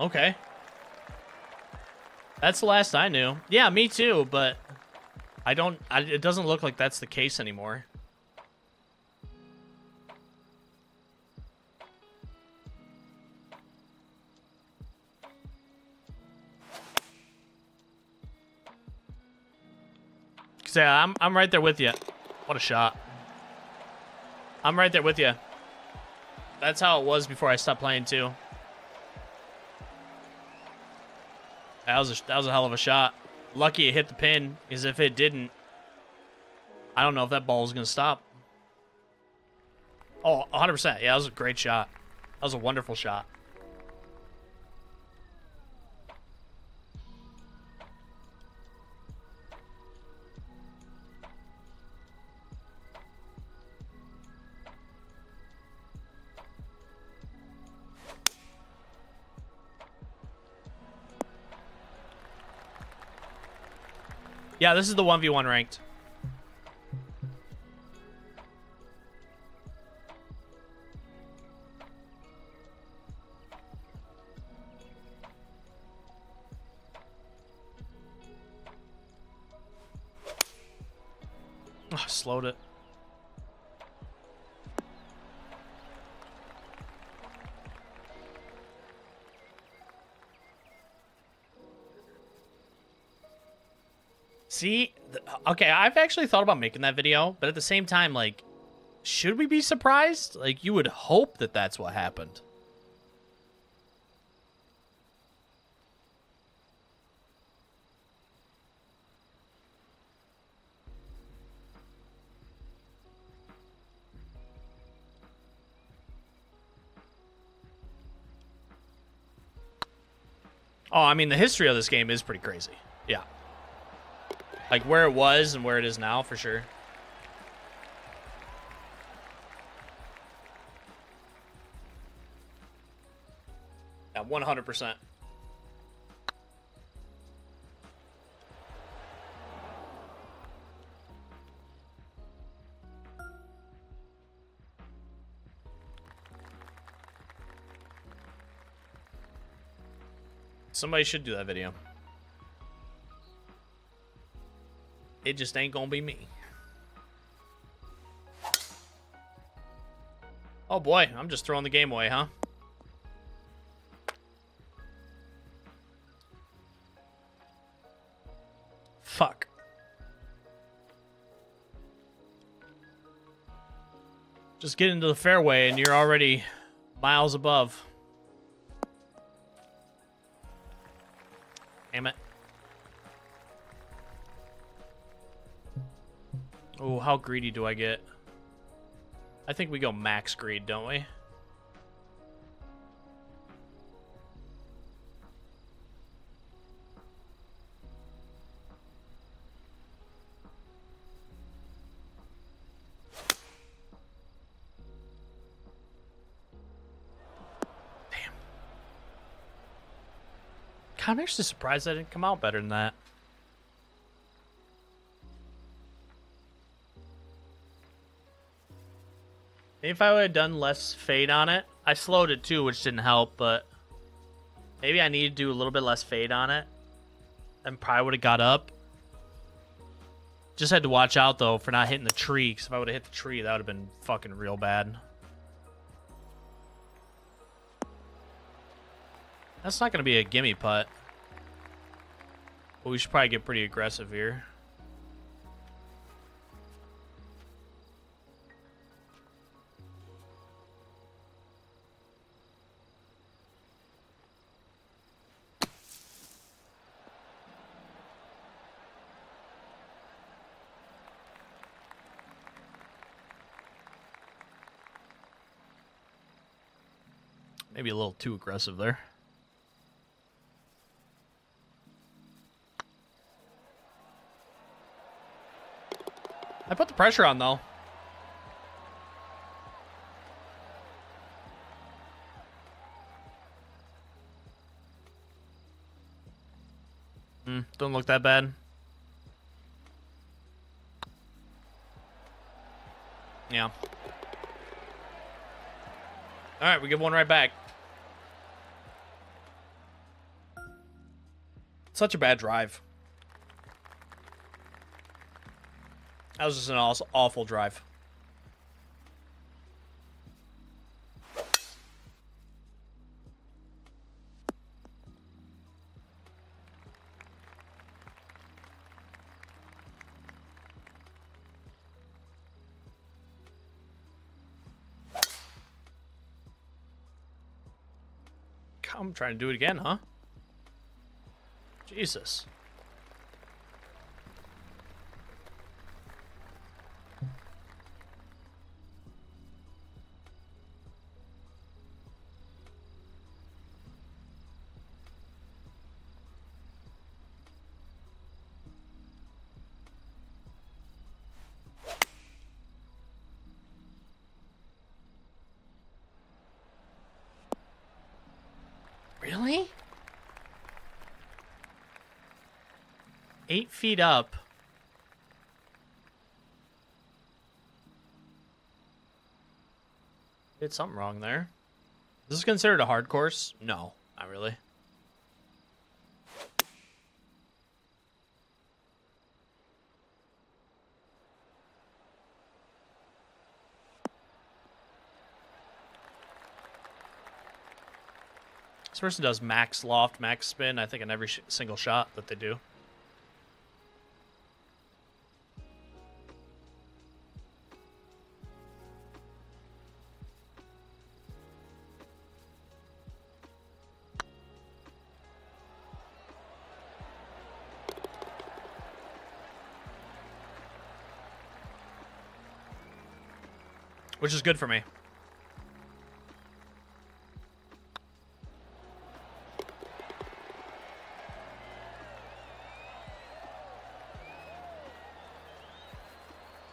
Okay. That's the last I knew. Yeah, me too, but I don't, I, it doesn't look like that's the case anymore. Yeah, I'm I'm right there with you. What a shot. I'm right there with you. That's how it was before I stopped playing too. That was a, that was a hell of a shot. Lucky it hit the pin, because if it didn't, I don't know if that ball was gonna stop. Oh, 100%. Yeah, that was a great shot. That was a wonderful shot. Yeah, this is the 1v1 ranked. Okay, I've actually thought about making that video, but at the same time, like, should we be surprised? Like, you would hope that that's what happened. Oh, I mean, the history of this game is pretty crazy. Yeah. Like where it was and where it is now, for sure. Yeah, 100%. Somebody should do that video. It just ain't gonna be me. Oh boy, I'm just throwing the game away, huh? Fuck. Just get into the fairway and you're already miles above. How greedy do I get? I think we go max greed, don't we? Damn. I'm actually surprised I didn't come out better than that. If I would have done less fade on it. I slowed it too, which didn't help, but maybe I need to do a little bit less fade on it. And probably would have got up. Just had to watch out, though, for not hitting the tree. Because if I would have hit the tree, that would have been fucking real bad. That's not going to be a gimme putt. But we should probably get pretty aggressive here. Little too aggressive there. I put the pressure on, though. Hmm, don't look that bad. Yeah. All right, we get one right back. Such a bad drive. That was just an awful drive. I'm trying to do it again, huh? Jesus. Feet up. Did something wrong there. Is this considered a hard course? No, not really. This person does max loft, max spin, I think, in every sh single shot that they do. Which is good for me.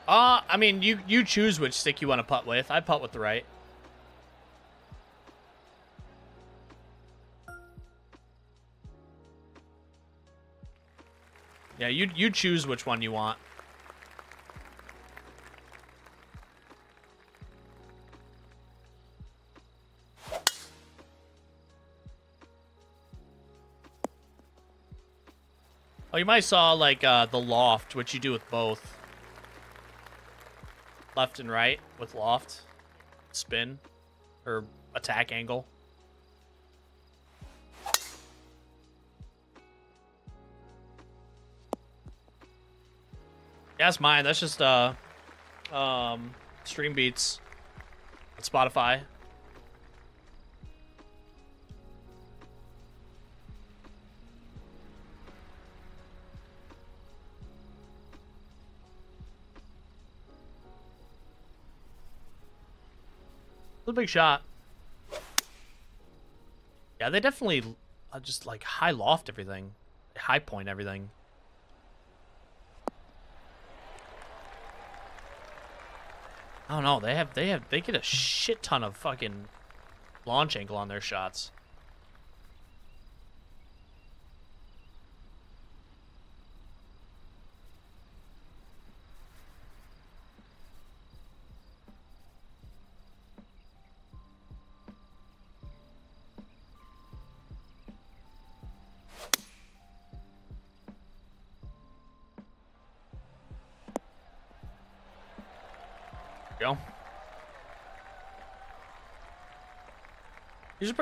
Uh, I mean, you you choose which stick you want to putt with. I putt with the right. Yeah, you you choose which one you want. You might saw like uh, the loft, which you do with both. Left and right with loft, spin, or attack angle. Yeah, that's mine. That's just uh, um, Stream Beats, Spotify. Big shot. Yeah, they definitely uh, just like high loft everything, high point everything. I don't know. They have they have they get a shit ton of fucking launch angle on their shots.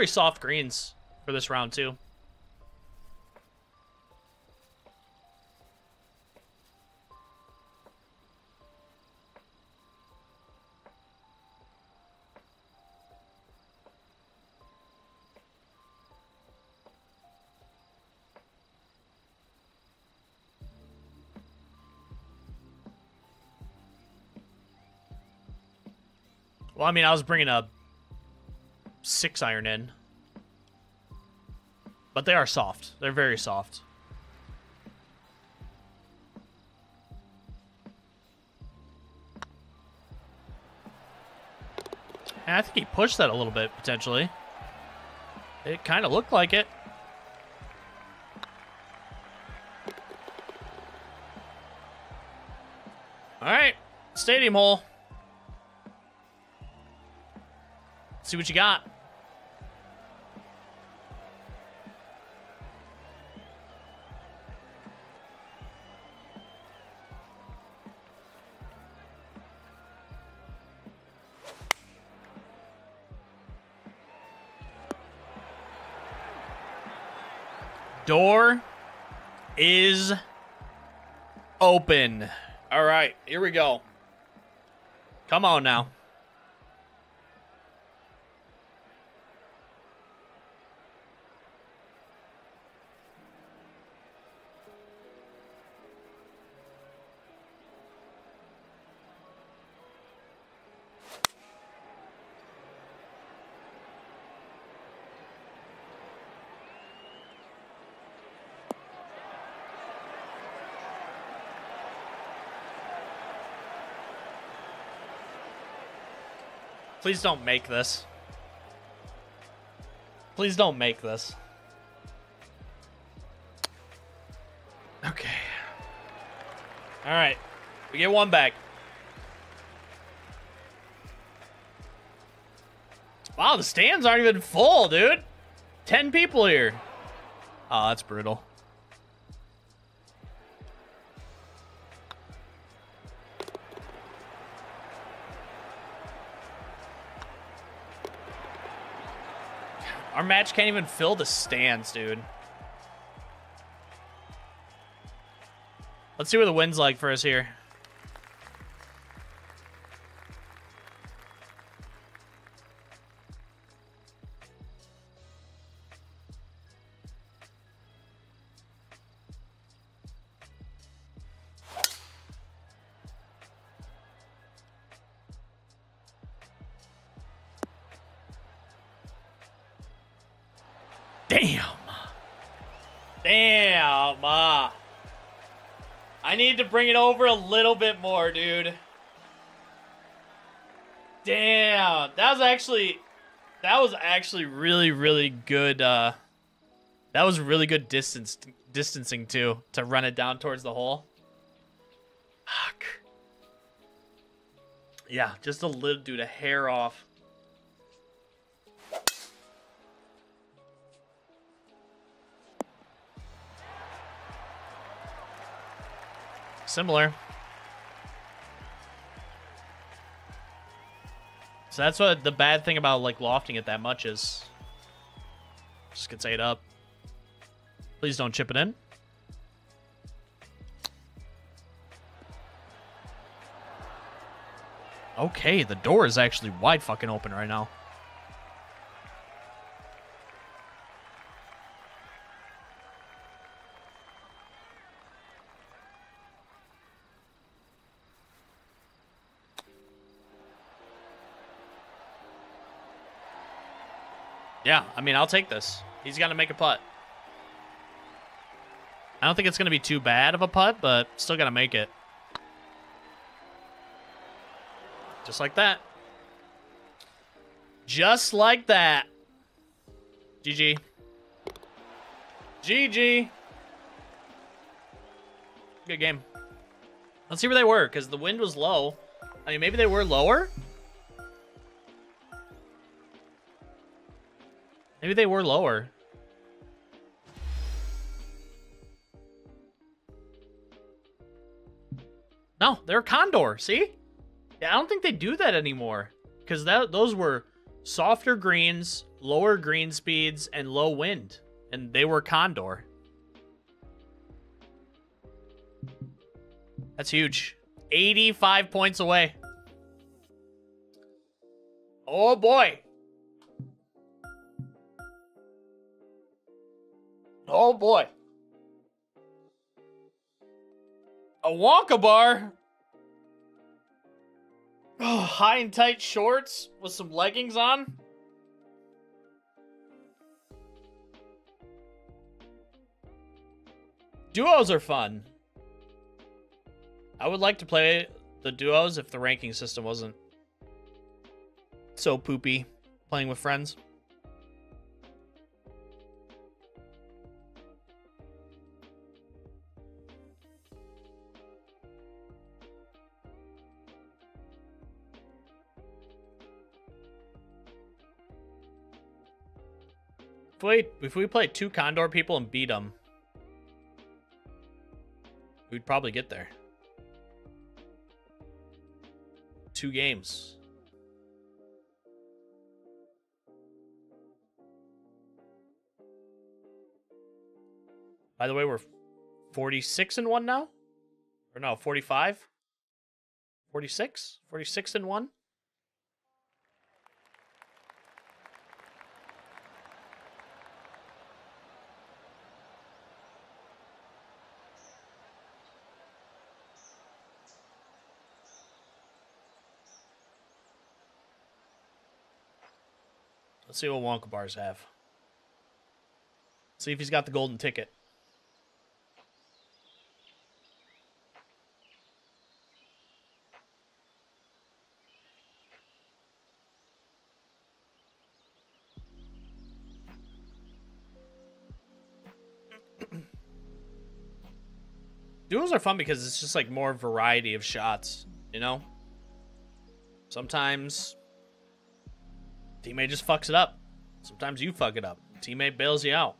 Pretty soft greens for this round, too. Well, I mean, I was bringing a six iron in. But they are soft. They're very soft. And I think he pushed that a little bit, potentially. It kind of looked like it. All right, stadium hole. See what you got. Door is open. All right, here we go. Come on now. Please don't make this. Please don't make this. Okay. All right. We get one back. Wow, the stands aren't even full, dude. 10 people here. Oh, that's brutal. Our match can't even fill the stands, dude. Let's see what the wind's like for us here. Bring it over a little bit more, dude. Damn. That was actually that was actually really really good uh that was really good distance distancing too to run it down towards the hole. Fuck. Yeah, just a little dude a hair off. Similar. So that's what the bad thing about like lofting it that much is. Just gets ate up. Please don't chip it in. Okay, the door is actually wide fucking open right now. Yeah, I mean, I'll take this. He's got to make a putt. I don't think it's going to be too bad of a putt, but still got to make it. Just like that. Just like that. GG. GG. Good game. Let's see where they were, because the wind was low. I mean, maybe they were lower? Maybe they were lower. No, they're Condor. See? Yeah, I don't think they do that anymore. Because that those were softer greens, lower green speeds, and low wind. And they were Condor. That's huge. 85 points away. Oh boy. Oh boy. A Wonka bar. Oh, high and tight shorts with some leggings on. Duos are fun. I would like to play the duos if the ranking system wasn't so poopy playing with friends. We, if we play two Condor people and beat them, we'd probably get there. Two games. By the way, we're 46 and 1 now? Or no, 45? 46? 46 and 1? see what Wonka bars have. See if he's got the golden ticket. Duels are fun because it's just like more variety of shots, you know? Sometimes teammate just fucks it up. Sometimes you fuck it up. Teammate bails you out.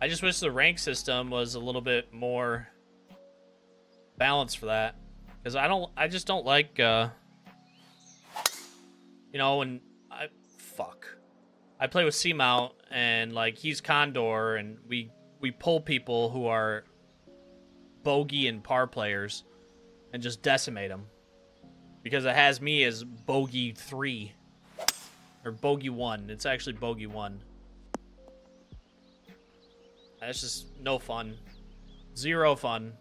I just wish the rank system was a little bit more balanced for that. Because I don't, I just don't like, uh, you know, and I, fuck. I play with Seamount and like he's Condor and we, we pull people who are bogey and par players and just decimate them. Because it has me as bogey three or bogey one. It's actually bogey one. That's just no fun. Zero fun.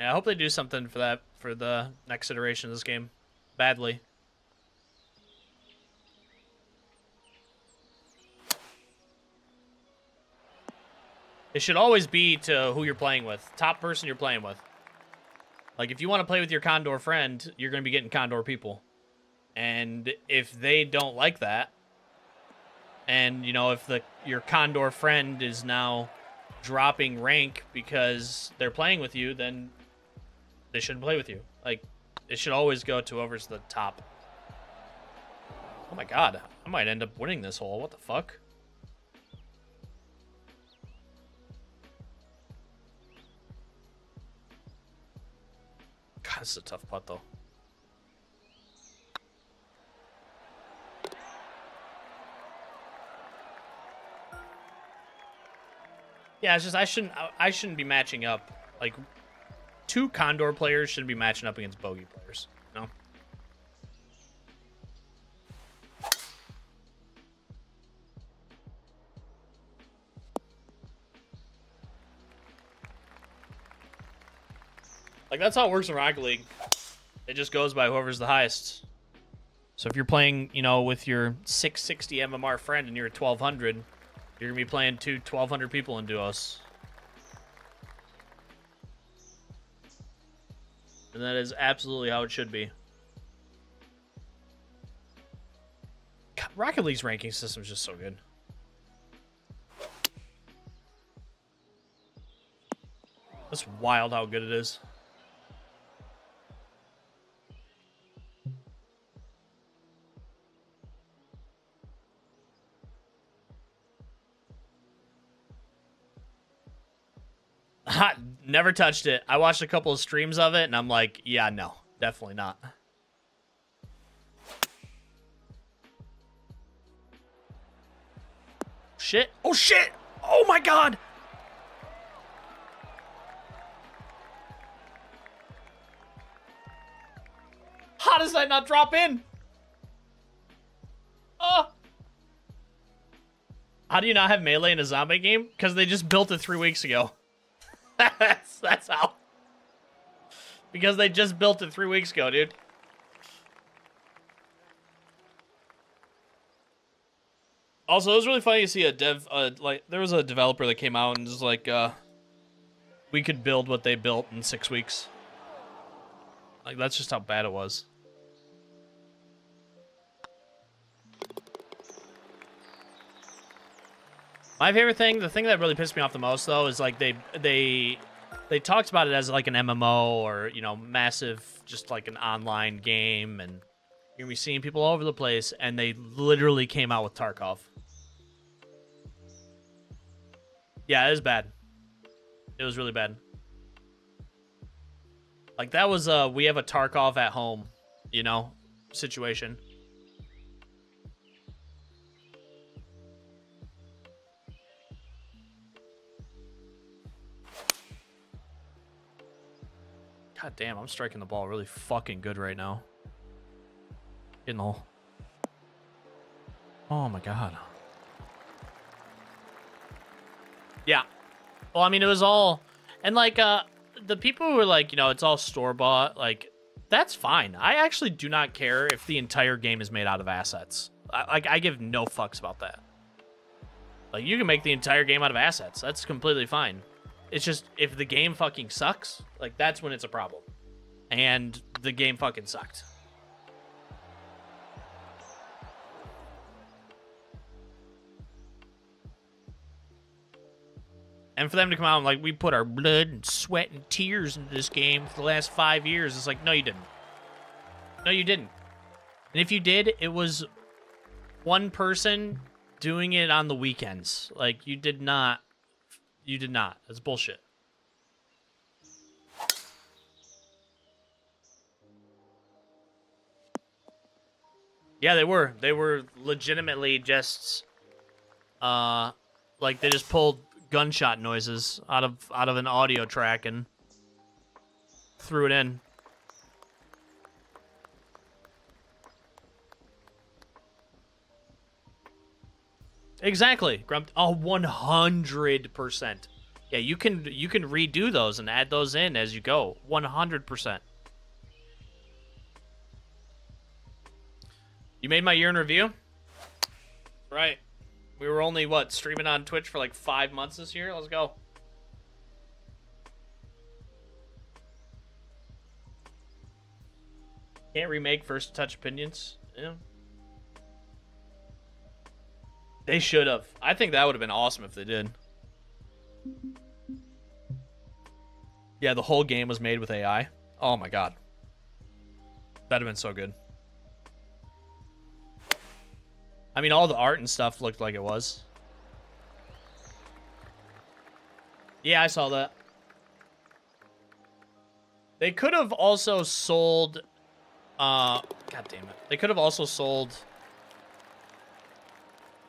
Yeah, I hope they do something for that for the next iteration of this game. Badly. It should always be to who you're playing with. Top person you're playing with. Like, if you want to play with your Condor friend, you're going to be getting Condor people. And if they don't like that, and, you know, if the your Condor friend is now dropping rank because they're playing with you, then they shouldn't play with you. Like, it should always go to whoever's the top. Oh my god, I might end up winning this hole. What the fuck? God, this is a tough putt, though. Yeah, it's just I shouldn't I shouldn't be matching up like two Condor players shouldn't be matching up against Bogey players. No. Like that's how it works in Rocket League. It just goes by whoever's the highest. So if you're playing, you know, with your 660 MMR friend and you're at 1200, you're gonna be playing two 1200 people in duos. And that is absolutely how it should be. God, Rocket League's ranking system is just so good. That's wild how good it is. Never touched it. I watched a couple of streams of it, and I'm like, yeah, no, definitely not. Shit. Oh, shit. Oh, my God. How does that not drop in? Oh. How do you not have melee in a zombie game? Because they just built it three weeks ago. that's, that's how. Because they just built it three weeks ago, dude. Also, it was really funny to see a dev, uh, like, there was a developer that came out and was like, uh, we could build what they built in six weeks. Like, that's just how bad it was. My favorite thing, the thing that really pissed me off the most though, is like they they they talked about it as like an MMO or you know massive, just like an online game, and you're gonna be seeing people all over the place, and they literally came out with Tarkov. Yeah, it was bad. It was really bad. Like that was a we have a Tarkov at home, you know, situation. God damn, I'm striking the ball really fucking good right now. Getting the hole. Oh my god. Yeah. Well, I mean, it was all... And, like, uh... the people who are like, you know, it's all store bought, like that's fine. I actually do not care if the entire game is made out of assets. Like I give no fucks about that. Like you can make the entire game out of assets. That's completely fine. It's just if the game fucking sucks, like that's when it's a problem. And the game fucking sucked. And for them to come out and like we put our blood and sweat and tears into this game for the last five years, it's like, no, you didn't. No, you didn't. And if you did, it was one person doing it on the weekends. Like you did not. You did not. That's bullshit. Yeah, they were. They were legitimately just uh like they just pulled gunshot noises out of out of an audio track and threw it in. Exactly, Grump. A one hundred percent. Yeah, you can you can redo those and add those in as you go. One hundred percent. You made my year in review. Right. We were only, what, streaming on Twitch for like five months this year? Let's go. Can't remake First Touch Opinions. Yeah. They should have. I think that would have been awesome if they did. Yeah, the whole game was made with AI. Oh my god. That'd have been so good. I mean, all the art and stuff looked like it was. Yeah, I saw that. They could have also sold... Uh, God damn it. They could have also sold...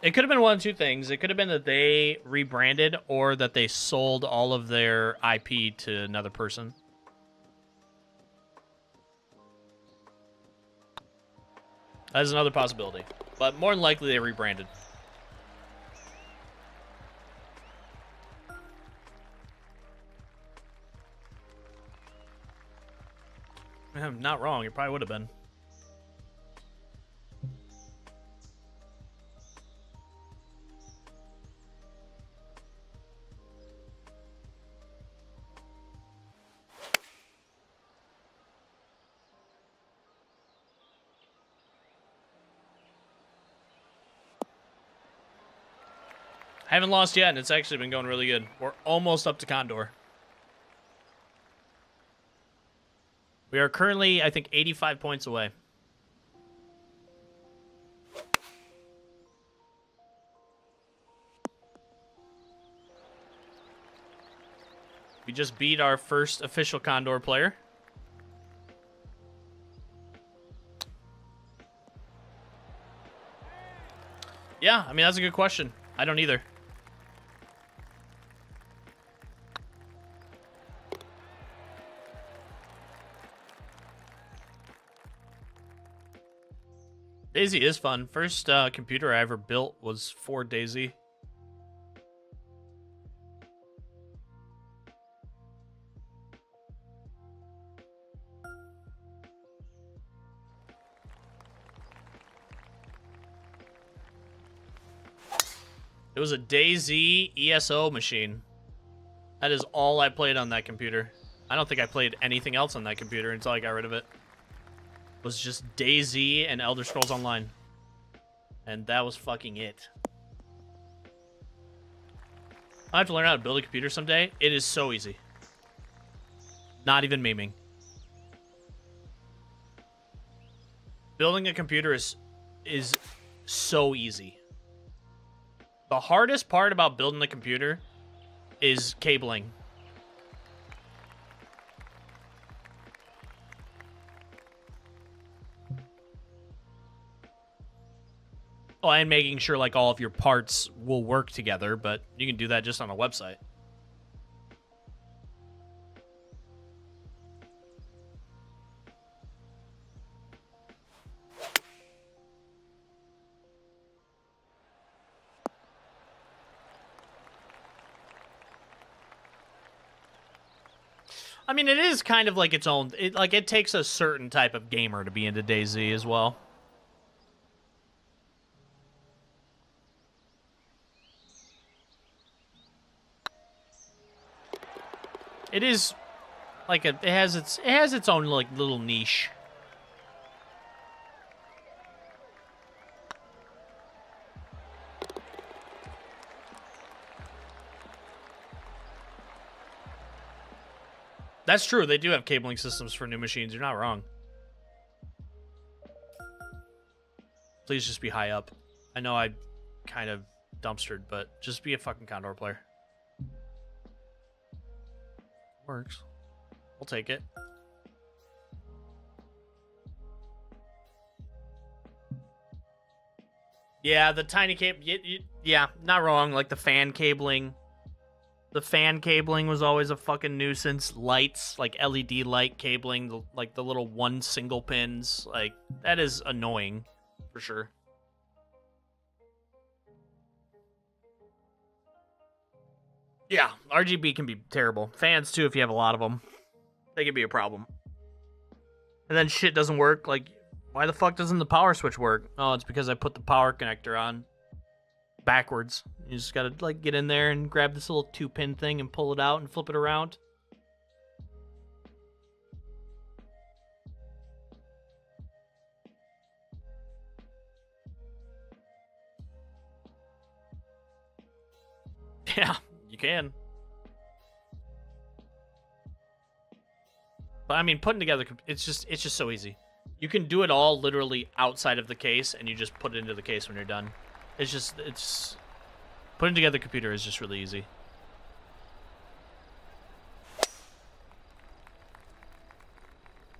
It could have been one of two things. It could have been that they rebranded or that they sold all of their IP to another person. That is another possibility. But more than likely they rebranded. I'm not wrong. It probably would have been. I haven't lost yet, and it's actually been going really good. We're almost up to Condor. We are currently, I think, 85 points away. We just beat our first official Condor player. Yeah, I mean, that's a good question. I don't either. DayZ is fun. First uh, computer I ever built was for DayZ. It was a DayZ ESO machine. That is all I played on that computer. I don't think I played anything else on that computer until I got rid of it was just DayZ and Elder Scrolls Online. And that was fucking it. I have to learn how to build a computer someday. It is so easy. Not even memeing. Building a computer is is so easy. The hardest part about building a computer is cabling. Oh, and making sure like all of your parts will work together, but you can do that just on a website. I mean, it is kind of like its own. It, like it takes a certain type of gamer to be into DayZ as well. It is like a, it has its it has its own like little niche. That's true. They do have cabling systems for new machines. You're not wrong. Please just be high up. I know I kind of dumpstered, but just be a fucking Condor player. Works. We'll take it. Yeah, the tiny cable. Yeah, not wrong. Like the fan cabling the fan cabling was always a fucking nuisance. Lights, like LED light cabling, the, like the little one single pins, like that is annoying for sure. Yeah, RGB can be terrible. Fans too, if you have a lot of them, they can be a problem. And then shit doesn't work. Like, why the fuck doesn't the power switch work? Oh, it's because I put the power connector on backwards. You just gotta like get in there and grab this little two pin thing and pull it out and flip it around. Yeah, can. But I mean, putting together, it's just it's just so easy. You can do it all literally outside of the case, and you just put it into the case when you're done. It's just, it's... Putting together a computer is just really easy.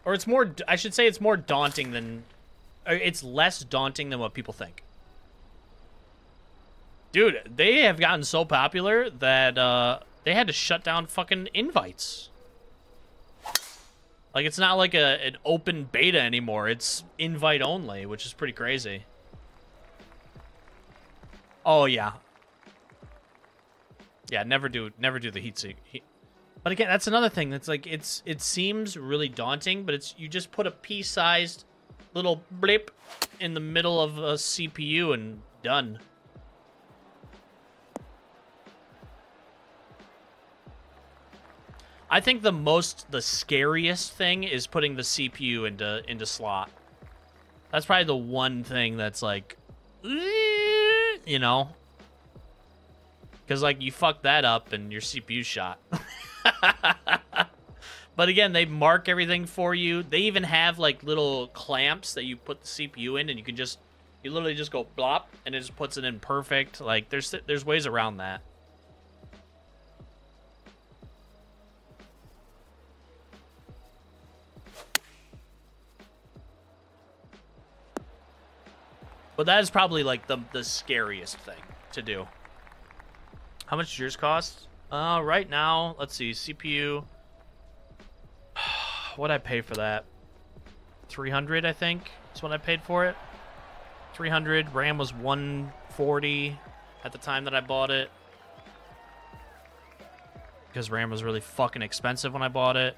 Or it's more, I should say it's more daunting than, it's less daunting than what people think. Dude, they have gotten so popular that uh, they had to shut down fucking invites. Like, it's not like a an open beta anymore. It's invite only, which is pretty crazy. Oh yeah. Yeah, never do never do the heat. Heat. But again, that's another thing. That's like it's it seems really daunting, but it's you just put a pea-sized little blip in the middle of a CPU and done. I think the most the scariest thing is putting the CPU into into slot. That's probably the one thing that's like eh, you know? Because, like, you fuck that up and your CPU shot. but again, they mark everything for you. They even have, like, little clamps that you put the CPU in, and you can just, you literally just go blop, and it just puts it in perfect. Like, there's, there's ways around that. But that is probably like the the scariest thing to do. How much does yours cost? Uh, right now, let's see, CPU. what I pay for that? 300, I think. That's what I paid for it. 300. RAM was 140 at the time that I bought it. Because RAM was really fucking expensive when I bought it.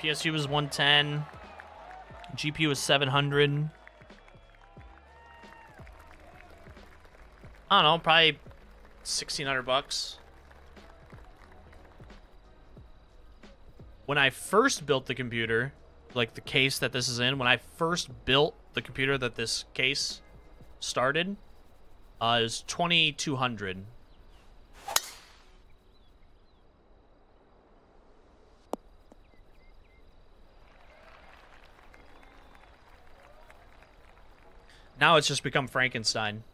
PSU was 110. GPU was 700. I don't know, probably 1600 bucks. When I first built the computer, like the case that this is in, when I first built the computer that this case started, uh, it was 2200 Now it's just become Frankenstein.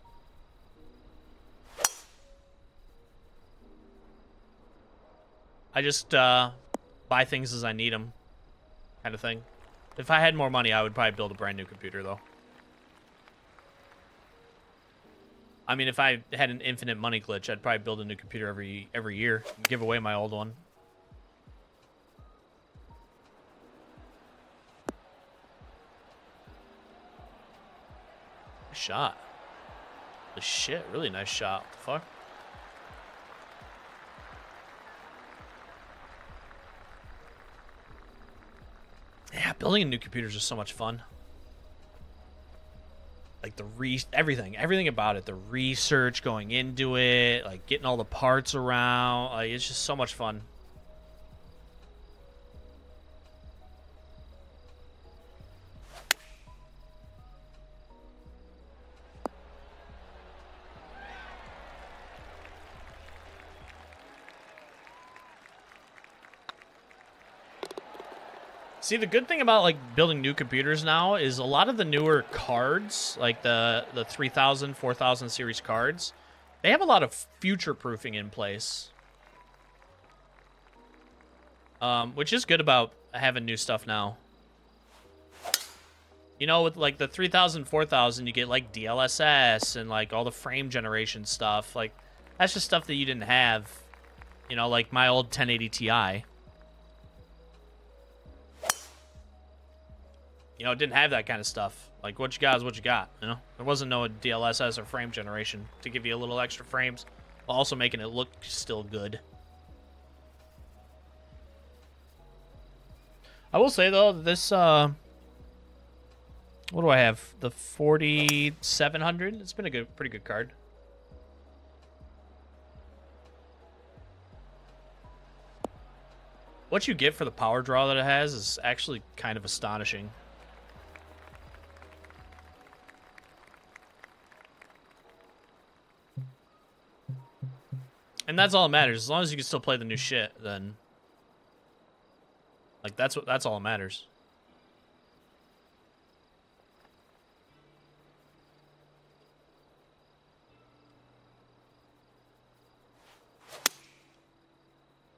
I just uh, buy things as I need them, kind of thing. If I had more money, I would probably build a brand new computer, though. I mean, if I had an infinite money glitch, I'd probably build a new computer every every year. And give away my old one. shot. The shit, really nice shot. What the fuck? Yeah, building a new computer is just so much fun. Like the re everything, everything about it, the research going into it, like getting all the parts around, like it's just so much fun. See, the good thing about like building new computers now is a lot of the newer cards, like the the 3000, 4000 series cards, they have a lot of future proofing in place. Um, which is good about having new stuff now. You know, with like the 3000, 4000, you get like DLSS and like all the frame generation stuff. Like, that's just stuff that you didn't have, you know, like my old 1080 Ti. You know, it didn't have that kind of stuff. Like, what you got is what you got, you know? There wasn't no DLSS or frame generation to give you a little extra frames, while also making it look still good. I will say, though, this, uh... What do I have? The 4700? It's been a good, pretty good card. What you get for the power draw that it has is actually kind of astonishing. And that's all that matters. As long as you can still play the new shit, then like that's what that's all that matters.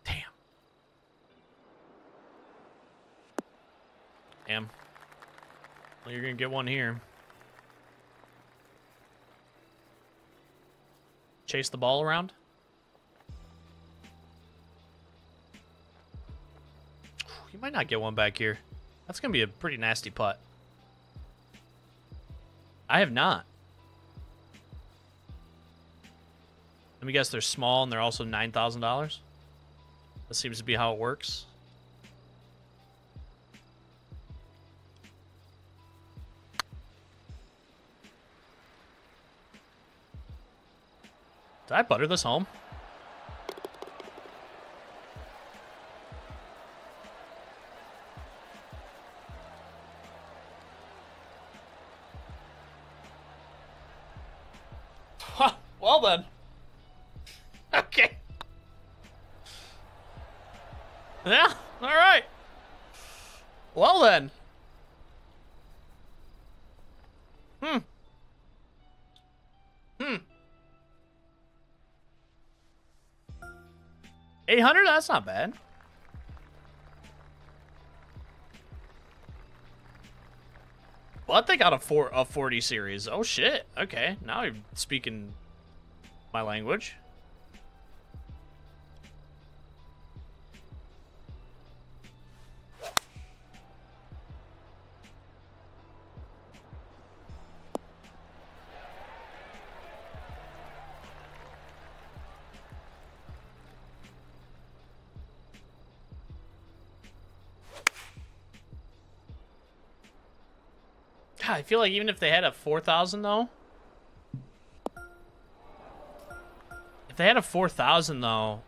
Damn. Damn. Well, you're gonna get one here. Chase the ball around. Might not get one back here. That's going to be a pretty nasty putt. I have not. Let me guess they're small and they're also $9,000. That seems to be how it works. Did I butter this home? 800? That's not bad. But they got a four a 40 series. Oh shit. Okay. Now you're speaking my language. Feel like even if they had a 4,000 though, If they had a 4000 though,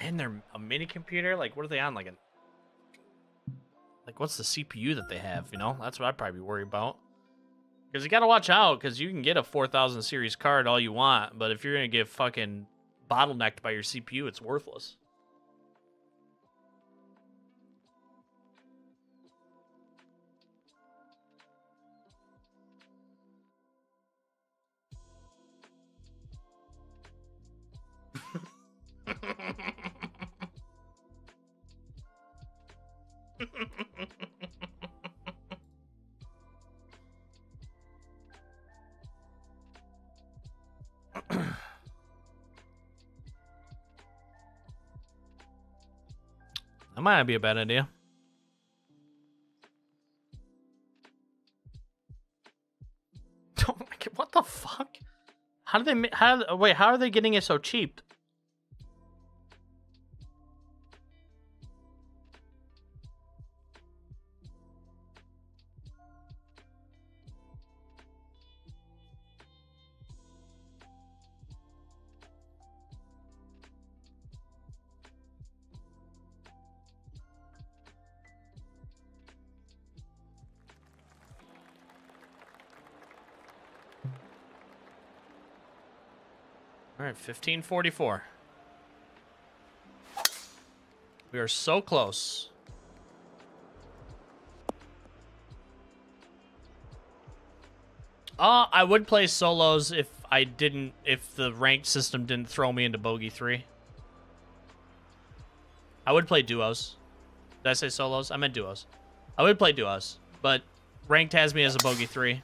and they're a mini computer, like what are they on? Like like what's the CPU that they have? You know, that's what I'd probably worried about. Because you gotta watch out, because you can get a 4000 series card all you want, but if you're gonna get fucking bottlenecked by your CPU, it's worthless. That might be a bad idea. what the fuck? How do they? How wait? How are they getting it so cheap? 1544. We are so close. Uh, I would play solos if I didn't, if the ranked system didn't throw me into bogey three. I would play duos. Did I say solos? I meant duos. I would play duos, but ranked has me as a bogey three.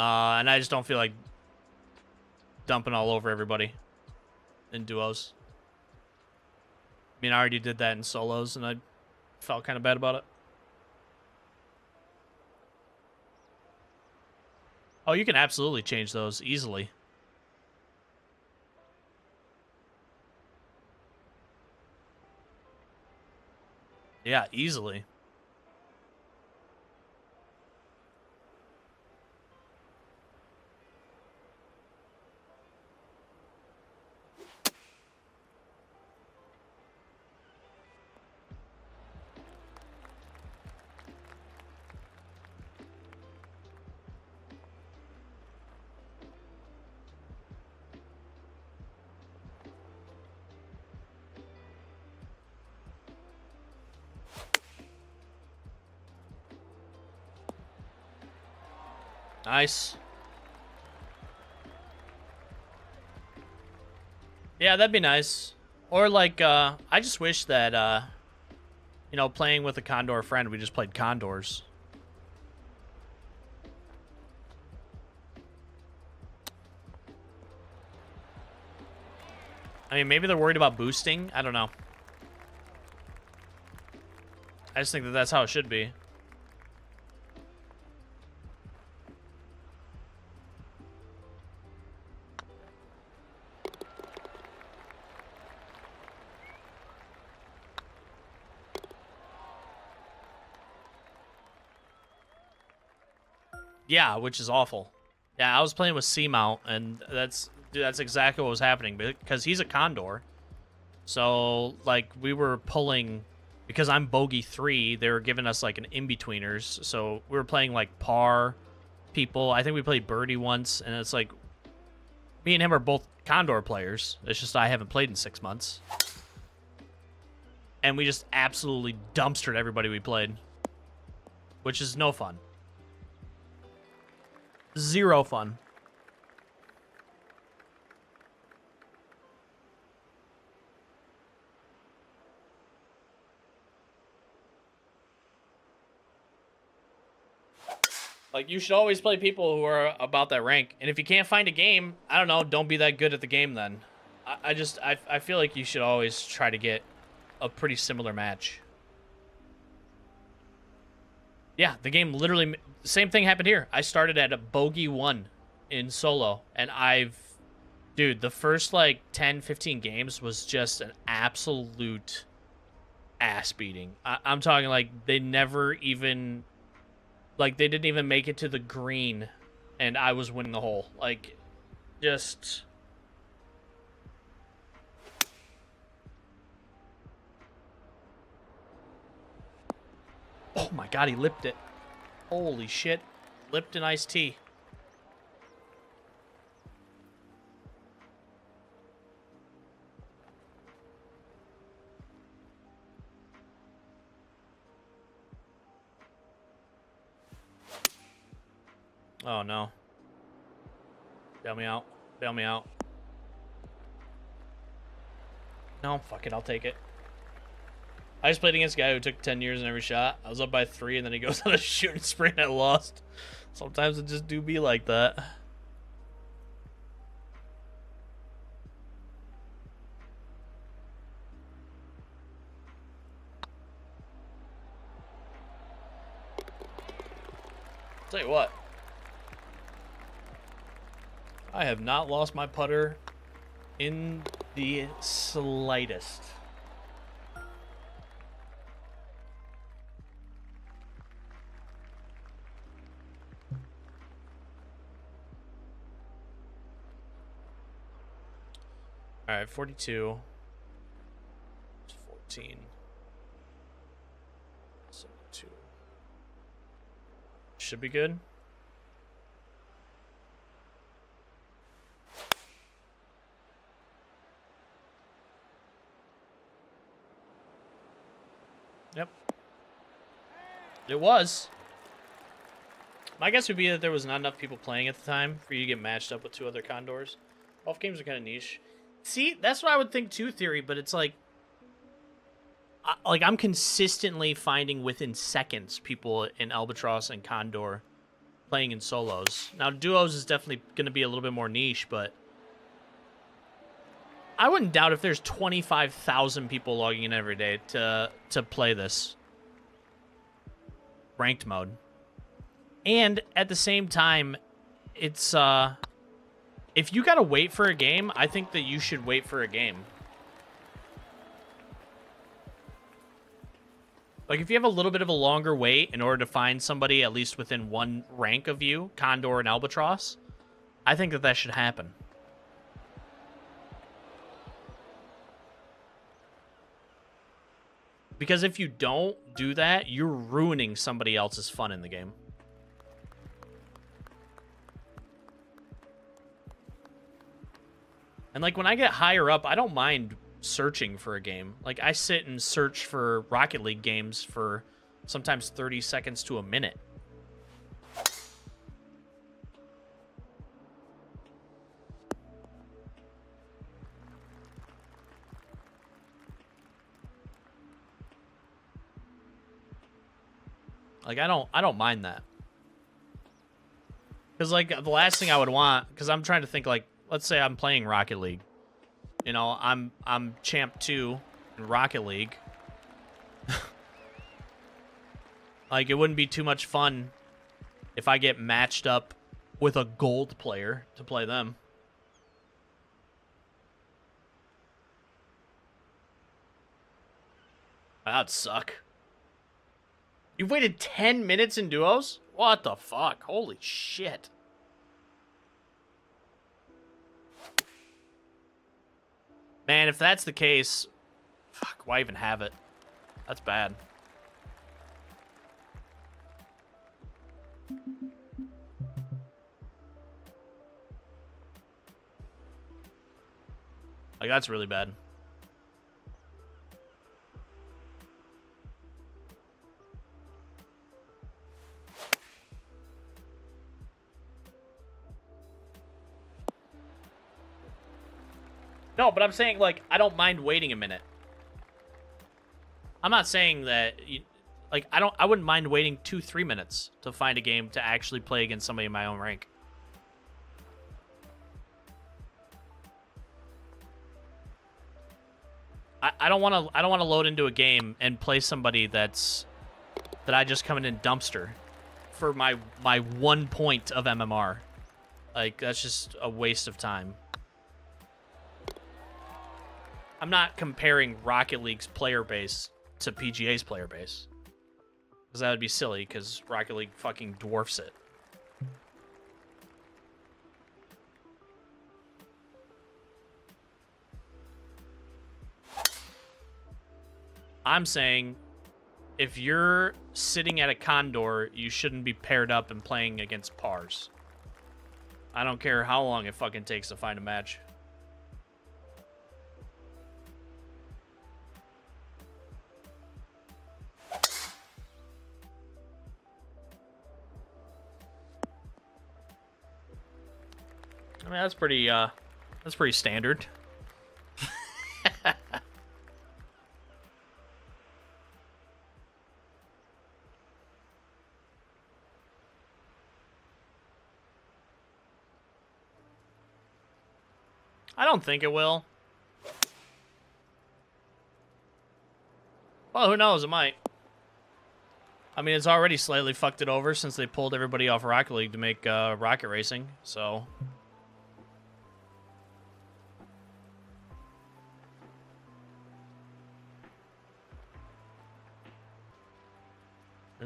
Uh, and I just don't feel like dumping all over everybody in duos. I mean, I already did that in solos, and I felt kind of bad about it. Oh, you can absolutely change those easily. Yeah, easily. Nice. Yeah, that'd be nice. Or like, uh, I just wish that, uh, you know, playing with a Condor friend, we just played Condors. I mean, maybe they're worried about boosting. I don't know. I just think that that's how it should be. Yeah, which is awful. Yeah, I was playing with Seamount, and that's that's exactly what was happening because he's a Condor. So like we were pulling because I'm bogey three. They were giving us like an in betweeners, so we were playing like par people. I think we played birdie once, and it's like me and him are both Condor players. It's just I haven't played in six months, and we just absolutely dumpstered everybody we played, which is no fun. Zero fun. Like you should always play people who are about that rank. And if you can't find a game, I don't know, don't be that good at the game then. I, I just I I feel like you should always try to get a pretty similar match. Yeah, the game literally same thing happened here. I started at a bogey 1 in solo and I've dude, the first like 10 15 games was just an absolute ass beating. I- I'm talking like they never even like they didn't even make it to the green and I was winning the hole. Like just Oh my god, he lipped it. Holy shit. Lipton iced tea. Oh no. Bail me out. Bail me out. No, fuck it, I'll take it. I just played against a guy who took 10 years in every shot. I was up by three, and then he goes on a shooting spree, and I lost. Sometimes it just do be like that. Tell you what. I have not lost my putter in the slightest. 42. 14. 72. Should be good. Yep. It was. My guess would be that there was not enough people playing at the time for you to get matched up with two other Condors. Both games are kind of niche. See, that's what I would think too, theory. But it's like, I, like I'm consistently finding within seconds people in Albatross and Condor playing in solos. Now duos is definitely going to be a little bit more niche, but I wouldn't doubt if there's 25,000 people logging in every day to to play this ranked mode. And at the same time, it's uh if you got to wait for a game, I think that you should wait for a game. Like, if you have a little bit of a longer wait in order to find somebody at least within one rank of you, Condor and Albatross, I think that that should happen. Because if you don't do that, you're ruining somebody else's fun in the game. And like when I get higher up, I don't mind searching for a game. Like I sit and search for Rocket League games for sometimes 30 seconds to a minute. Like I don't I don't mind that. Cuz like the last thing I would want cuz I'm trying to think like let's say I'm playing Rocket League. You know, I'm I'm champ 2 in Rocket League. like it wouldn't be too much fun if I get matched up with a gold player to play them. That'd suck. You've waited 10 minutes in duos? What the fuck? Holy shit. Man, if that's the case, fuck, why even have it? That's bad. Like, that's really bad. No, but I'm saying, like, I don't mind waiting a minute. I'm not saying that, you, like, I don't, I wouldn't mind waiting two, three minutes to find a game to actually play against somebody in my own rank. I, I don't want to, I don't want to load into a game and play somebody that's, that I just come in and dumpster for my, my one point of MMR. Like, that's just a waste of time. I'm not comparing Rocket League's player base to PGA's player base. Because that would be silly, because Rocket League fucking dwarfs it. I'm saying if you're sitting at a Condor, you shouldn't be paired up and playing against pars. I don't care how long it fucking takes to find a match. I mean, that's pretty, uh, that's pretty standard. I don't think it will. Well, who knows? It might. I mean, it's already slightly fucked it over since they pulled everybody off Rocket League to make uh, Rocket Racing, so...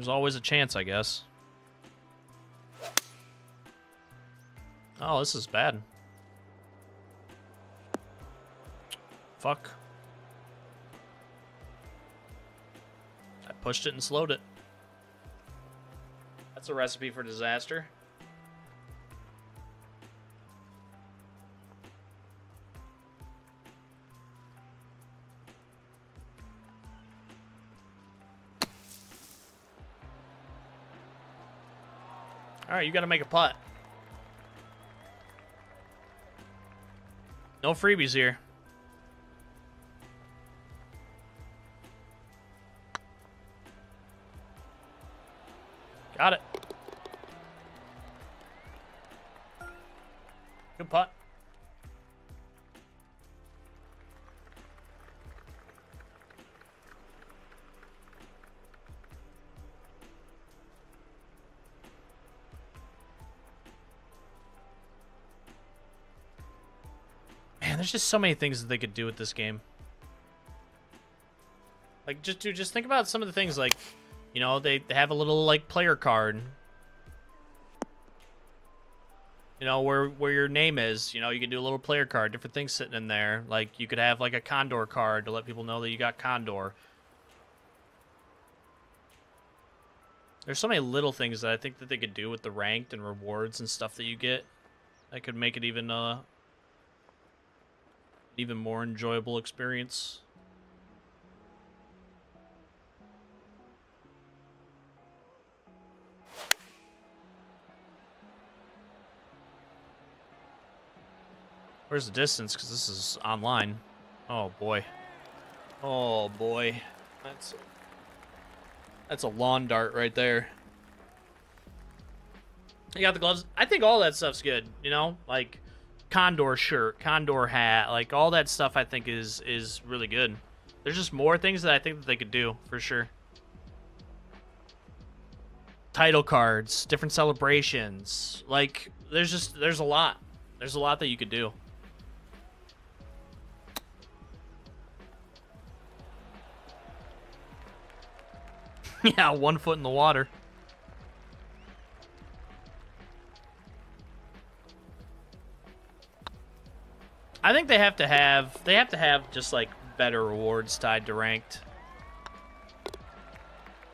There's always a chance, I guess. Oh, this is bad. Fuck. I pushed it and slowed it. That's a recipe for disaster. Alright, you gotta make a putt. No freebies here. Just so many things that they could do with this game. Like, just dude, just think about some of the things. Like, you know, they, they have a little like player card. You know where where your name is. You know, you can do a little player card, different things sitting in there. Like you could have like a Condor card to let people know that you got Condor. There's so many little things that I think that they could do with the ranked and rewards and stuff that you get. That could make it even uh even more enjoyable experience. Where's the distance? Because this is online. Oh, boy. Oh, boy. That's... That's a lawn dart right there. You got the gloves. I think all that stuff's good, you know? Like, condor shirt, condor hat, like, all that stuff I think is is really good. There's just more things that I think that they could do, for sure. Title cards, different celebrations. Like, there's just, there's a lot. There's a lot that you could do. yeah, one foot in the water. I think they have to have they have to have just like better rewards tied to ranked.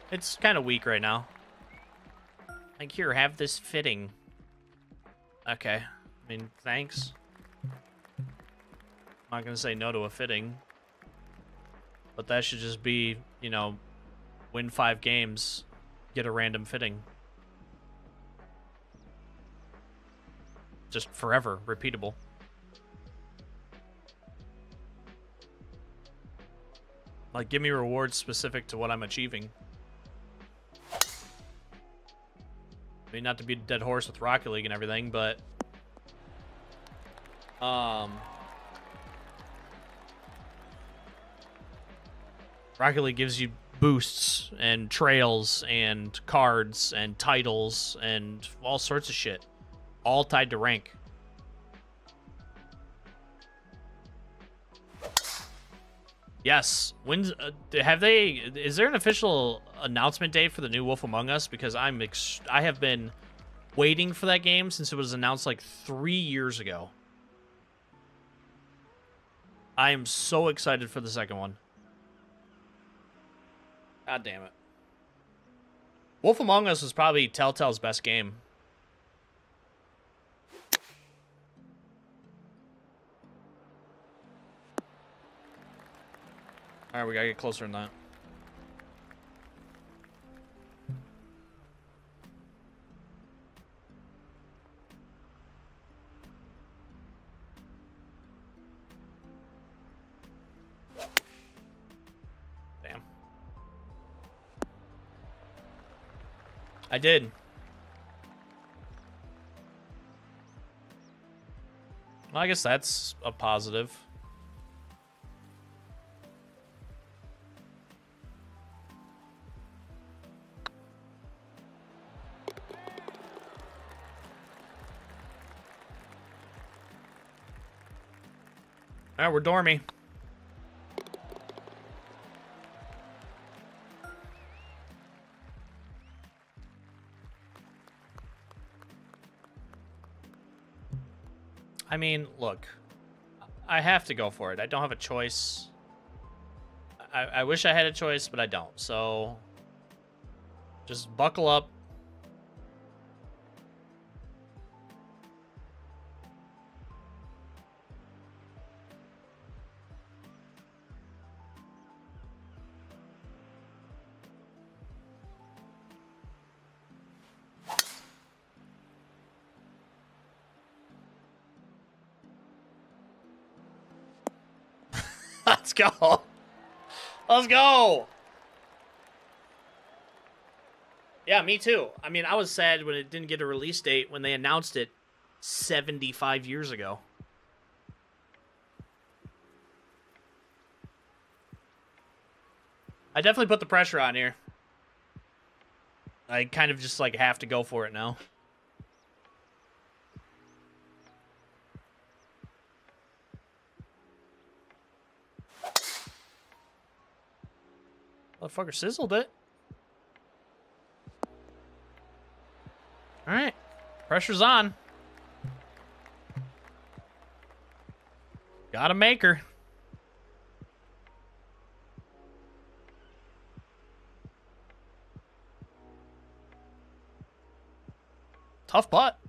It's kind of weak right now. Like here, have this fitting. Okay. I mean, thanks. I'm not gonna say no to a fitting. But that should just be, you know, win five games, get a random fitting. Just forever, repeatable. Like, give me rewards specific to what I'm achieving. I mean, not to be a dead horse with Rocket League and everything, but... Um... Rocket League gives you boosts and trails and cards and titles and all sorts of shit. All tied to rank. Yes. When's uh, have they? Is there an official announcement date for the new Wolf Among Us? Because I'm ex I have been waiting for that game since it was announced like three years ago. I am so excited for the second one. God damn it. Wolf Among Us was probably Telltale's best game. Alright, we gotta get closer than that. Damn. I did. Well, I guess that's a positive. All right, we're dormy. I mean, look, I have to go for it. I don't have a choice. I, I wish I had a choice, but I don't. So just buckle up, go. Let's go. Yeah, me too. I mean, I was sad when it didn't get a release date when they announced it 75 years ago. I definitely put the pressure on here. I kind of just like have to go for it now. Motherfucker sizzled it. Alright. Pressure's on. Gotta make her. Tough putt.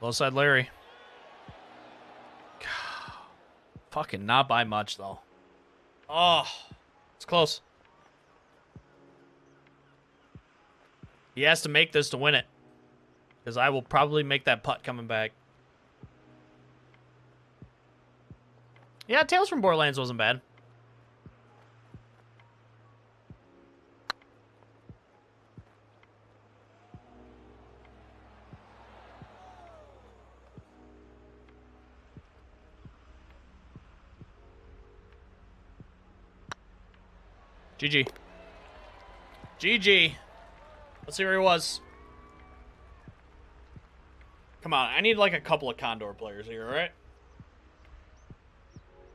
Low side Larry. Fucking not by much, though. Oh, it's close. He has to make this to win it. Because I will probably make that putt coming back. Yeah, Tales from Borderlands wasn't bad. GG. GG. Let's see where he was. Come on, I need like a couple of Condor players here, alright?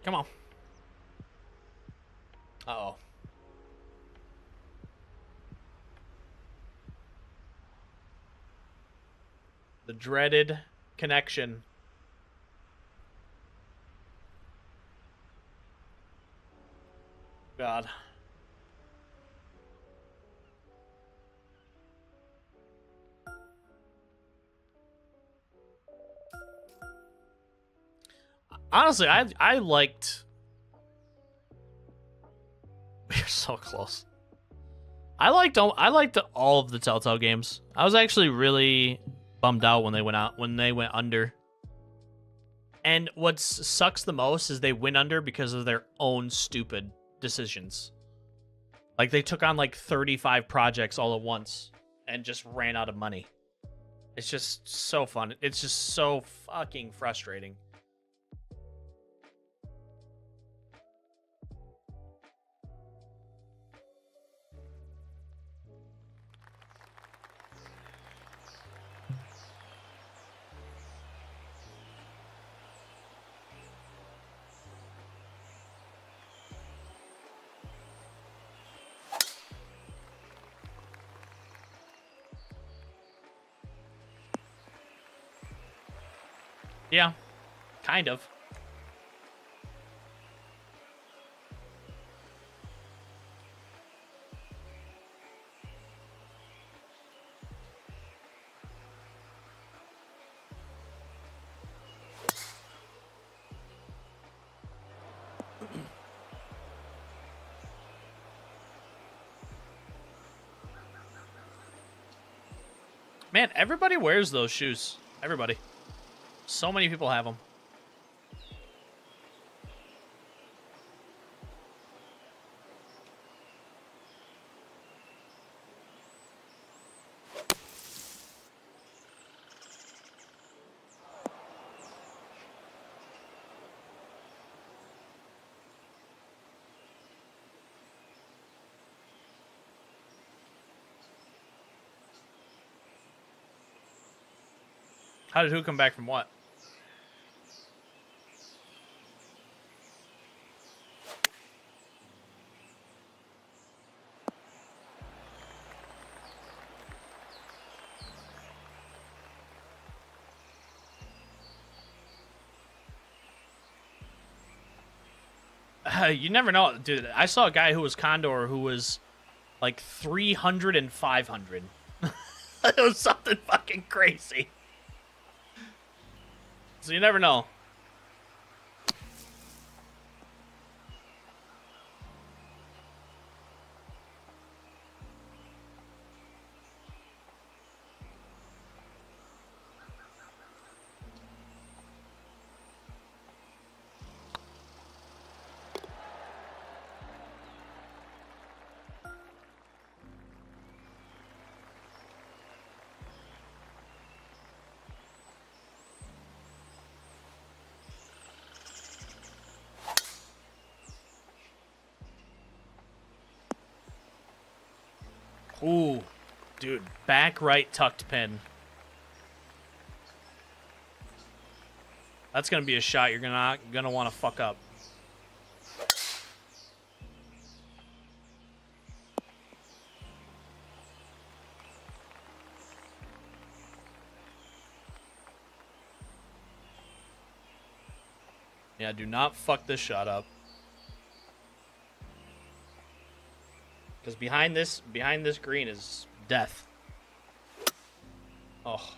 Come on. Uh-oh. The dreaded connection. God. Honestly, I I liked. We're so close. I liked all, I liked all of the Telltale games. I was actually really bummed out when they went out when they went under. And what sucks the most is they went under because of their own stupid decisions. Like they took on like 35 projects all at once and just ran out of money. It's just so fun. It's just so fucking frustrating. Yeah, kind of. Man, everybody wears those shoes. Everybody. So many people have them. How did who come back from what? you never know, dude. I saw a guy who was Condor who was like 300 and 500. it was something fucking crazy. So you never know. Dude, back right tucked pin. That's gonna be a shot you're gonna gonna want to fuck up. Yeah, do not fuck this shot up. Because behind this, behind this green is death. Oh.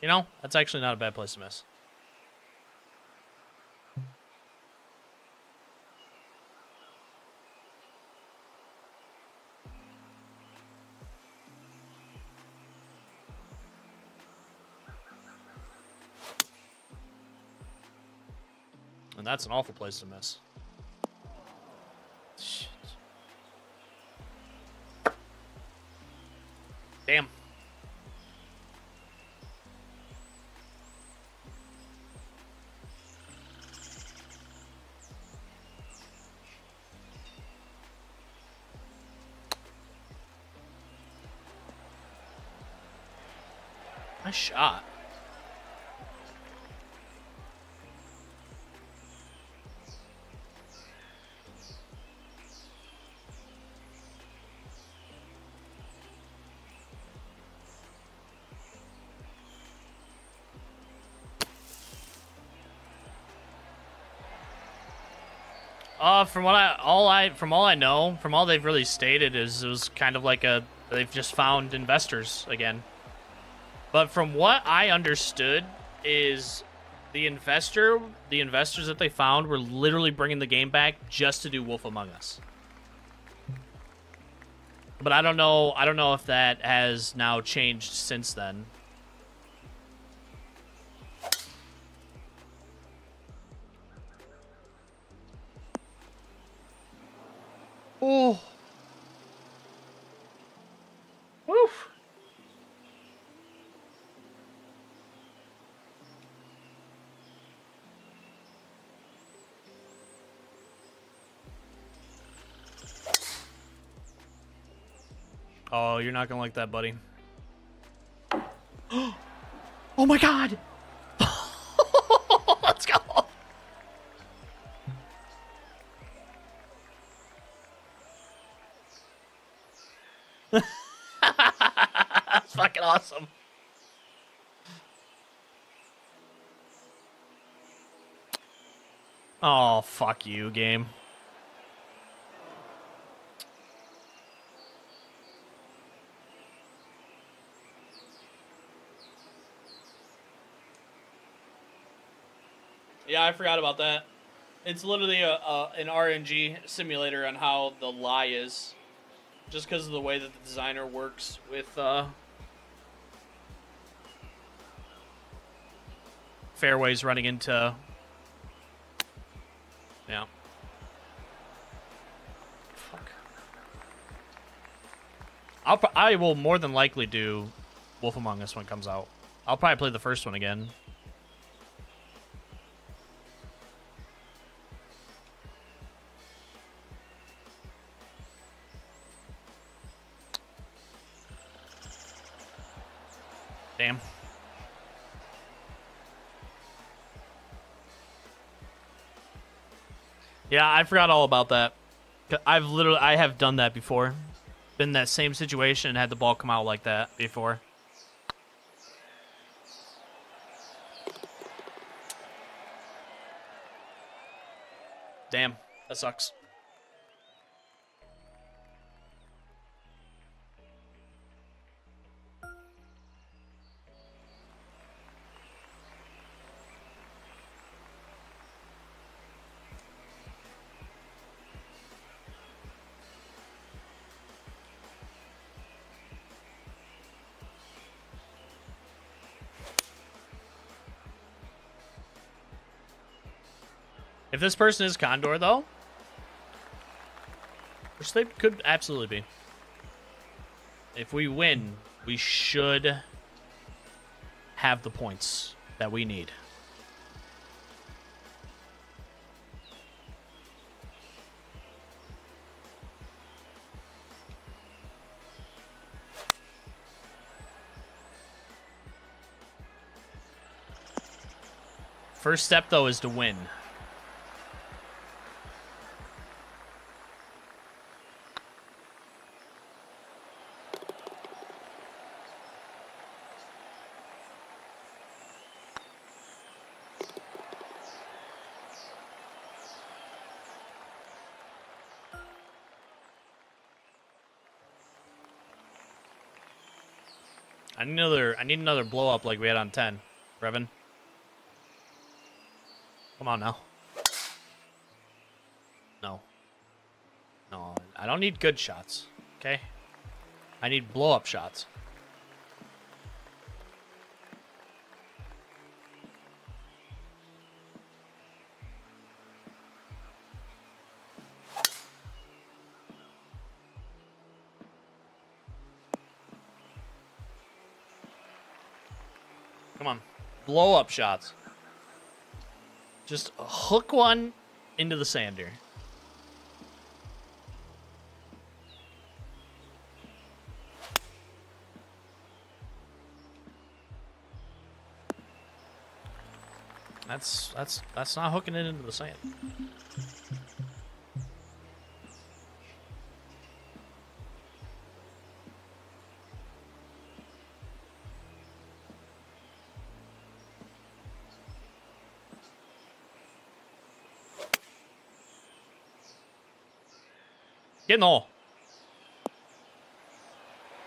You know, that's actually not a bad place to miss. And that's an awful place to miss. Shot. Uh, from what I all I from all I know, from all they've really stated is it was kind of like a they've just found investors again. But from what I understood is the investor the investors that they found were literally bringing the game back just to do Wolf Among Us. But I don't know I don't know if that has now changed since then. Oh. Oh, you're not gonna like that, buddy. oh my god! Let's go! That's fucking awesome. Oh, fuck you, game. I forgot about that. It's literally a, a an RNG simulator on how the lie is. Just because of the way that the designer works with uh, fairways running into yeah. Fuck. I'll I will more than likely do Wolf Among Us when it comes out. I'll probably play the first one again Yeah, I forgot all about that. I've literally I have done that before. Been in that same situation and had the ball come out like that before. Damn, that sucks. If this person is Condor, though, which they could absolutely be. If we win, we should have the points that we need. First step, though, is to win. Need another. I need another blow up like we had on ten, Brevin. Come on now. No. No, I don't need good shots. Okay. I need blow up shots. Blow up shots. Just hook one into the sander. That's that's that's not hooking it into the sand. Hole.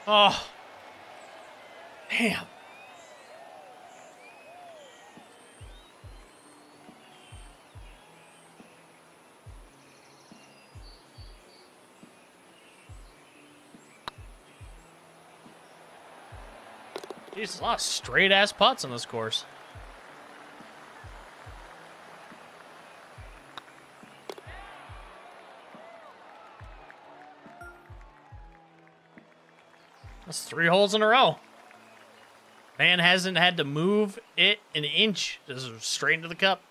Oh. Damn. Jeez, a lot of straight ass putts on this course. Three holes in a row. Man hasn't had to move it an inch. Just straight into the cup.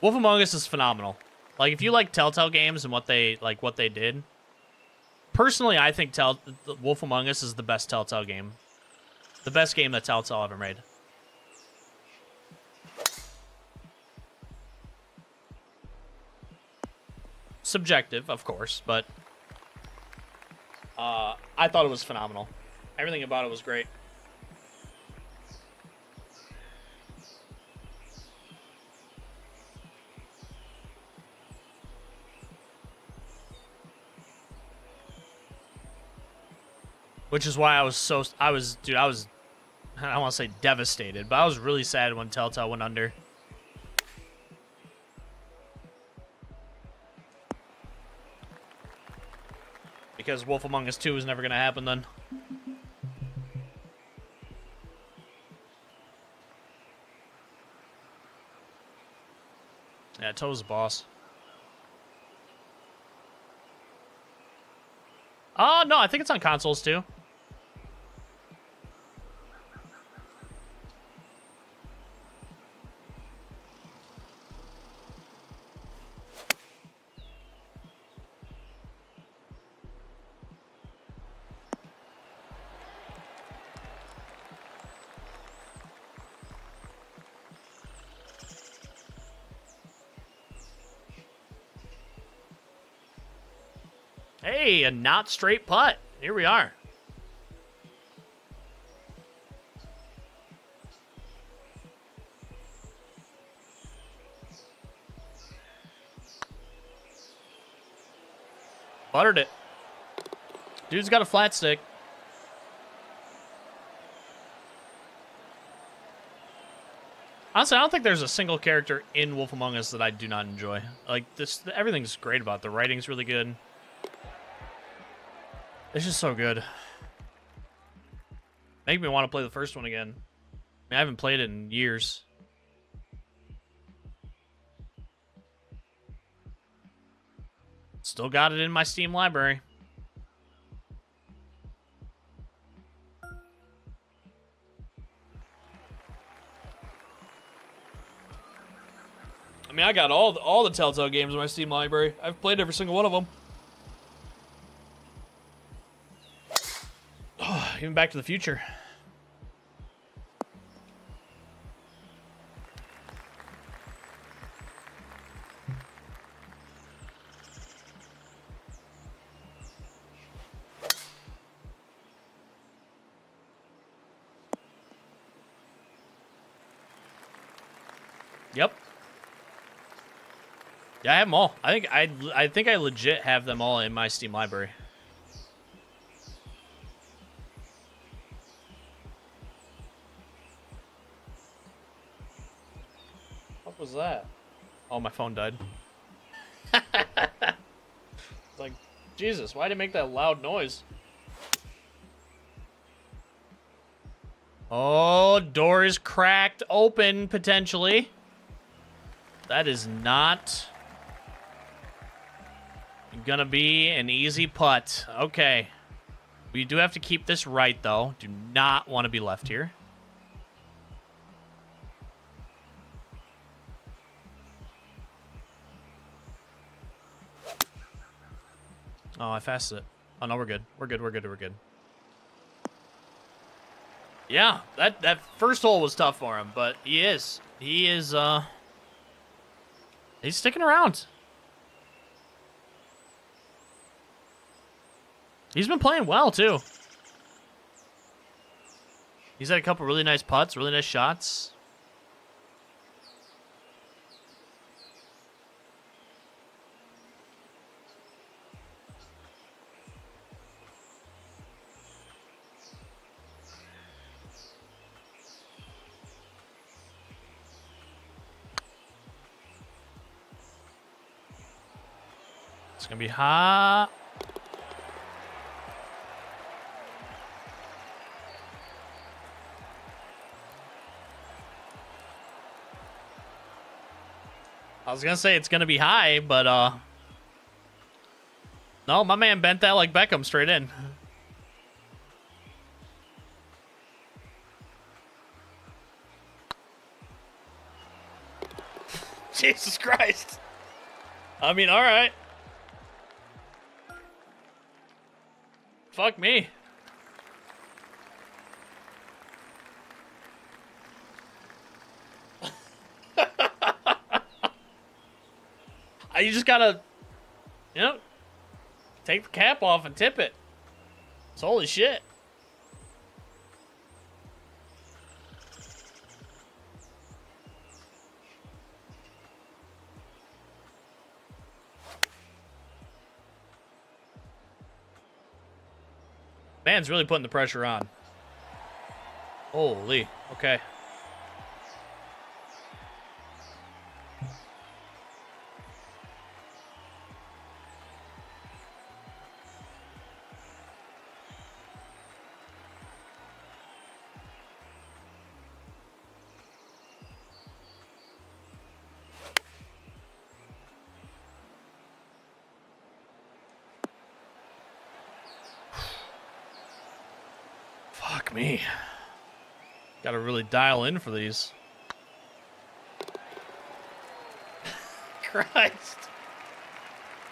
Wolf Among Us is phenomenal. Like if you like Telltale games and what they like what they did. Personally, I think Tell Wolf Among Us is the best Telltale game. The best game that Telltale ever made. Subjective, of course, but uh, I thought it was phenomenal. Everything about it was great. Which is why I was so I was dude I was I don't want to say devastated, but I was really sad when Telltale went under. Because Wolf Among Us 2 is never going to happen then. Yeah, Toe's the boss. Oh, no, I think it's on consoles too. A not straight putt. Here we are. Buttered it. Dude's got a flat stick. Honestly, I don't think there's a single character in Wolf Among Us that I do not enjoy. Like this, everything's great about it. The writing's really good. It's just so good. Make me want to play the first one again. I, mean, I haven't played it in years. Still got it in my Steam library. I mean, I got all the, all the Telltale games in my Steam library. I've played every single one of them. Oh, even Back to the Future. Yep. Yeah, I have them all. I think I I think I legit have them all in my Steam library. What was that? Oh, my phone died. like, Jesus, why did it make that loud noise? Oh, door is cracked open, potentially. That is not gonna be an easy putt. Okay. We do have to keep this right, though. Do not want to be left here. Oh, I fasted it. Oh, no, we're good. We're good, we're good, we're good. Yeah, that, that first hole was tough for him, but he is. He is, uh... He's sticking around. He's been playing well, too. He's had a couple really nice putts, really nice shots. Hot. I was gonna say it's gonna be high, but uh No, my man bent that like Beckham straight in. Jesus Christ. I mean, alright. Fuck me. you just gotta, you know, take the cap off and tip it. It's holy shit. Man's really putting the pressure on. Holy. Okay. Fuck me. Gotta really dial in for these. Christ.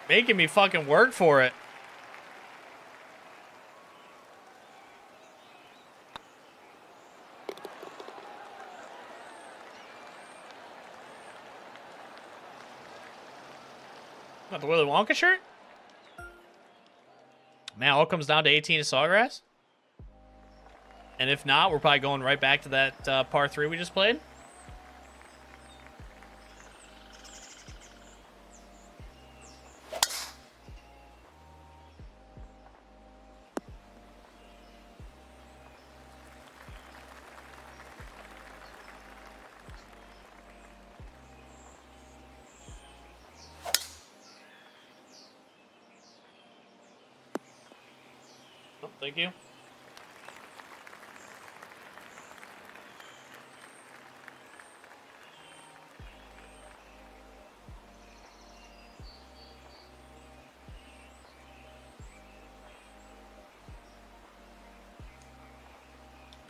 Making me fucking work for it. Not the Willy Wonka shirt? Man, all comes down to 18 Sawgrass? And if not, we're probably going right back to that uh, par three we just played.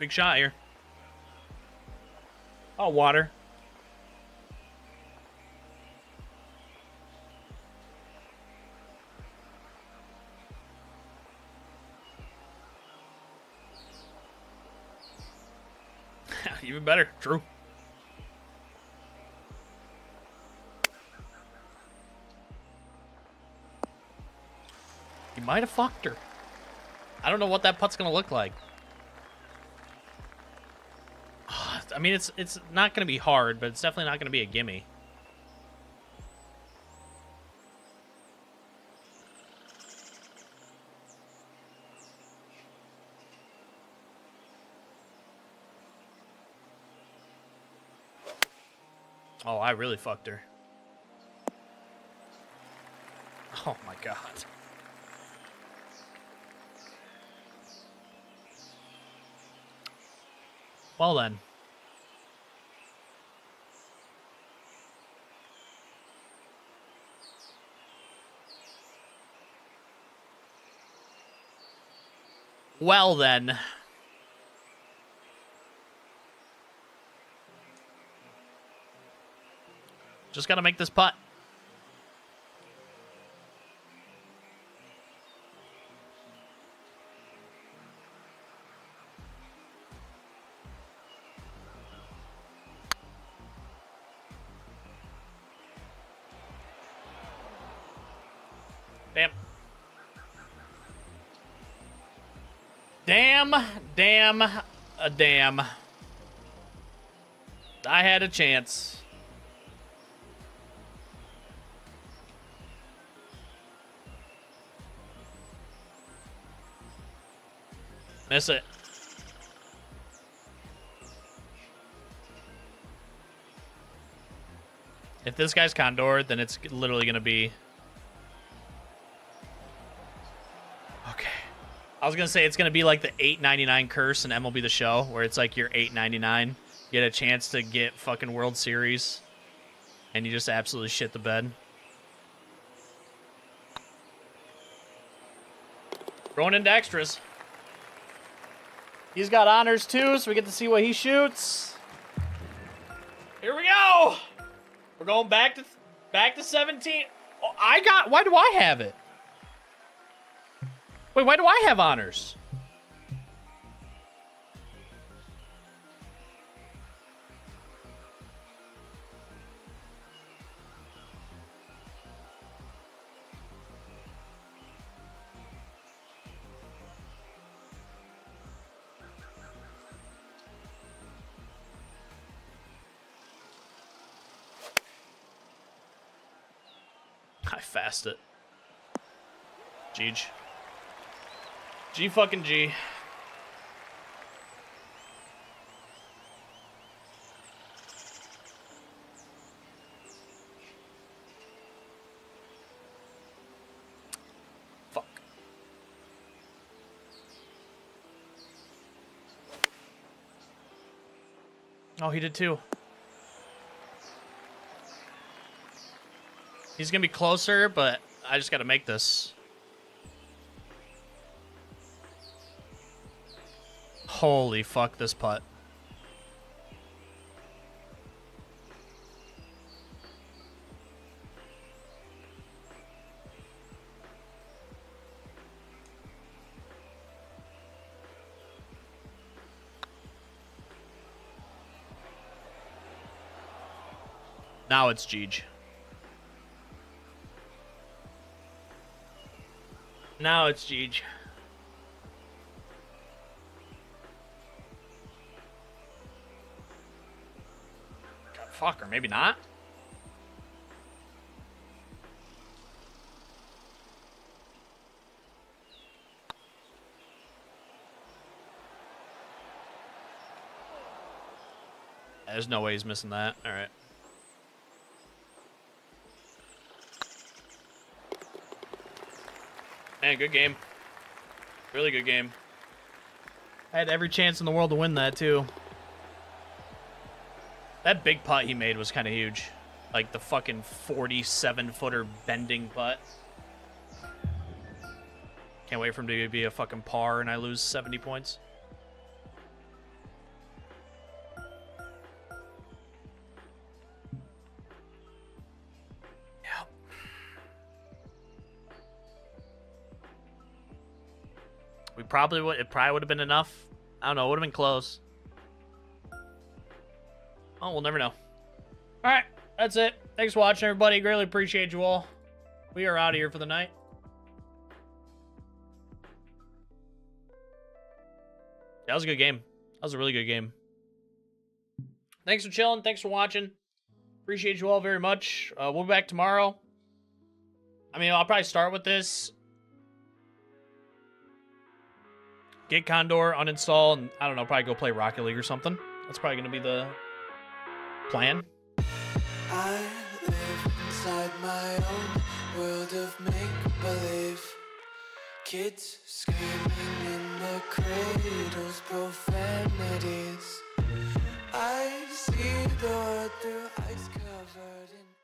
Big shot here. Oh, water. Even better. True. You might have fucked her. I don't know what that putt's going to look like. I mean, it's it's not gonna be hard, but it's definitely not gonna be a gimme. Oh, I really fucked her. Oh my god. Well then. Well then. Just gotta make this putt. Damn, a damn. I had a chance. Miss it. If this guy's Condor, then it's literally going to be... was going to say it's to be like the 8.99 curse in MLB The Show, where it's like you're 8.99. Get a chance to get fucking World Series, and you just absolutely shit the bed. Going into extras. He's got honors too, so we get to see what he shoots. Here we go. We're going back to back to 17. Oh, I got. Why do I have it? Wait, why do I have honors? I fast it. Jeej. G fucking G. Fuck. Oh, he did too. He's gonna be closer, but I just gotta make this. Holy fuck, this putt. Now it's Jeej. Now it's Jeej. Fuck, or maybe not. There's no way he's missing that. All right. Man, good game. Really good game. I had every chance in the world to win that, too. That big putt he made was kind of huge. Like the fucking 47-footer bending putt. Can't wait for him to be a fucking par and I lose 70 points. We probably would. It probably would have been enough. I don't know. It would have been close. Oh, we'll never know. All right, that's it. Thanks for watching, everybody. Greatly appreciate you all. We are out of here for the night. That was a good game. That was a really good game. Thanks for chilling. Thanks for watching. Appreciate you all very much. Uh, we'll be back tomorrow. I mean, I'll probably start with this. Get Condor, uninstall, and I don't know, probably go play Rocket League or something. That's probably going to be the plan.
I live inside my own world of make believe. Kids screaming in the cradles, profanities. I see the world through ice covered in.